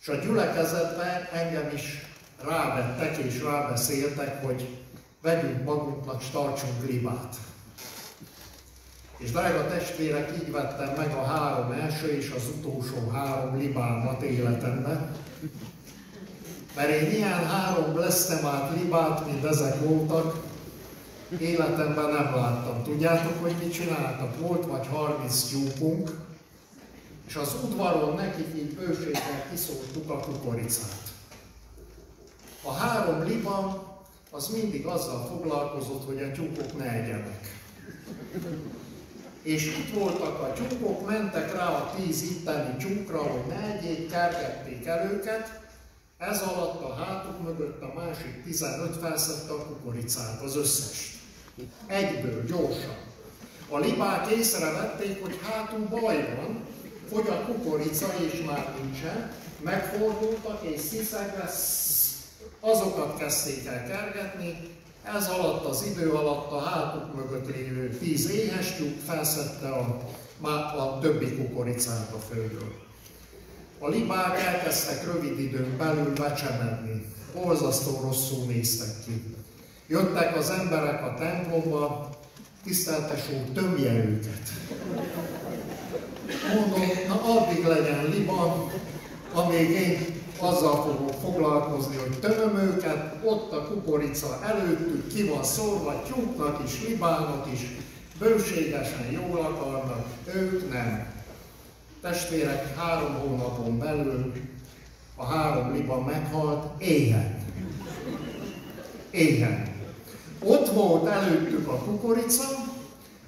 Speaker 5: És a gyülekezetben engem is rávettek és rábeszéltek, hogy vegyünk magunknak, és tartsunk libát. És drága testvérek, így vettem meg a három első és az utolsó három libámat életemben. Mert én ilyen három blesztem át libát, mint ezek voltak, életemben nem láttam. Tudjátok, hogy mit csináltak? Volt vagy 30 tyúkunk, és az udvaron nekik így bőséggel kiszóltuk a kukoricát. A három liba az mindig azzal foglalkozott, hogy a tyúkok ne egyenek. És itt voltak a tyúkok, mentek rá a tíz itteni tyúkra, hogy ne egyék, kergették el őket, ez alatt a hátuk mögött a másik 15 felszedte a kukoricát, az összes. Egyből, gyorsan. A libák észrevették, hogy hátul baj van, fogy a kukorica, és már nincsen, megfordultak, és sziszegve azokat kezdték el kergetni, ez alatt az idő alatt a hátuk mögött lévő tíz éhes tyúk felszette a, a többi kukoricát a földről. A libák elkezdtek rövid időn belül becsemedni, borzasztó rosszul néztek ki. Jöttek az emberek a templomba, tiszteltes úr, tömje őket. Mondom, na addig legyen liba, amíg én azzal fogok foglalkozni, hogy tömöm őket, ott a kukorica előttük ki van szórva, tyúknak is, libának is, bőségesen jól akarnak, ők nem. Testvérek, három hónapon belül a három liba meghalt, éhen. Éhen. Ott volt előttük a kukorica,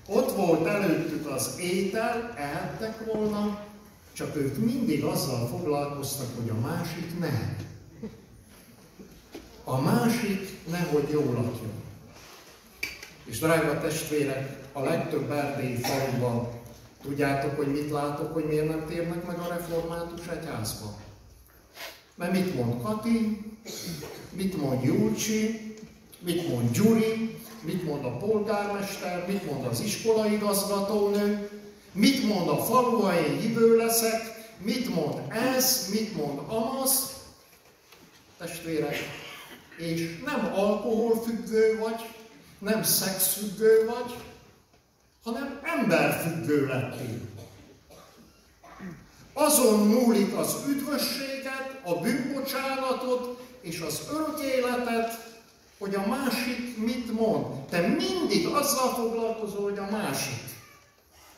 Speaker 5: ott volt előttük az étel, ehettek volna, csak ők mindig azzal foglalkoztak, hogy a másik ne. A másik nehogy jól lakjon. És drága testvérek, a legtöbb erdélyi faluban tudjátok, hogy mit látok, hogy miért nem térnek meg a református egyházba? Mert mit mond Kati, mit mond Júlcsi, mit mond Gyuri, mit mond a polgármester, mit mond az iskolaigazgatónő, Mit mond a falu, ha én hívő leszek? Mit mond ez? Mit mond amaz? Testvérek, és nem alkoholfüggő vagy, nem szexfüggő vagy, hanem emberfüggő lettél. Azon múlik az üdvösséget, a bűnbocsánatot és az örök életet, hogy a másik mit mond. Te mindig azzal foglalkozol, hogy a másik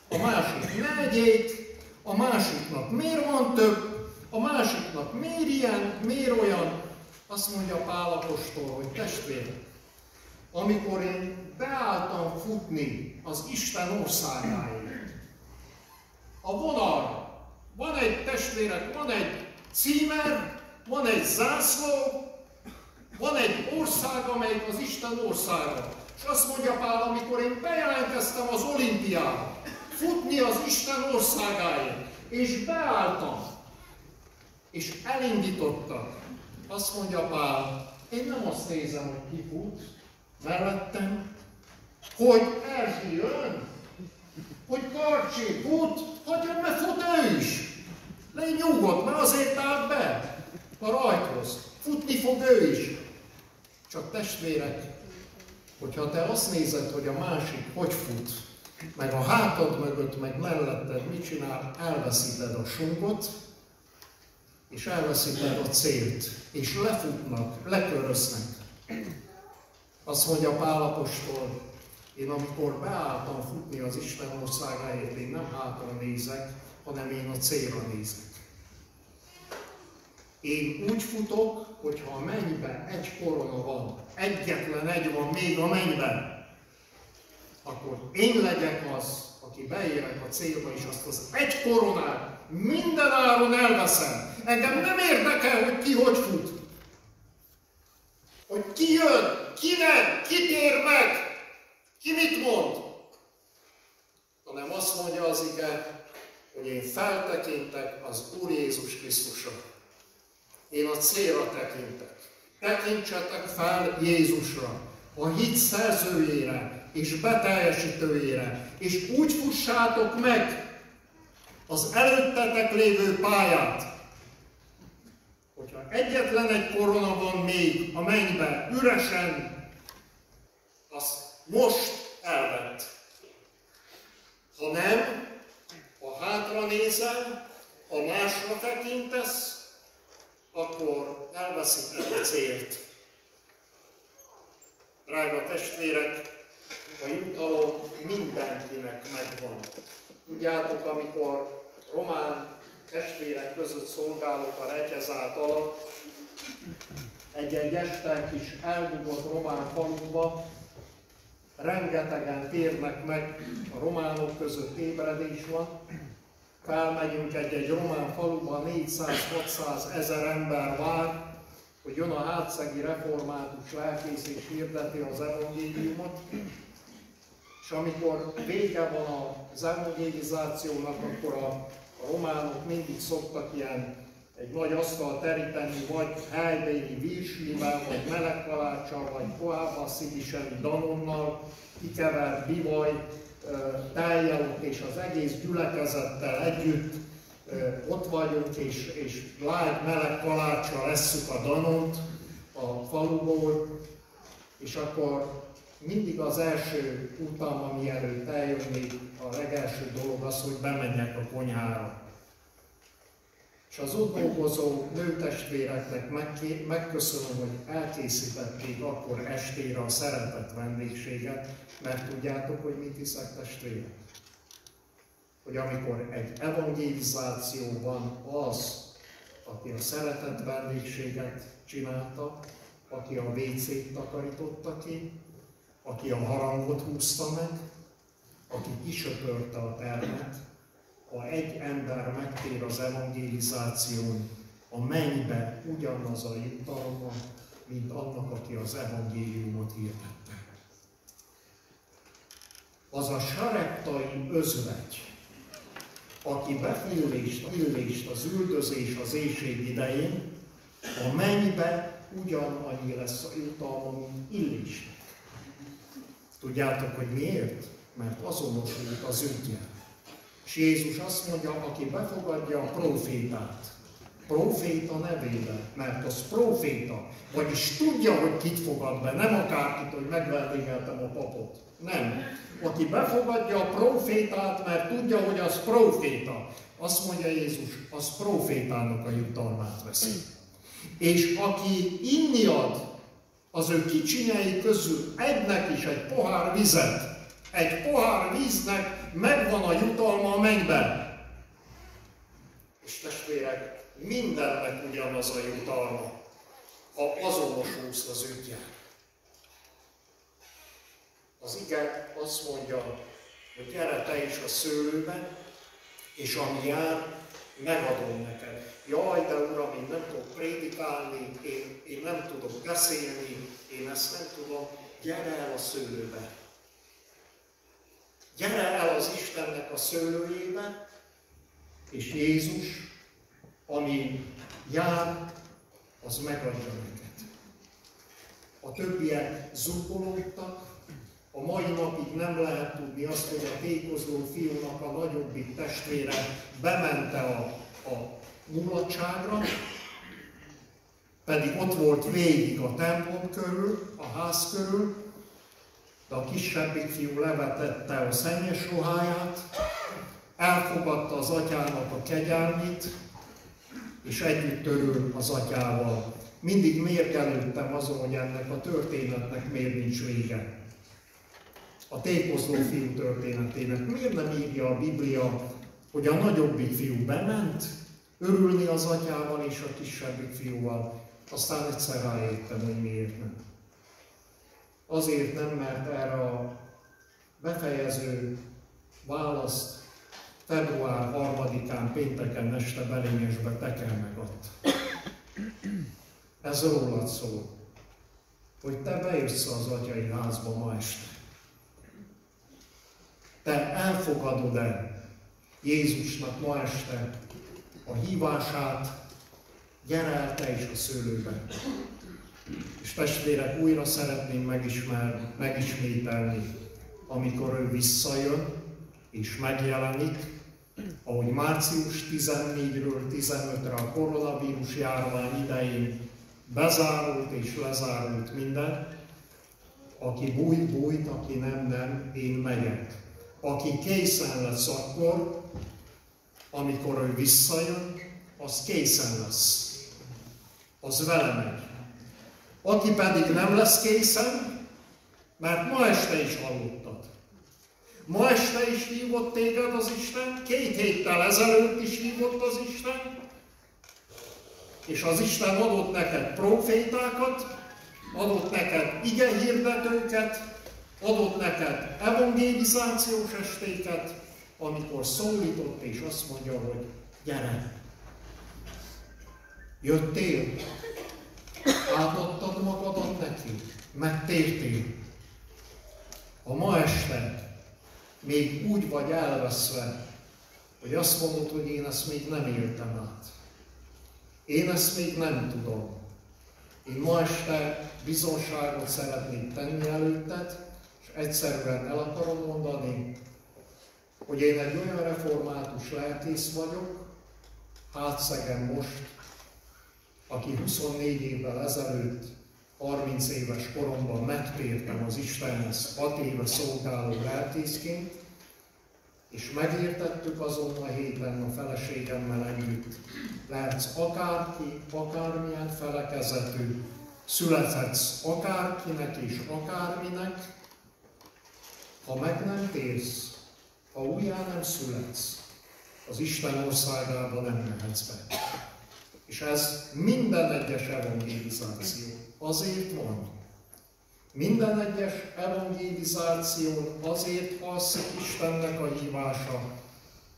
Speaker 5: a másik negyét, a másiknak miért van több, a másiknak miért ilyen, miért olyan. Azt mondja Pál Apostol, hogy testvér, amikor én beálltam futni az Isten országáért, a vonalra, van egy testvérek, van egy címer, van egy zászló, van egy ország, amely az Isten országa. És azt mondja Pál, amikor én bejelentkeztem az olimpiára, futni az Isten országáért. És beálltam. és elindítottak. Azt mondja Pál, én nem azt nézem, hogy ki fut mellettem, hogy Erzsi jön, hogy Karcsi fut, hagyjon, mert fut ő is. Légy nyugodt, mert azért állt be a rajthoz. Futni fog ő is. Csak testvérek, hogyha te azt nézed, hogy a másik hogy fut, meg a hátad mögött, meg melletted mit csinál, elveszíted a sungot, és elveszíted a célt, és lefutnak, leköröznek. Azt mondja Pálapostól, én amikor beálltam futni az Isten országáért, én nem hátra nézek, hanem én a célra nézek. Én úgy futok, hogyha a mennyben egy korona van, egyetlen egy van még a mennyben, akkor én legyek az, aki beérek a célba, és azt az egy koronát minden áron elveszem. Engem nem érdekel, hogy ki hogy fut. Hogy ki jön, ki nem, ki tér meg, ki mit mond. Hanem azt mondja az ige, hogy én feltekintek az Úr Jézus Krisztusra. Én a célra tekintek. Tekintsetek fel Jézusra, a hit szerzőjére és beteljesítőjére, és úgy fussátok meg az előttetek lévő pályát, hogyha egyetlen egy korona van még a mennyben, üresen, azt most elvett. Ha nem, ha hátra nézel, ha másra tekintesz, akkor elveszíted a célt. Drága testvérek, a jutalom mindenkinek megvan. Tudjátok, amikor román testvérek között szolgálok a regyezát alatt, egy-egy este kis eldugott román faluba, rengetegen térnek meg, a románok között ébredés van, felmegyünk egy-egy román faluba, 400-600 ezer ember vár, hogy jön a hátszegi református lelkész és hirdeti az evangéliumot, és amikor vége van az evangélizációnak, akkor a, a románok mindig szoktak ilyen egy nagy asztal teríteni, vagy helybéli virslivel, vagy melegkaláccsal, vagy koába szidiseli danonnal, kikevert bivaj, tájjal és az egész gyülekezettel együtt ott vagyunk, és, és lágy, meleg kalácsra lesszük a danont a faluból, és akkor mindig az első utam, ami előtt eljönni, a legelső dolog az, hogy bemenjek a konyhára. És az ott dolgozó nőtestvéreknek megköszönöm, hogy elkészítették akkor estére a szeretett vendégséget, mert tudjátok, hogy mit hiszek testvérek? Hogy amikor egy evangelizáció van az, aki a szeretett vendégséget csinálta, aki a WC-t takarította ki, aki a harangot húzta meg, aki kisöpörte a termet, ha egy ember megtér az evangelizáción, a mennybe ugyanaz a jutalma, mint annak, aki az evangéliumot hirdette. Az a sarettai özvegy, aki befillést illést az üldözés az éjség idején, a mennybe ugyanannyi lesz a jutalma, mint illésnek. Tudjátok, hogy miért? Mert azonosulít az ügyel. És Jézus azt mondja, aki befogadja a profétát, proféta nevébe, mert az proféta, vagyis tudja, hogy kit fogad be, nem akárkit, hogy megvendégeltem a papot. Nem. Aki befogadja a profétát, mert tudja, hogy az proféta, azt mondja Jézus, az profétának a jutalmát veszi. És aki inni ad, az ő kicsinyei közül egynek is egy pohár vizet, egy pohár víznek megvan a jutalma a mennyben. És testvérek, mindennek ugyanaz a jutalma, ha azonosulsz az ügyel. Az ige azt mondja, hogy gyere te is a szőlőbe, és ami jár, megadom neked. Jaj, de Uram, én nem tudok prédikálni, én, én nem tudok beszélni, én ezt nem tudom. Gyere el a szőlőbe. Gyere el az Istennek a szőlőjébe, és Jézus, ami jár, az megadja neked. A többiek zurkolódtak, a mai napig nem lehet tudni azt, hogy a tékozló fiúnak a nagyobbik testvére bemente a, a mulatságra, pedig ott volt végig a templom körül, a ház körül, a kisebbik fiú levetette a szennyes ruháját, elfogadta az atyának a kegyelmét, és együtt törül az atyával. Mindig mérgelődtem azon, hogy ennek a történetnek miért nincs vége. A tékozló fiú történetének. Miért nem írja a Biblia, hogy a nagyobbik fiú bement, örülni az atyával és a kisebbik fiúval. Aztán egyszer rájöttem, hogy miért nem. Azért nem, mert erre a befejező választ február 3-án pénteken este Belényesbe tekel megadt. Ez rólad szól, hogy te bejössz az atyai házba ma este. Te elfogadod-e Jézusnak ma este a hívását, gyere el te is a szőlőbe. És testvérek, újra szeretném megismer, megismételni, amikor ő visszajön és megjelenik, ahogy március 14-ről 15-re a koronavírus járvány idején bezárult és lezárult minden, aki bújt, bújt, aki nem, nem, én megyek. Aki készen lesz akkor, amikor ő visszajön, az készen lesz. Az vele megy. Aki pedig nem lesz készen, mert ma este is hallottad. Ma este is hívott téged az Isten, két héttel ezelőtt is hívott az Isten, és az Isten adott neked profétákat, adott neked ige adott neked evangélizációs estéket, amikor szólított és azt mondja, hogy gyere. Jöttél, átadtad magadat neki, megtértél. A ma este még úgy vagy elveszve, hogy azt mondod, hogy én ezt még nem éltem át. Én ezt még nem tudom. Én ma este bizonságot szeretnék tenni előtted, és egyszerűen el akarom mondani, hogy én egy olyan református lelkész vagyok, hátszegem most, aki 24 évvel ezelőtt, 30 éves koromban megtértem az Istenhez 6 éve szolgáló lelkészként, és megértettük azon a héten a feleségemmel együtt. Lehetsz akárki, akármilyen felekezetű, születhetsz akárkinek és akárminek, ha meg nem térsz, ha újjá nem születsz, az Isten országába nem mehetsz be. És ez minden egyes evangélizáció. Azért van. Minden egyes evangélizáción azért alszik Istennek a hívása,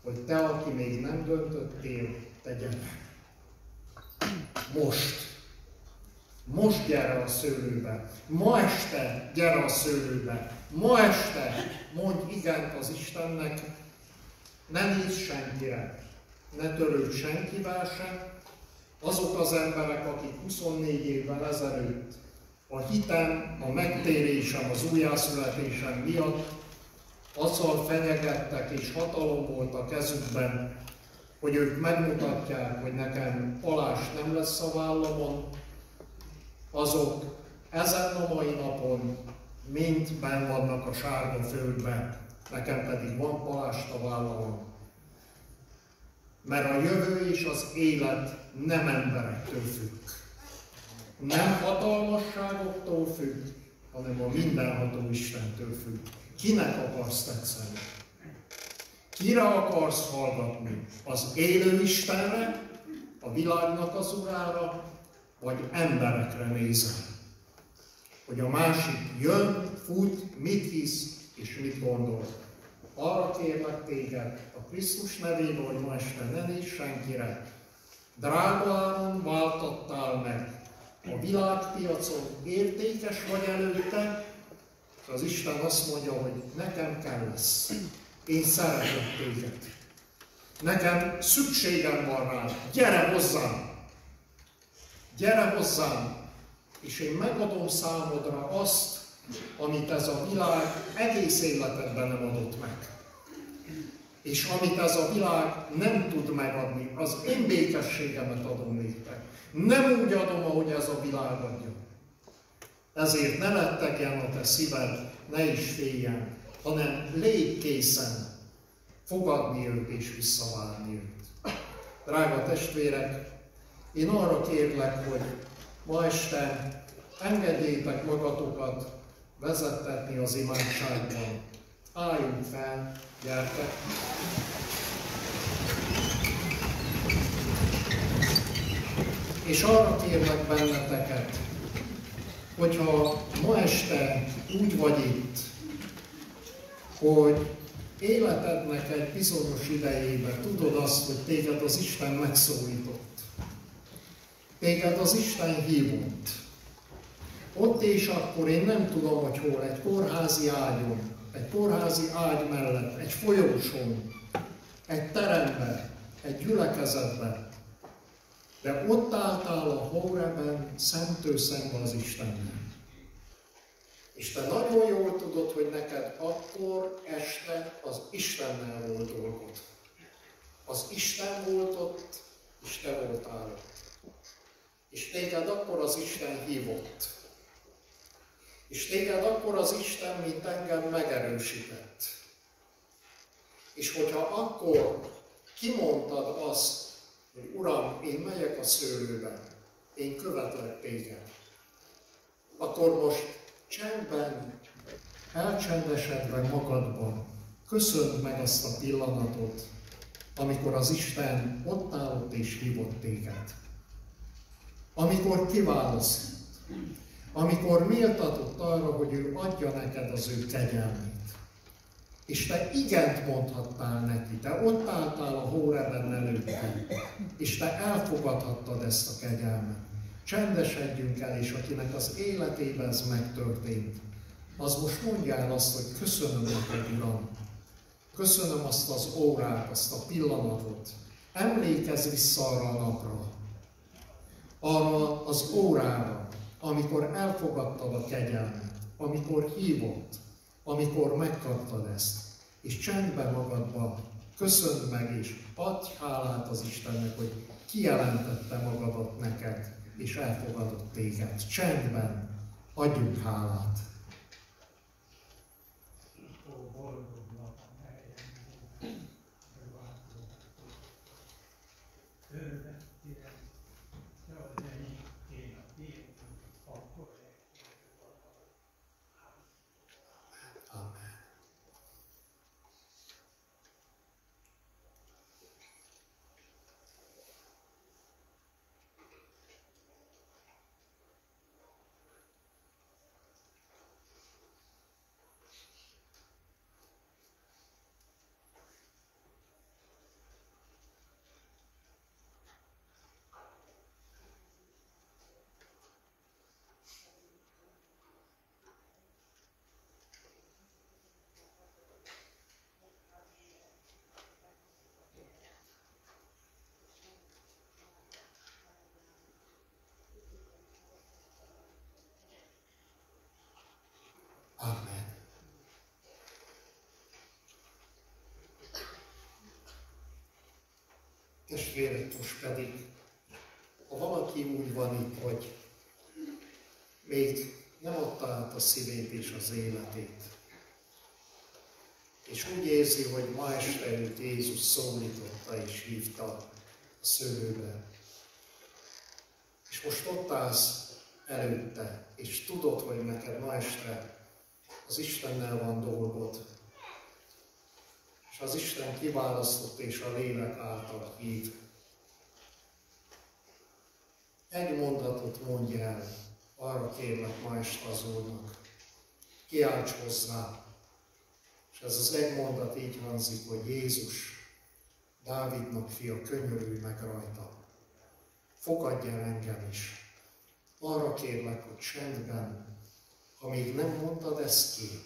Speaker 5: hogy te, aki még nem döntöttél, te gyere. Most. Most gyere a szőlőbe. Ma este gyere a szőlőbe. Ma este mondj igent az Istennek, ne nézz senkire, ne törődj senkivel sem, azok az emberek, akik 24 évvel ezelőtt a hitem, a megtérésem, az újjászületésem miatt azzal fenyegettek és hatalom volt a kezükben, hogy ők megmutatják, hogy nekem palás nem lesz a vállamon, azok ezen a mai napon mind ben vannak a sárga földben, nekem pedig van palást a vállamon. Mert a jövő és az élet nem emberektől függ. Nem hatalmasságoktól függ, hanem a mindenható Istentől függ. Kinek akarsz tetszeni? Kire akarsz hallgatni? Az élő Istenre, a világnak az urára, vagy emberekre nézel? Hogy a másik jön, fut, mit hisz és mit gondol. Arra kérlek téged, Krisztus nevében, hogy ma este ne nézz senkire, Drága áron váltottál meg. A világpiacon értékes vagy előtte, és az Isten azt mondja, hogy nekem kell lesz. Én szeretlek téged. Nekem szükségem van rá. Gyere hozzám! gyere hozzám, és én megadom számodra azt, amit ez a világ egész életedben nem adott meg. És amit ez a világ nem tud megadni, az én békességemet adom néktek. Nem úgy adom, ahogy ez a világ adja. Ezért ne lettegjen a te szíved, ne is féljen, hanem légy készen fogadni őt és visszavárni őt. Drága testvérek, én arra kérlek, hogy ma este engedjétek magatokat vezettetni az imádságban. Álljunk fel, gyertek! És arra kérlek benneteket, hogyha ma este úgy vagy itt, hogy életednek egy bizonyos idejében tudod azt, hogy téged az Isten megszólított. Téged az Isten hívott. Ott és akkor én nem tudom, hogy hol, egy kórházi ágyon, egy kórházi ágy mellett, egy folyóson, egy teremben, egy gyülekezetben, de ott álltál a Hóreben szentő szemben az Istennel. És te nagyon jól tudod, hogy neked akkor este az Istennel volt dolgod. Az Isten volt ott, és te voltál ott. És téged akkor az Isten hívott. És téged akkor az Isten, mint engem megerősített. És hogyha akkor kimondtad azt, hogy Uram, én megyek a szőlőbe, én követlek téged, akkor most csendben, elcsendesedve magadban köszönd meg azt a pillanatot, amikor az Isten ott állott és hívott téged. Amikor kiválasztott, amikor méltatott arra, hogy ő adja neked az ő kegyelmét. És te igent mondhattál neki, te ott álltál a Hóreben előtte, és te elfogadhattad ezt a kegyelmet. Csendesedjünk el, és akinek az életében ez megtörtént, az most mondja el azt, hogy köszönöm neked, Uram. Köszönöm azt az órát, azt a pillanatot. Emlékezz vissza arra a napra, arra az órára, amikor elfogadtad a kegyelmet, amikor hívott, amikor megkaptad ezt, és csendben magadban köszönd meg, és adj hálát az Istennek, hogy kijelentette magadat neked, és elfogadott téged. Csendben adjunk hálát. Testvérek, most pedig, ha valaki úgy van itt, hogy még nem adta át a szívét és az életét, és úgy érzi, hogy ma este őt Jézus szólította és hívta a szőlőbe. És most ott állsz előtte, és tudod, hogy neked ma este az Istennel van dolgod, az Isten kiválasztott és a lélek által hív. Egy mondatot mondj el, arra kérlek ma este az Úrnak. Kiálts hozzá. És ez az egy mondat így hangzik, hogy Jézus, Dávidnak fia, könyörülj meg rajta. Fogadj el engem is. Arra kérlek, hogy csendben, még nem mondtad ezt ki,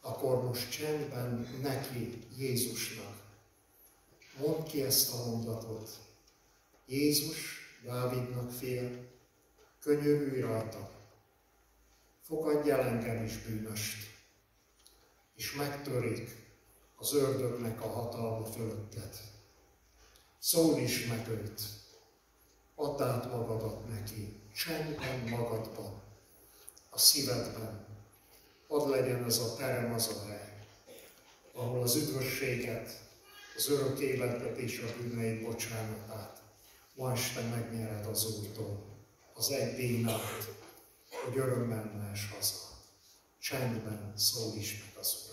Speaker 5: akkor most csendben neki, Jézusnak. Mondd ki ezt a mondatot. Jézus, Dávidnak fia, könyörülj rajta, fogadj el engem is bűnöst, és megtörik az ördögnek a hatalma fölötted. is meg őt, add át magadat neki, csendben magadban, a szívedben. Ad legyen az a terem, az a hely, ahol az üdvösséget, az örök életet és a bűneid bocsánatát ma este megnyered az Úrtól, az egy bénát, hogy örömmel mehess haza. Csendben is meg az Úr.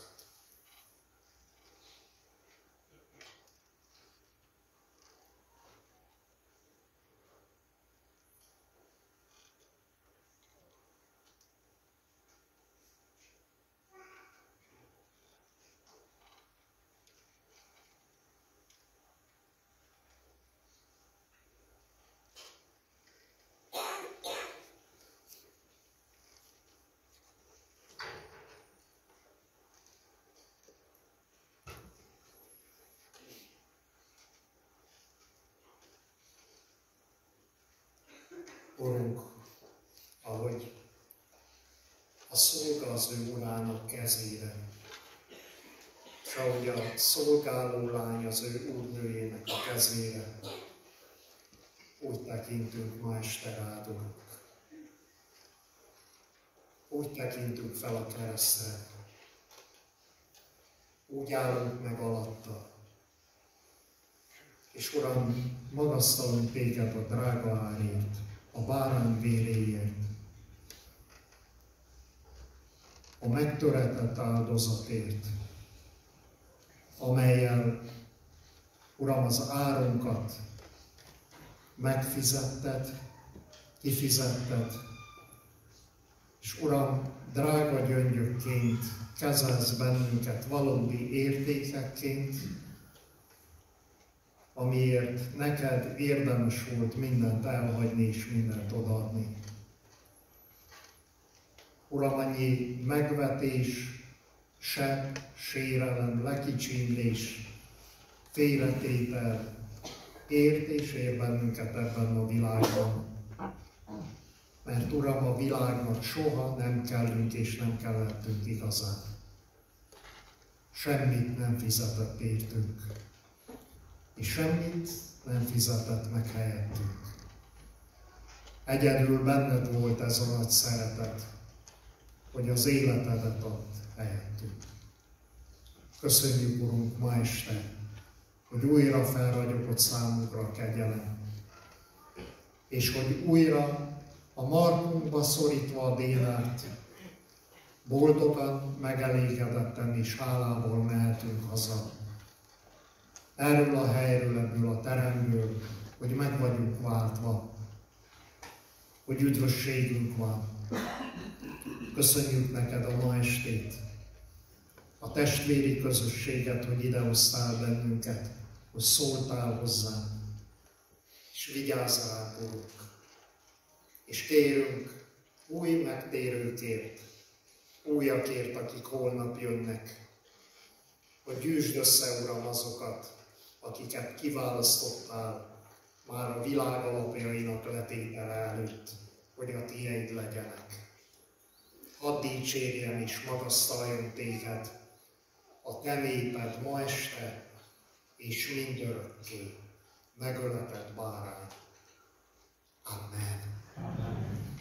Speaker 5: Urunk, ahogy a az ő urának kezére, és ahogy a szolgáló lány az ő úrnőjének a kezére, úgy tekintünk ma este rád, Urunk. Úgy tekintünk fel a keresztre, úgy állunk meg alatta. És Uram, magasztalunk téged a drága árért, a bárány véréért, a megtöretett áldozatért, amelyel, Uram, az árunkat megfizetted, kifizetted, és Uram, drága gyöngyökként kezelsz bennünket valódi értékekként, amiért neked érdemes volt mindent elhagyni és mindent odaadni. Uram, annyi megvetés, se, sérelem, lekicsinlés, félretétel ért és ér bennünket ebben a világban. Mert Uram, a világnak soha nem kellünk és nem kellettünk igazán. Semmit nem fizetett értünk és semmit nem fizetett meg helyettünk. Egyedül benned volt ez a nagy szeretet, hogy az életedet ad helyettünk. Köszönjük, Urunk, ma este, hogy újra felragyogott számunkra a kegyelem, és hogy újra a markunkba szorítva a dénát, boldogan, megelégedetten és hálából mehetünk haza erről a helyről, ebből a teremből, hogy meg vagyunk váltva, hogy üdvösségünk van. Köszönjük neked a ma estét, a testvéri közösséget, hogy idehoztál bennünket, hogy szóltál hozzánk, és vigyázz rá, Urunk. És kérünk új megtérőkért, újakért, akik holnap jönnek, hogy gyűjtsd össze, Uram, azokat, akiket kiválasztottál már a világ alapjainak letétele előtt, hogy a tieid legyenek. Hadd dicsérjen és magasztaljon téged a te néped ma este és mindörökké megöletett bárány. Amen. Amen.